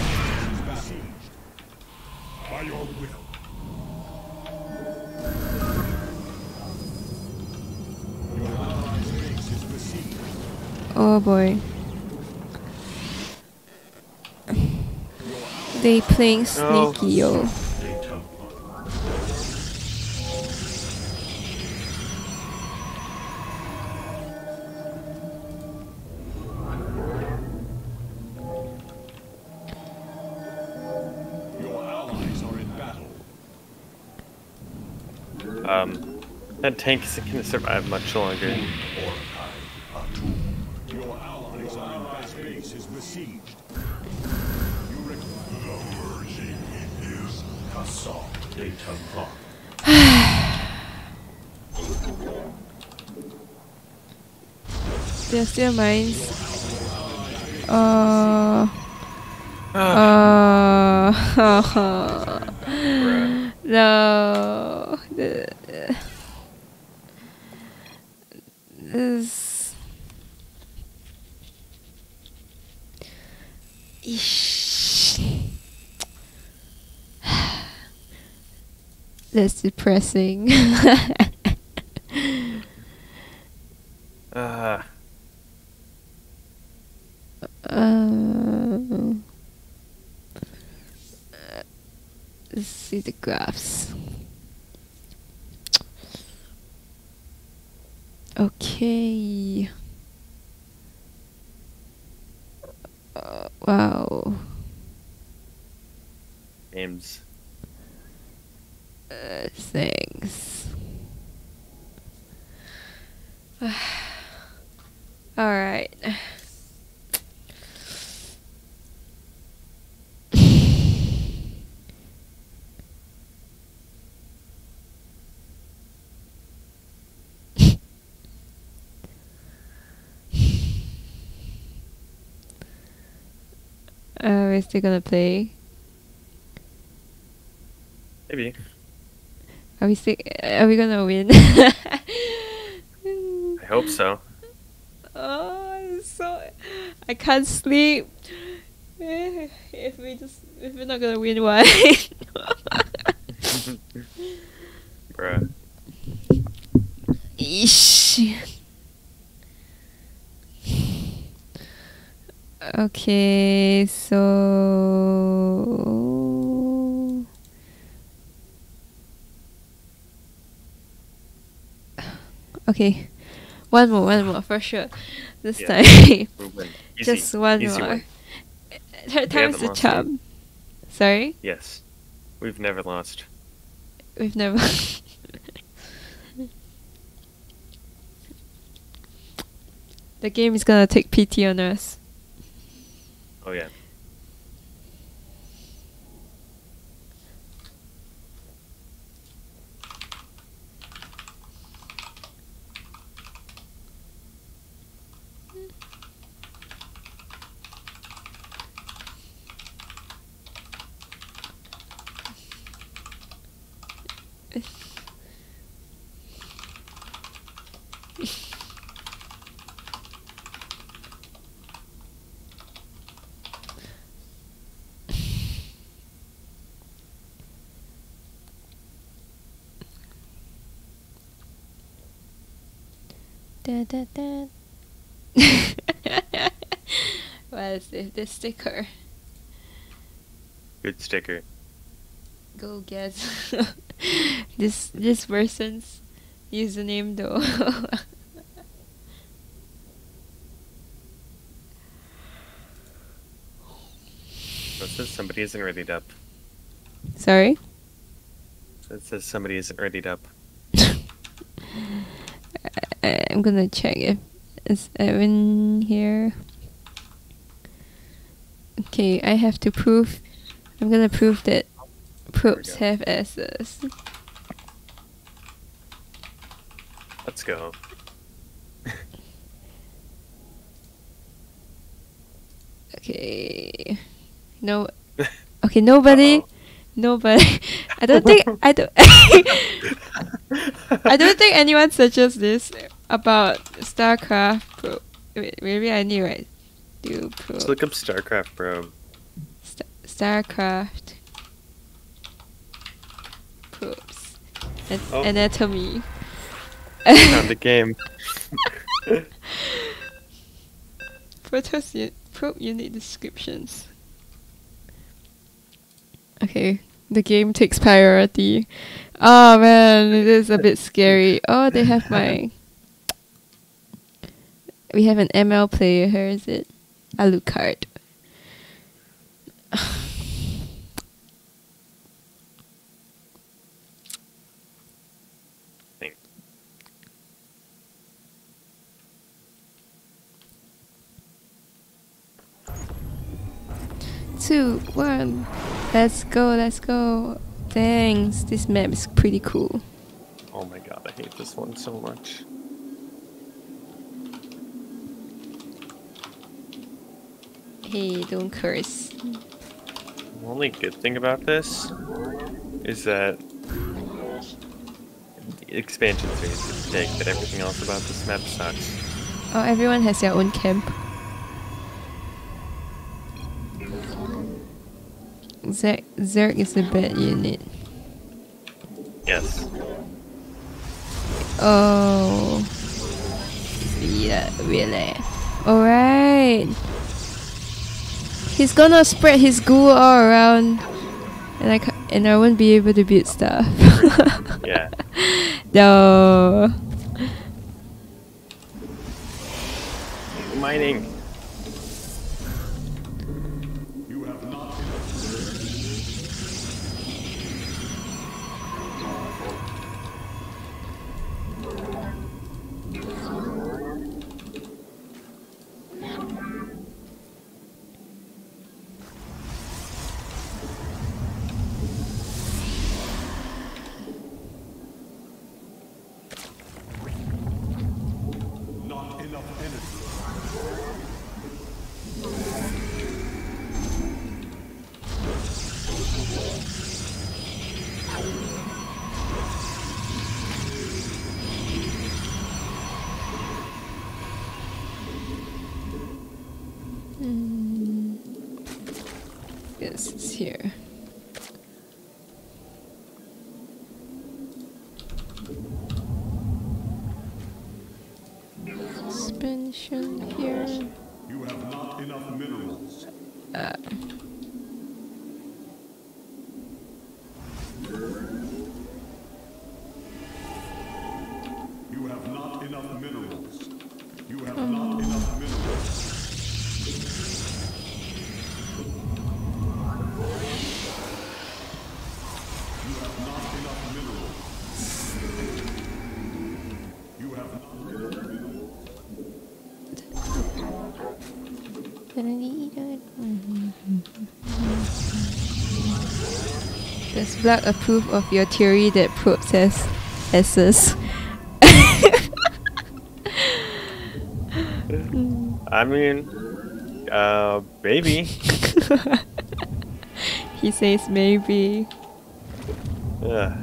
Oh boy. They playing oh, sneaky, oh. yo. Um, that tank isn't gonna survive much longer. Mordecai Atu. Your are in battle. Base is besieged. The version is Kassam de Templar. They're still mines. Uh. Uh. no. The- This. Eesh. That's depressing. Uh, Um, let's see the graphs. Okay. Uh, wow. names. Uh, thanks. All right. Uh, we're still gonna play. Maybe. Are we still? Are we gonna win? I hope so. Oh, I'm so I can't sleep. If we just if we're not gonna win, why? Bruh. Eesh. Okay, so okay, one more, one more for sure. This Yeah. time, just one Easy more. Third time's the charm. Sorry, Yes. We've never lost. we've never. the game is gonna take pity on us. Oh yeah. Da, da. well, the sticker. Good sticker. Go get this this person's username though. It says somebody isn't readied up. Sorry. It says somebody isn't readied up. I'm gonna check if is Evan here. Okay, I have to prove. I'm gonna prove that probes have S's. Let's go. Okay. No. Okay, nobody. Nobody. I don't think. I don't. I don't think anyone searches this about StarCraft Pro. Wait, maybe I knew right. Do pro Let's look up StarCraft Probe. Sta- StarCraft probes An- Oh. anatomy. Found the game. Protoss u- probe unit descriptions. Okay, the game takes priority. Oh man, it is a bit scary. Oh, they have my. We have an ML player here, is it? Ah, Alucard. Think. Two, one. Let's go, let's go. Thanks, this map is pretty cool. Oh my god, I hate this one so much. Hey, don't curse. The only good thing about this is that expansion series is big, but everything else about this map sucks. Oh, everyone has their own camp. Zerg, Zerg is a bad unit. Yes. Oh. Yeah, really. Alright. He's gonna spread his goo all around. And I, ca- and I won't be able to build stuff. Yeah. no. Mining. Does Black approve of your theory that probes has S's? I mean, uh, maybe. he says maybe. Ugh.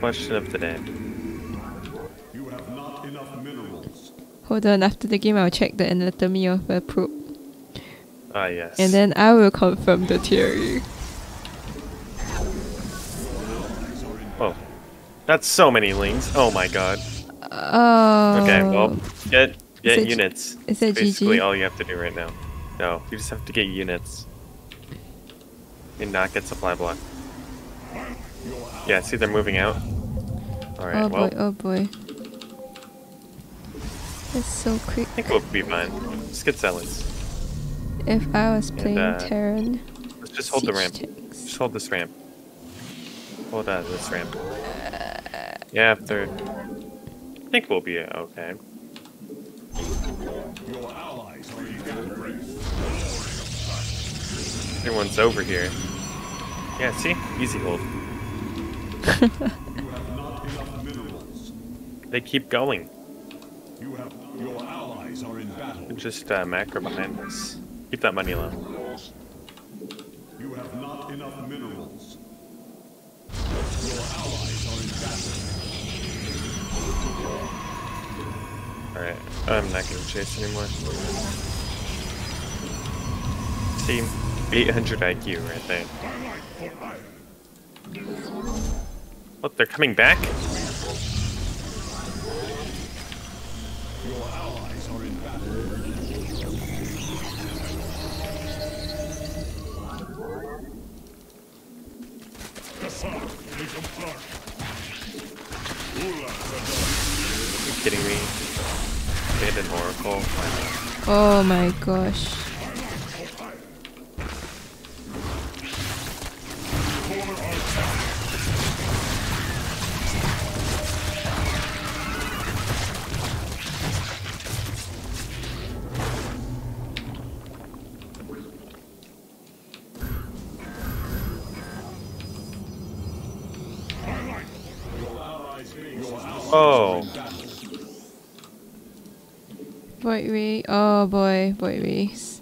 Question of the day. You have not enough minerals. Hold on, after the game I'll check the anatomy of a probe. Ah, yes. And then I will confirm the theory. Oh, that's so many lings. Oh my god. Oh. Okay, well, get get G- units. is it basically GG? all you have to do right now. No, you just have to get units. And not get supply block. Yeah, see they're moving out. Alright, oh well, boy, oh boy. That's so quick. I think we'll be fine. Just get zealots. If I was playing uh, Terran. Let's just hold the ramp. tanks. Just hold this ramp. Hold that, this ramp. Yeah, after. I think we'll be uh, okay. Your allies are in battle. Everyone's over here. Yeah, see? Easy hold. You have not enough minerals. They keep going. You have your allies are in battle. Just uh, macro behind us. Keep that money alone. You have not enough minerals. Your allies are in battle. Alright, I'm not gonna chase anymore. Team 800 IQ right there. What, they're coming back? You kidding me? They had an oracle. Oh my gosh. Oh, Boy Ray. Oh boy, Void Rays.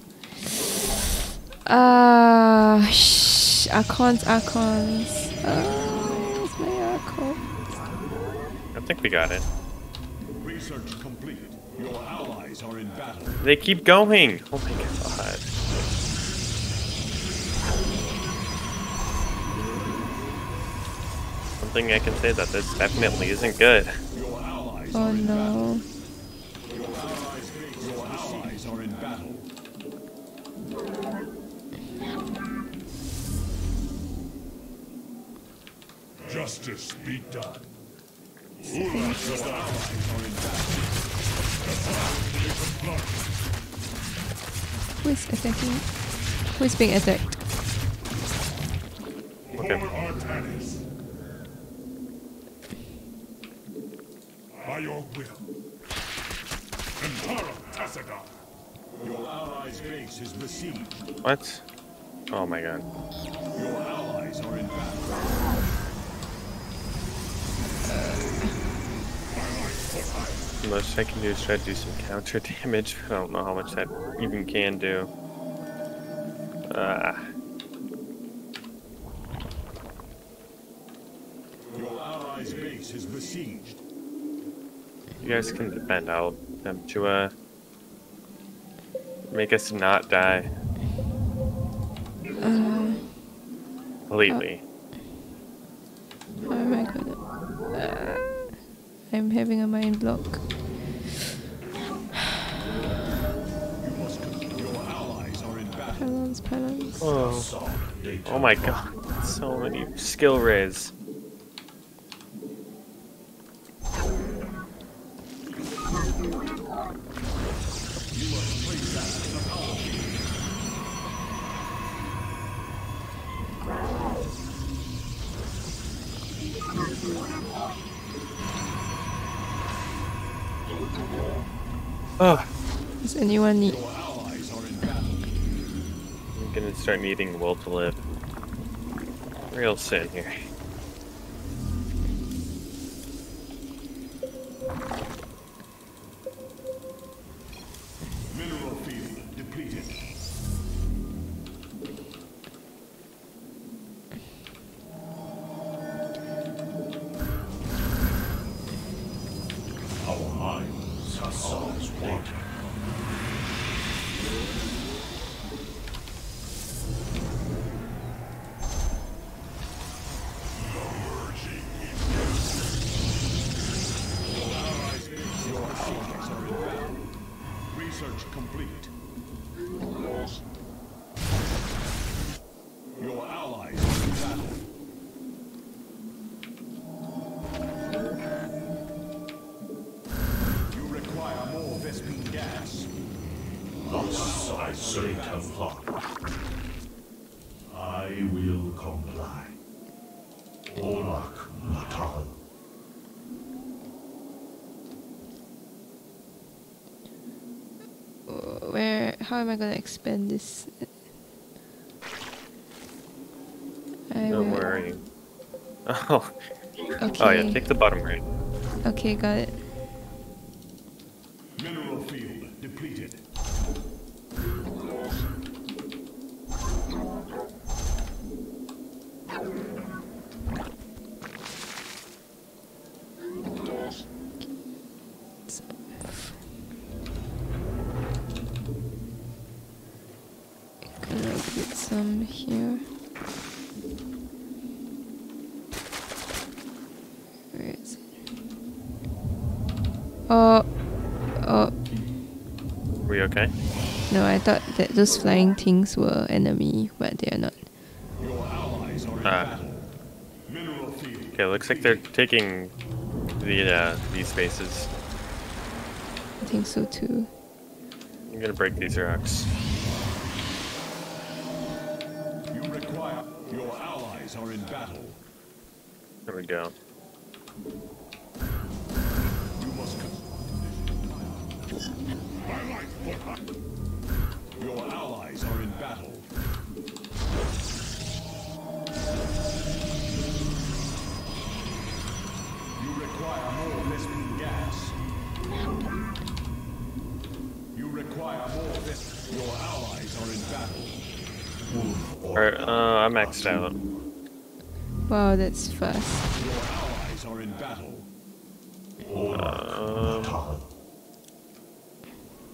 Ah, shh. Archons, Archons. Oh, where's my Archon? I think we got it. Research complete. Your allies are in battle. They keep going. Oh my god. Something I can say that this definitely isn't good. Oh no. Your allies are in battle. Justice be done. Who is attacking? Who is being attacked? Okay. By your will. Impara Tassadar. Your allies' base is besieged. What? Oh my god. Your allies are in battle. The most I can do is try to do some counter damage. I don't know how much that even can do. Ah. Your allies' base is besieged. You guys can defend. I'll attempt to uh make us not die Uh, completely. how am I gonna? Uh, I'm having a mind block. You must. Your allies are in battle. Pylons, pylons. Oh. oh my god. So many skill rays. Oh, Does anyone need? I'm gonna start needing will to live. Real soon here. How am I gonna expand this? I No, will- where are you? Oh. Okay. Oh yeah, take the bottom right. Okay, got it. Mineral field depleted. Gonna put some here. Where is it? Oh, oh. Were you okay? No, I thought that those flying things were enemy, but they are not. Allies are in Ah. Mineral field Okay, Okay, looks like they're taking the uh, these spaces. I think so too. I'm gonna break these rocks. You require. Your allies are in battle. There we go. I'm out. Wow, that's fast. Your allies are in battle. Um,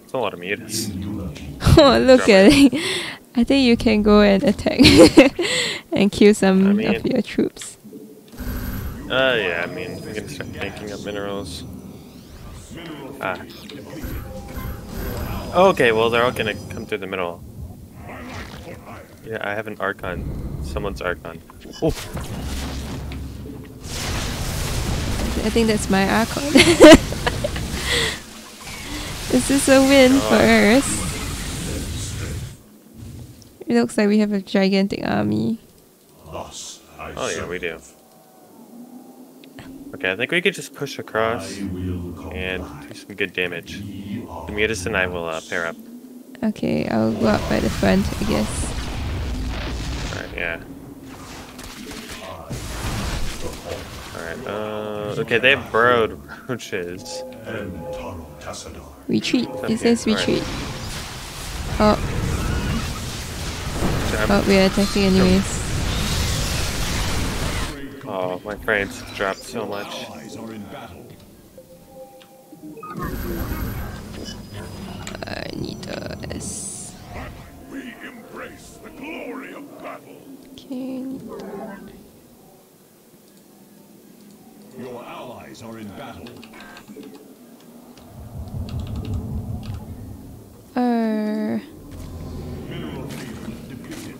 it's a lot of mutas. oh, look at it. I think you can go and attack and kill some I mean- of your troops. Uh, yeah, I mean, we can start making up minerals. Ah. Okay, well, they're all gonna come through the middle. Yeah, I have an Archon. Someone's Archon. Oh, I think that's my Archon. this is a win for us. It looks like we have a gigantic army. Thus I oh yeah, we do. Okay, I think we could just push across and do some good damage. Ye are The mutas and I will uh, pair up. Okay, I'll go up by the front, I guess. Alright, yeah. Alright, uh, okay, they have burrowed roaches. En Taro Tassadar. Retreat. Okay, It says alright. retreat. Oh, So oh, we're attacking anyways. Oh, my frames dropped so much. Allies are in battle. I need this. We Okay. Your allies are in battle. Uh, Mineral field depleted.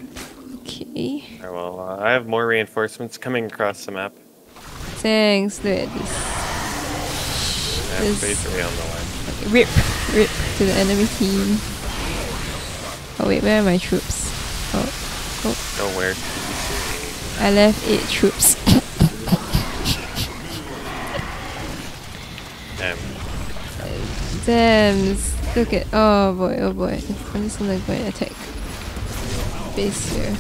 okay. Alright, well, uh, I have more reinforcements coming across the map. Thanks, look at this. I have This- basically on the line. Rip, rip to the enemy team. Oh wait, where are my troops? Oh, Nowhere. I left eight troops. Damn. Damn, look at, oh boy, oh boy. I'm just gonna go and attack base here.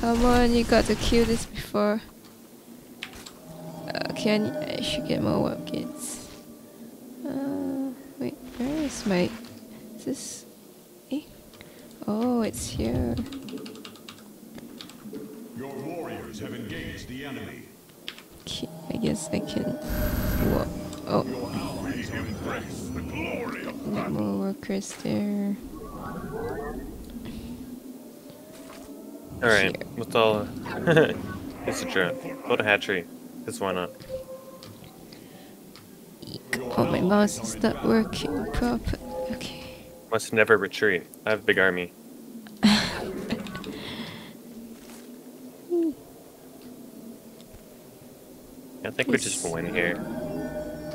Come on, you got to kill this before. Okay, I, need, I should get more warp gates. Uh, wait, where is my... Is this... Oh, it's here. Your warriors have engaged the enemy. Okay, I guess I can walk. Oh, Your allies are embrace the glory of get more workers there. Alright, Here. with all. it's a drone. Build a hatchery. Because why not? Oh, my mouse is not working proper. Okay. Must never retreat. I have a big army. I think we just It's- win here.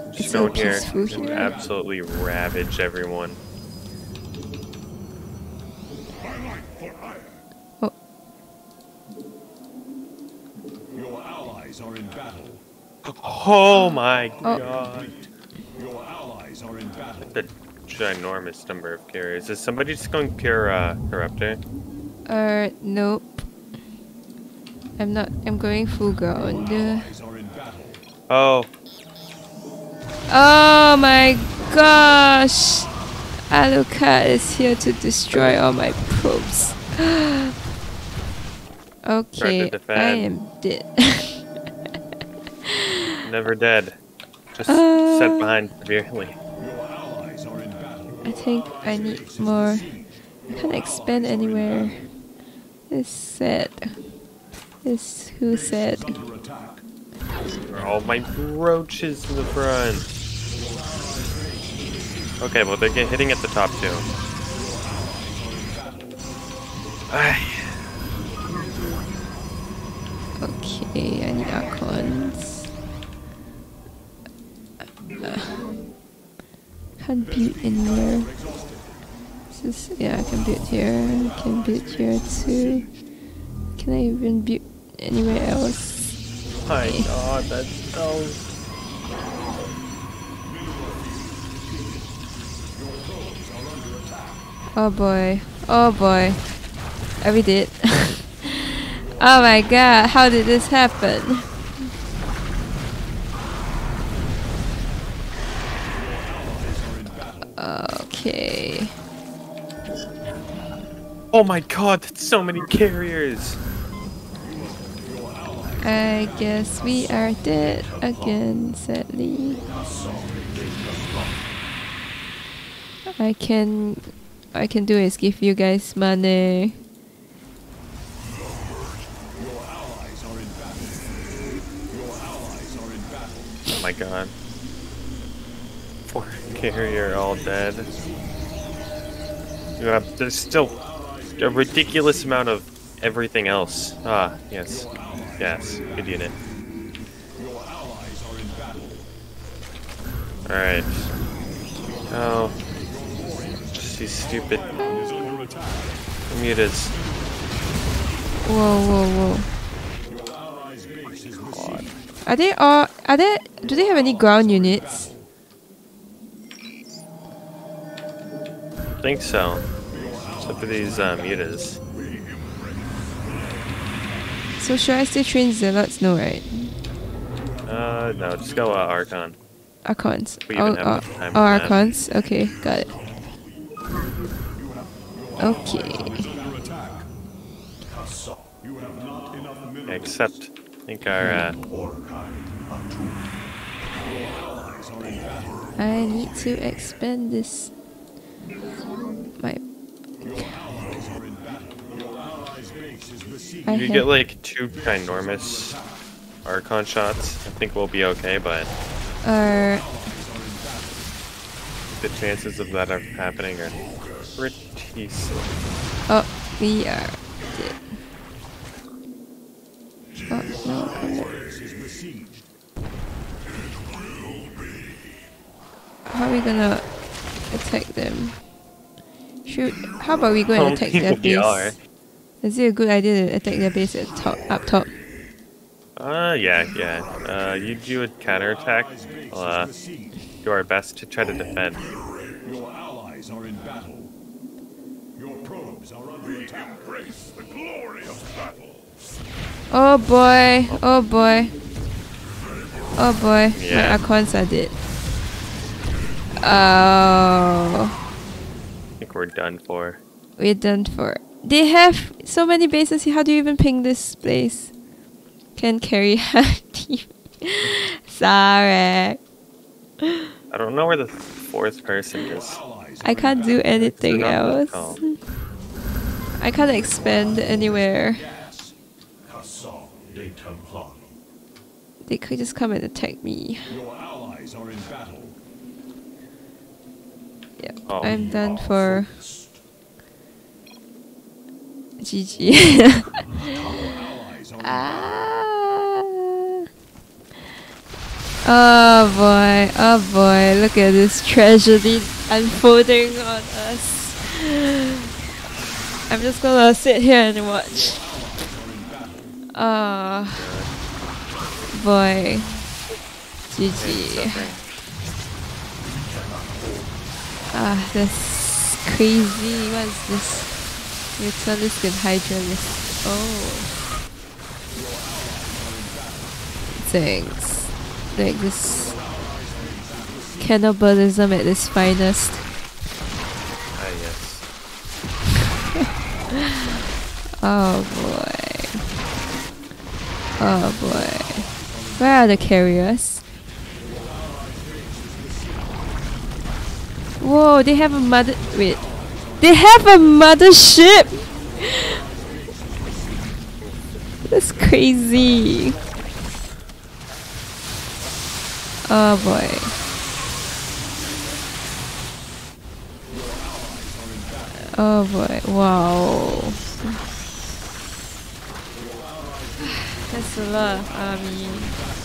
it's Just so go in here peaceful and here. absolutely ravage everyone. Oh, Your allies are in battle. Oh my Oh. god. Your allies are in battle. The ginormous number of carriers. Is somebody just going pure uh, corruptor? uh, nope. I'm not. I'm going full ground. Allies are in battle. Oh, Oh my gosh! Alucard is here to destroy all my probes. okay, I am dead. never dead. Just Uh. set behind severely. I think I need more. I can't expand anywhere. It's sad. It's who said. All my roaches in the front. Okay, well they're hitting at the top too. Ay. Okay, I need Archons. Uh, can't build anywhere. This is, yeah, I can build here. I can build here too. Can I even build anywhere else? My Okay. god, that's so. Oh boy. Oh boy. Are we did? oh my god, how did this happen? Okay. Oh my god, that's so many carriers. I guess we are dead again, sadly. I can I can do is give you guys money. Oh my god. Four carrier all dead. You have, there's still a ridiculous amount of everything else. Ah, yes. Yes, good unit. Alright. Oh. These stupid mutas. Whoa, whoa, whoa. Are they all? Are they? Do they have any ground units? Think so. Except for these uh, mutas. So should I still train zealots? No, right? Uh, no, just go uh, Archon. Archons. We Oh, even have oh, oh, that. Archons. Okay, got it. Okay. Except, I think our, uh, I need to expand this. My. I you get like two ginormous Archon shots, I think we'll be okay, but Uh, the chances of that happening are pretty slim. oh, we are dead. Oh, no. How are we gonna attack them? Should how about we go and attack their we are. base? Is it a good idea to attack their base at top up top? Uh, yeah, yeah. Uh, you do a counterattack. We'll, uh, do our best to try to defend. Your allies are in battle. Your probes are under attack. Embrace the glory of battle. Oh boy, oh boy. Oh boy, Yeah. my Archons are dead. Oh, I think we're done for. we're done for. They have so many bases. How do you even ping this place? Can carry half team. Sorry. I don't know where the fourth person is. I can't do anything else. called. I can't expand anywhere. Casson de Templar. They could just come and attack me. Your allies are in battle. Yeah, Oh. I'm done for GG. Allies are in ah. Oh boy, oh boy, look at this tragedy unfolding on us. I'm just gonna sit here and watch. Oh boy. GG. Ah, that's crazy. What is this? Mutalisk and Hydralisk. Oh. Thanks. Like this cannibalism at its finest. Ah, yes. Oh boy. Oh boy. Where are the carriers? Whoa, they have a mother. Wait. They have a mothership! That's crazy. Oh boy. Oh boy. Wow. That's a lot of army.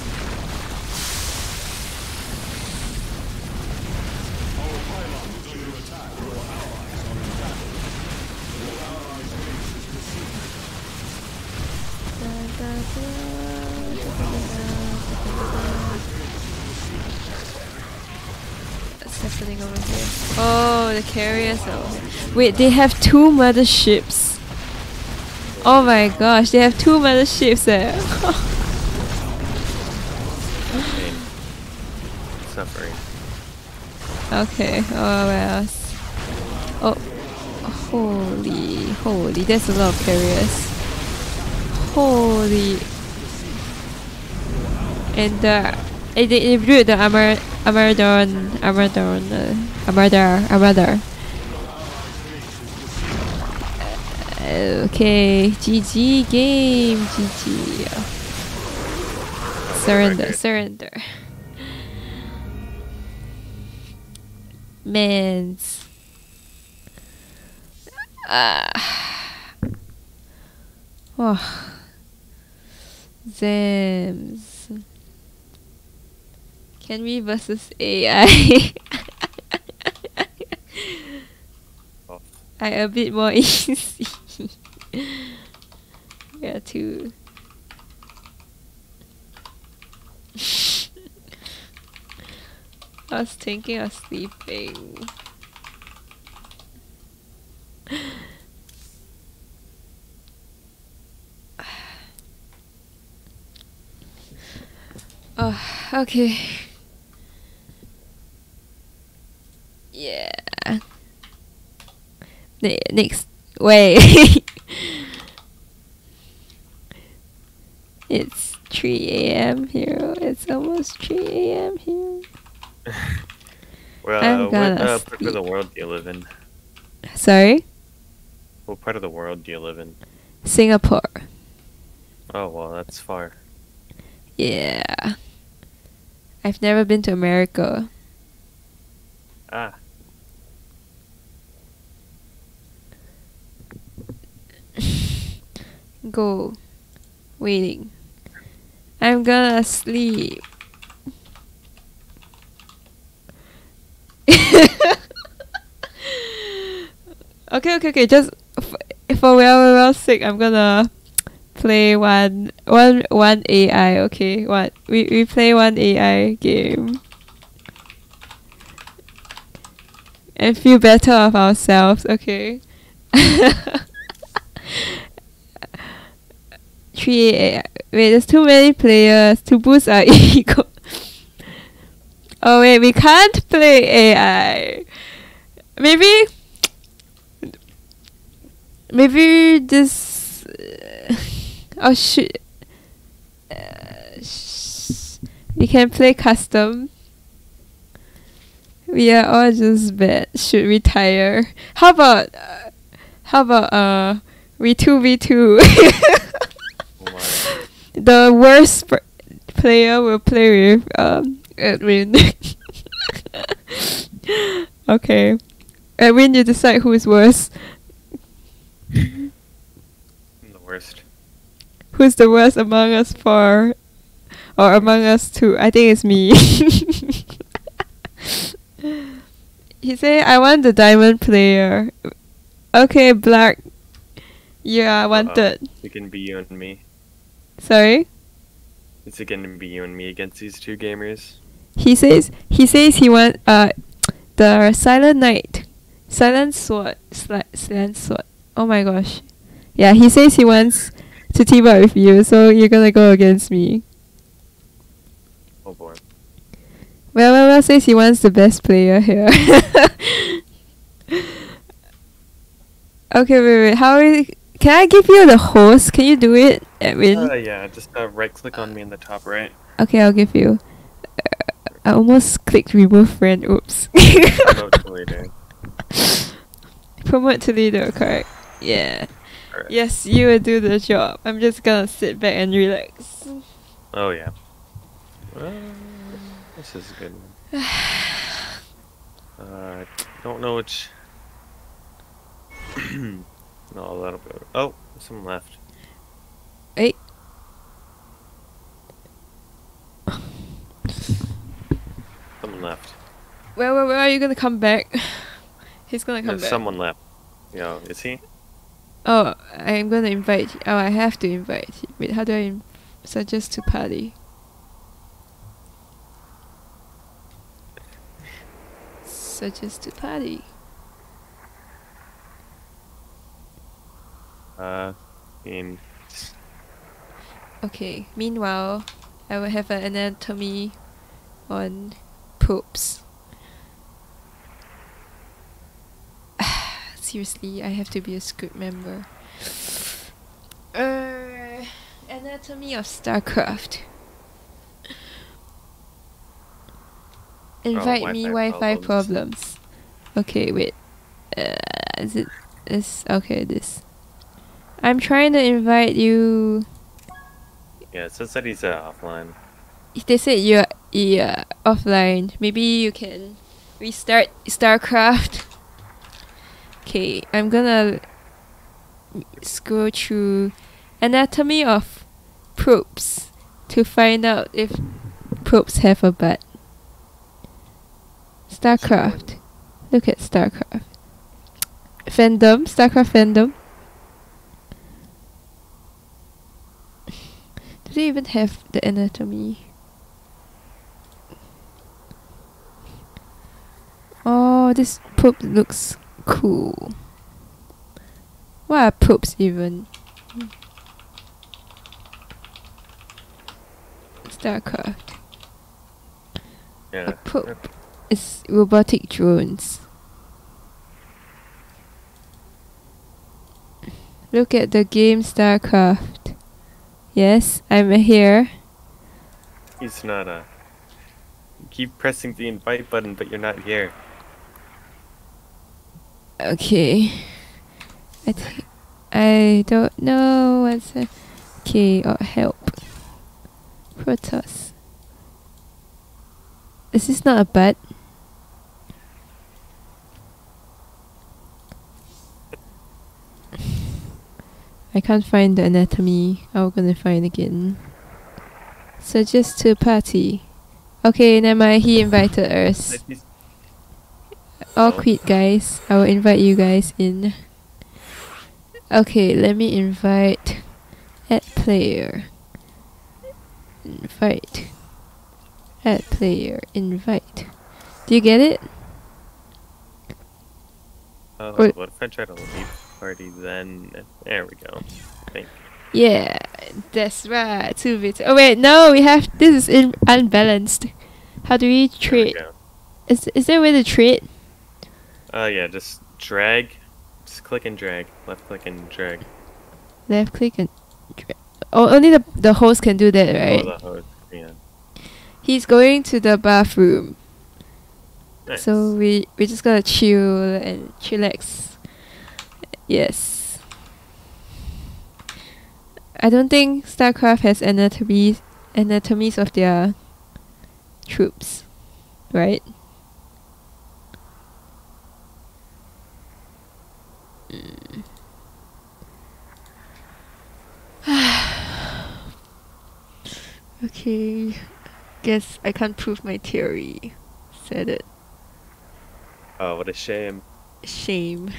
What's happening over here? Oh, the carriers are over here. Wait, they have two motherships. Oh my gosh, they have two motherships eh. Pain. Suffering. okay, oh what else? Oh, holy, holy, there's a lot of carriers. Holy. And the, eh, they, they blew the Amar, Amardon, Amardon, uh, Amardar, Amardar. Okay, GG game, GG. Surrender, surrender. Mans. Ah. Oh. Can we versus AI? Oh. I a bit more easy. yeah, two. I was thinking of sleeping. Oh, okay. Yeah. Ne- next. Wait. it's 3 a.m. here. It's almost 3 a.m. here. Well, I'm uh, what uh, part of the world do you live in? Sorry? What part of the world do you live in? Singapore. Oh, well, that's far. Yeah. I've never been to America. Ah, Go. Waiting. I'm gonna sleep. okay, okay, okay. Just f- for well, well, well sake, I'm gonna play one, one, one AI. Okay, what? We we play one AI game. And feel better of ourselves. Okay. Three AI. Wait, there's too many players to boost our ego. Oh wait, we can't play AI. Maybe. Maybe this. Oh shit. Uh, sh- we can play custom. We are all just bad. Should retire. How about? Uh, how about uh, we two v two. the worst player will play with um Edwin. okay, Edwin, you decide who is worse. I'm the worst. Who's the worst among us four, or among us two? I think it's me. he say I want the diamond player. Okay, black. Yeah, I wanted. It can be you and me. Sorry. It's gonna be you and me against these two gamers. He says he says he want uh the silent knight, silent sword, sli- silent sword. Oh my gosh, yeah. He says he wants to team up with you, so you're gonna go against me. Oh boy. Well, well, well says he wants the best player here. okay, wait, wait. How is? Can I give you the host? Can you do it, Edwin? Uh, yeah, just uh, right click on me in the top right. Okay, I'll give you. Uh, I almost clicked remove friend. Oops. Promote to leader. Promote to leader, correct? Yeah. Alright. Yes, you will do the job. I'm just gonna sit back and relax. Oh yeah. Well, this is a good one. Uh, don't know which. no, that'll go. Oh, someone left. Hey. Someone left. Where, where, where are you gonna come back? He's gonna come There's back. someone left. Yo, is he? Oh, I'm gonna invite. Oh, I have to invite. Wait, how do I suggest to party? Suggest to party. Uh, I mean, Okay. Meanwhile, I will have an anatomy on poops. Seriously, I have to be a script member. Uh, anatomy of StarCraft. Invite me Wi-Fi problems. problems. Okay, wait. Uh, is it this? Okay, this. I'm trying to invite you. yeah, it says that he's uh, offline. If they said you're yeah offline, maybe you can restart StarCraft. Okay, I'm gonna scroll through anatomy of probes to find out if probes have a butt. StarCraft. Look at StarCraft. Fandom, StarCraft fandom. Do they even have the anatomy? Oh, this probe looks cool. What are poops even? StarCraft. Yeah. A poop is robotic drones. Look at the game StarCraft. Yes, I'm here. He's not a. you keep pressing the invite button, but you're not here. Okay. I thi- I don't know what's a okay or help. Protoss. Is this not a butt? I can't find the anatomy. I'm gonna find again. Suggest to party. Okay, never mind. He invited us. All Oh. quit, guys. I will invite you guys in. Okay, let me invite add player. Invite. Add player. Invite. Do you get it? Uh, Wait. what if I try to leave party then? There we go. Thank you. Yeah, that's right. Two bits. Oh wait, no, we have this is in unbalanced. How do we trade? Is is there a way to trade? Uh, yeah, just drag. Just click and drag. Left click and drag. Left click and. Dra- oh, only the the host can do that, right? Oh, the host. Yeah. He's going to the bathroom. Nice. So we we just gotta chill and chillax. Yes. I don't think StarCraft has anatomies anatomies of their troops, right? okay. Guess I can't prove my theory. Said it. Oh, what a shame. Shame.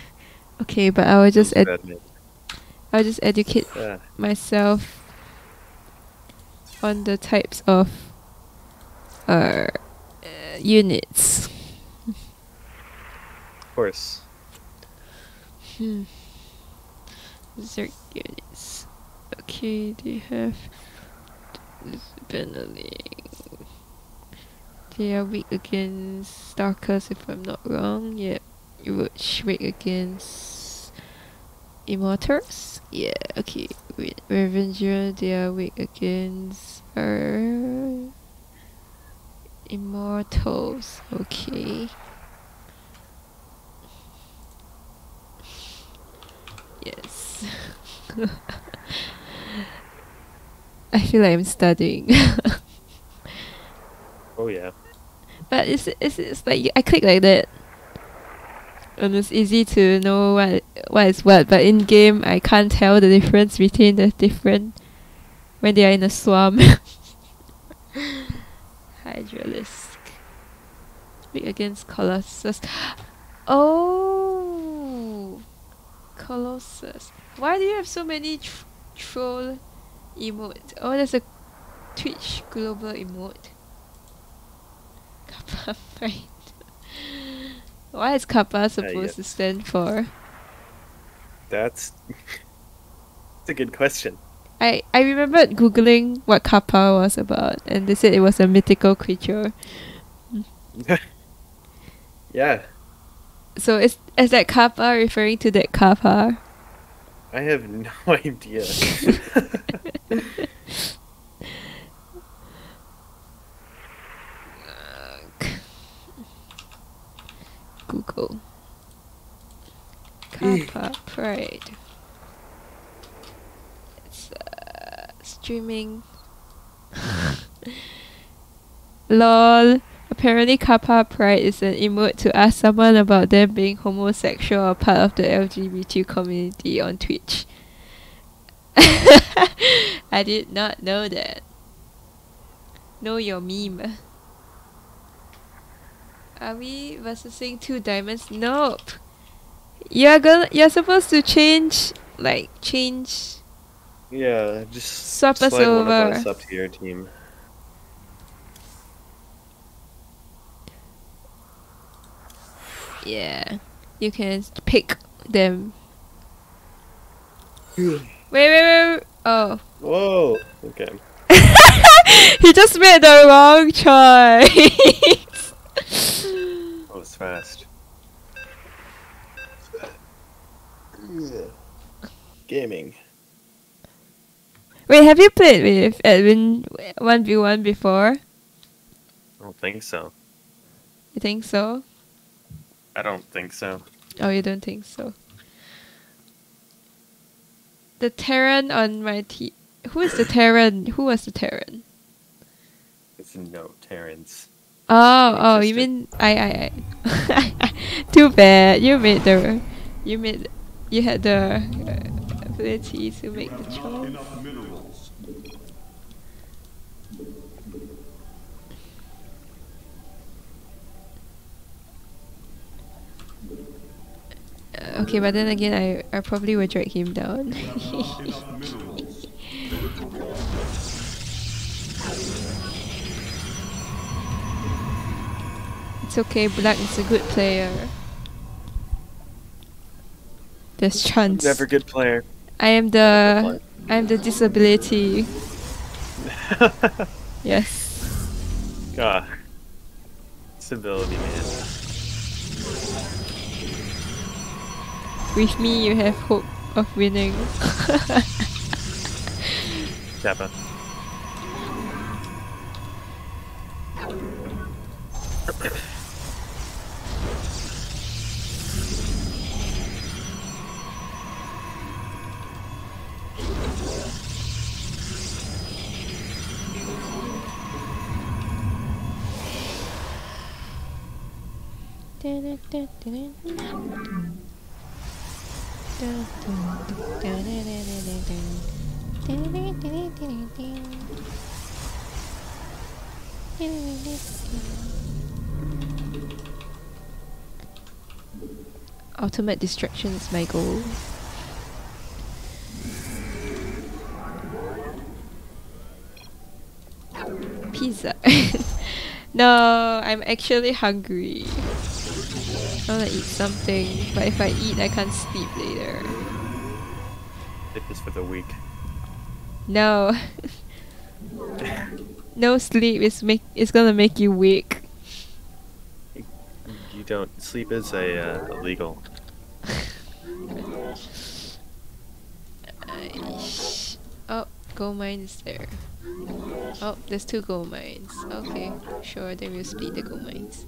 Okay, but I will just ed- I'll just educate Yeah. myself on the types of uh, uh units. Of course. Hmm. Zerg units. Okay, they have disciplining. They are weak against Stalkers if I'm not wrong. Yep. Roach weak against Immortals? Yeah, okay. Wait, Ravager, they are weak against uh, Immortals. Okay. Yes. I feel like I'm studying. Oh yeah. but it's, it's, it's like I click like that. And it's easy to know what what is what, but in game I can't tell the difference between the different when they are in a swamp. Hydralisk. Weak against Colossus. Oh! Colossus. Why do you have so many tr- troll emotes? Oh, there's a Twitch global emote. Kappa right. What is Kappa uh, supposed to stand for? That's. It's a good question. I, I remembered googling what Kappa was about, and they said it was a mythical creature. Yeah, So is is that Kappa referring to that Kappa? I have no idea. Google. Kappa Pride. It's uh, streaming. Lol. Apparently, Kappa Pride is an emote to ask someone about them being homosexual or part of the LGBT community on Twitch. I did not know that. Know your meme. Are we versusing two diamonds? Nope. You're gonna you're supposed to change like change yeah, just Swap us slide one of over. us up to your team. Yeah. You can pick them. wait, wait, wait. Oh. Whoa. Okay. he just made the wrong choice. That was fast. Gaming. Wait, have you played with Edwin 1v1 before? I don't think so. You think so? I don't think so. Oh, you don't think so? The Terran on my team. Who is the Terran? Who was the Terran? It's no Terrence. Oh, oh, you mean I, I, I. Too bad. You made the, you made, you had the uh, ability to make the choice. Okay, but then again, I, I probably would drag him down. It's okay. Black is a good player. There's chance. Never good player. I am the, I am the disability. Yes. Ah. Stability, man. With me, you have hope of winning. Kappa. Ultimate distractions, is my goal. Pizza. no, I'm actually hungry. I wanna eat something, but if I eat, I can't sleep later. Fitness for the weak. No. no sleep is make is gonna make you weak. You don't. Sleep is a uh, illegal. Oh, gold mine is there. Oh, there's two gold mines. Okay, sure, then we'll split the gold mines.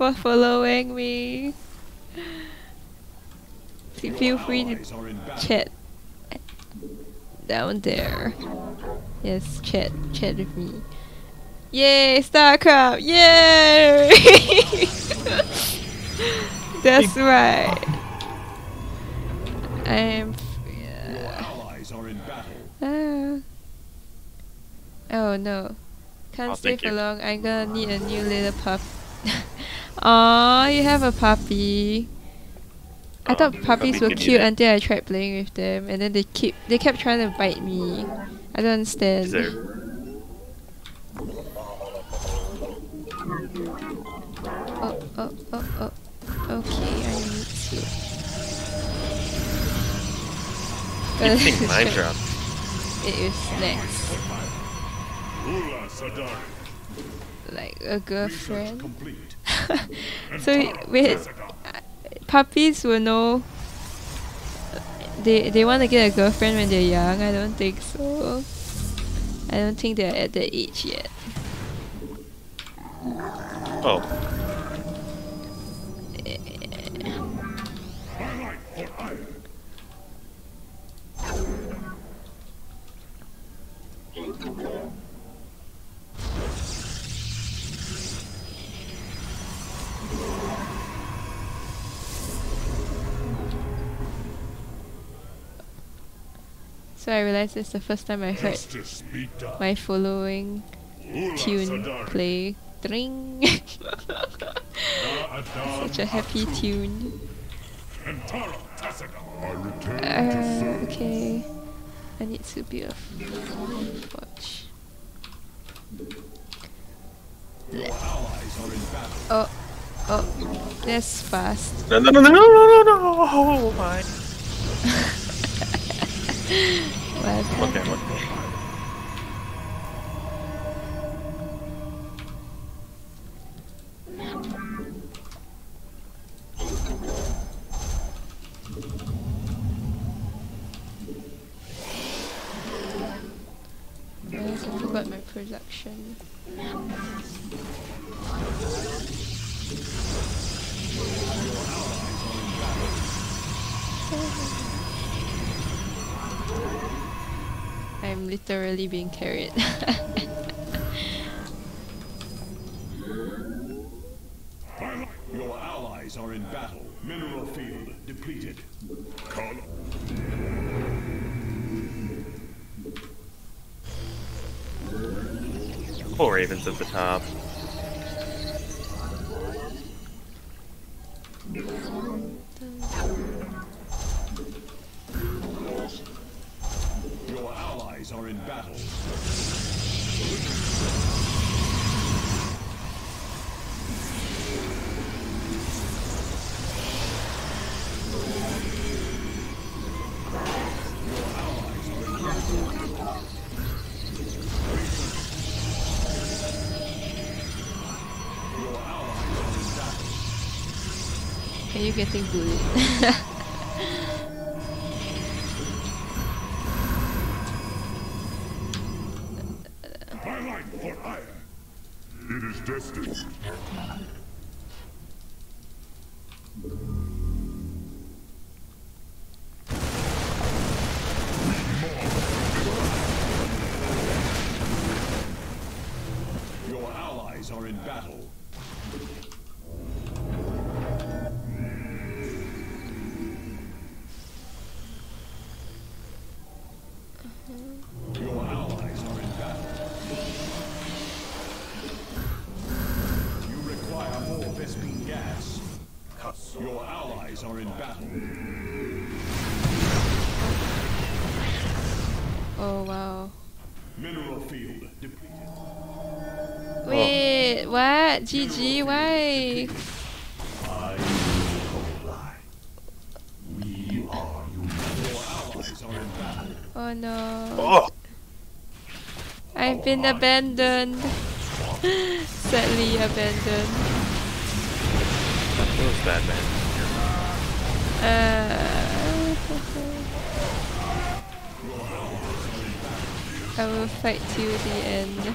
For following me. F- Feel free to Allies are in battle. chat down there. Yes, chat, chat with me. Yay, StarCraft! Yay! That's right. I am. Your allies are in battle. Ah. Oh no. Can't Oh, stay for you. long. I'm gonna need a new little pup. Aw, you have a puppy. I Oh, thought puppies were cute until I tried playing with them, and then they keep they kept trying to bite me. I don't understand. Is there Oh, oh, oh, oh. Okay, I need to. you think mine Gonna- dropped? It is next. Like a girlfriend. So puppies will know. They they want to get a girlfriend when they're young. I don't think so. I don't think they're at that age yet. Oh, eh. So I realized it's the first time I heard Justice be done. my following tune Sadari. play. Dring. Such a happy tune. Antara I return to Uh, serve. okay. I need to be a watch. Your allies are in battle. Oh, oh, that's fast. no, no, no, no, no, no, no, oh my. What? Okay, okay. I forgot my production. I'm literally being carried. Your allies are in battle. Mineral field depleted. Kala. Full ravens at the top. Allies are in battle. Are you getting bullied? Highlight for iron. It is destined. Your allies are in battle. Are in battle. Oh no. Oh, I've been abandoned. Sadly abandoned. that feels bad, man. Uh, I will fight till the end.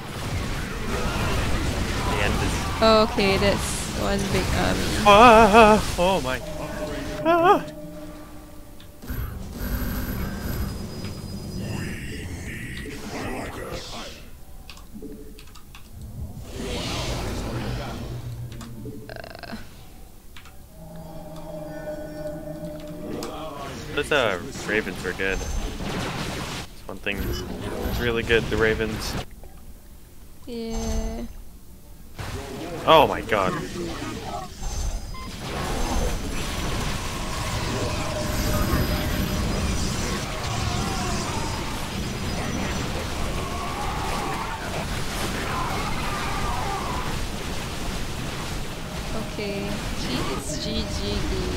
Okay, that's one big army. Ah, oh my. Ah. Those uh, ravens are good. That's one thing that's really good, the ravens. Yeah. Oh my god. Okay. G it's GG.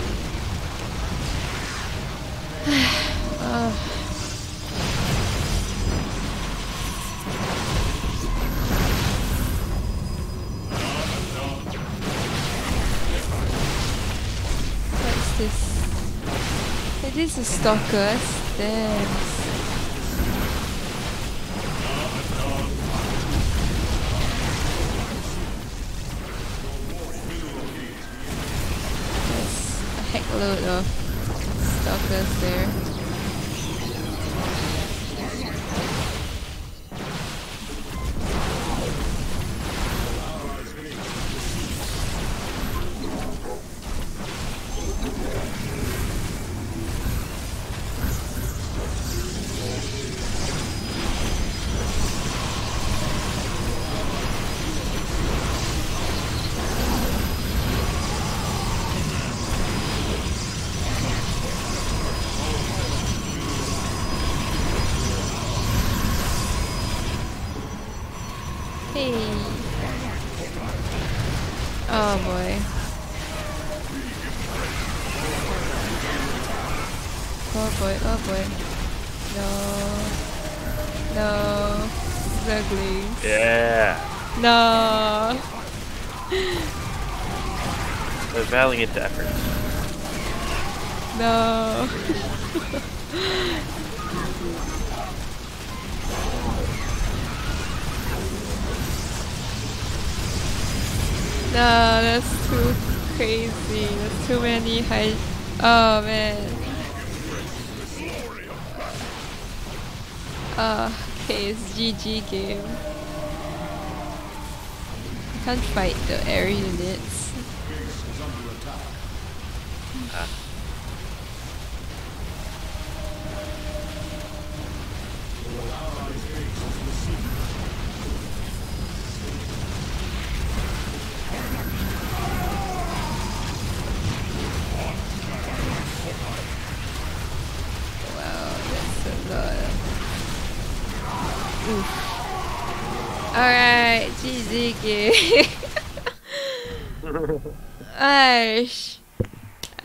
This stalkers. Damn.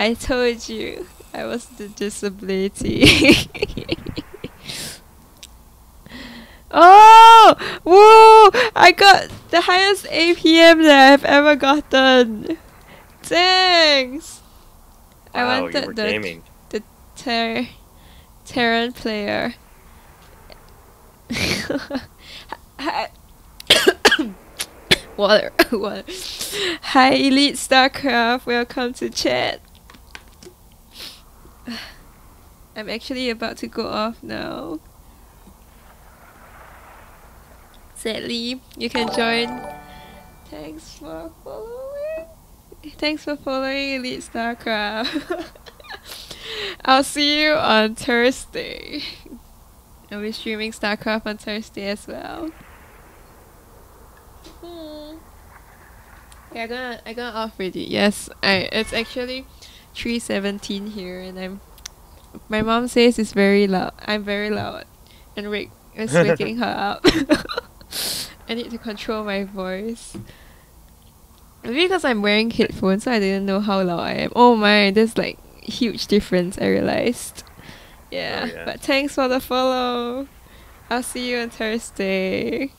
I told you I was the disability. oh! Woo! I got the highest APM that I've ever gotten. Thanks! I wow, wanted you were the gaming. the ter Terran player. Water, water. Hi, Elite StarCraft. Welcome to chat. I'm actually about to go off now. Sadly, you can join. Thanks for following. Thanks for following Elite StarCraft. I'll see you on Thursday. I'll be streaming StarCraft on Thursday as well. Hmm. Yeah, I gonna I'm gonna off already. Yes, I it's actually 317 here and I'm my mom says it's very loud. I'm very loud. And Rick is waking her up. I need to control my voice. Maybe because I'm wearing headphones, so I didn't know how loud I am. Oh my, there's like huge difference I realized. Yeah, oh, yeah. but thanks for the follow. I'll see you on Thursday.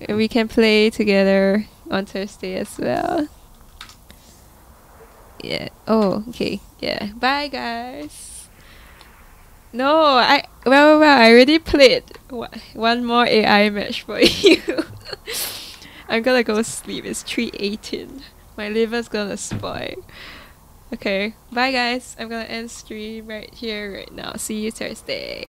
And we can play together on Thursday as well. Yeah. Oh, okay. Yeah. Bye, guys. No, I well, well, I already played one, more AI match for you. I'm gonna go sleep. It's three eighteen. My liver's gonna spoil. Okay. Bye, guys. I'm gonna end stream right here, right now. See you Thursday.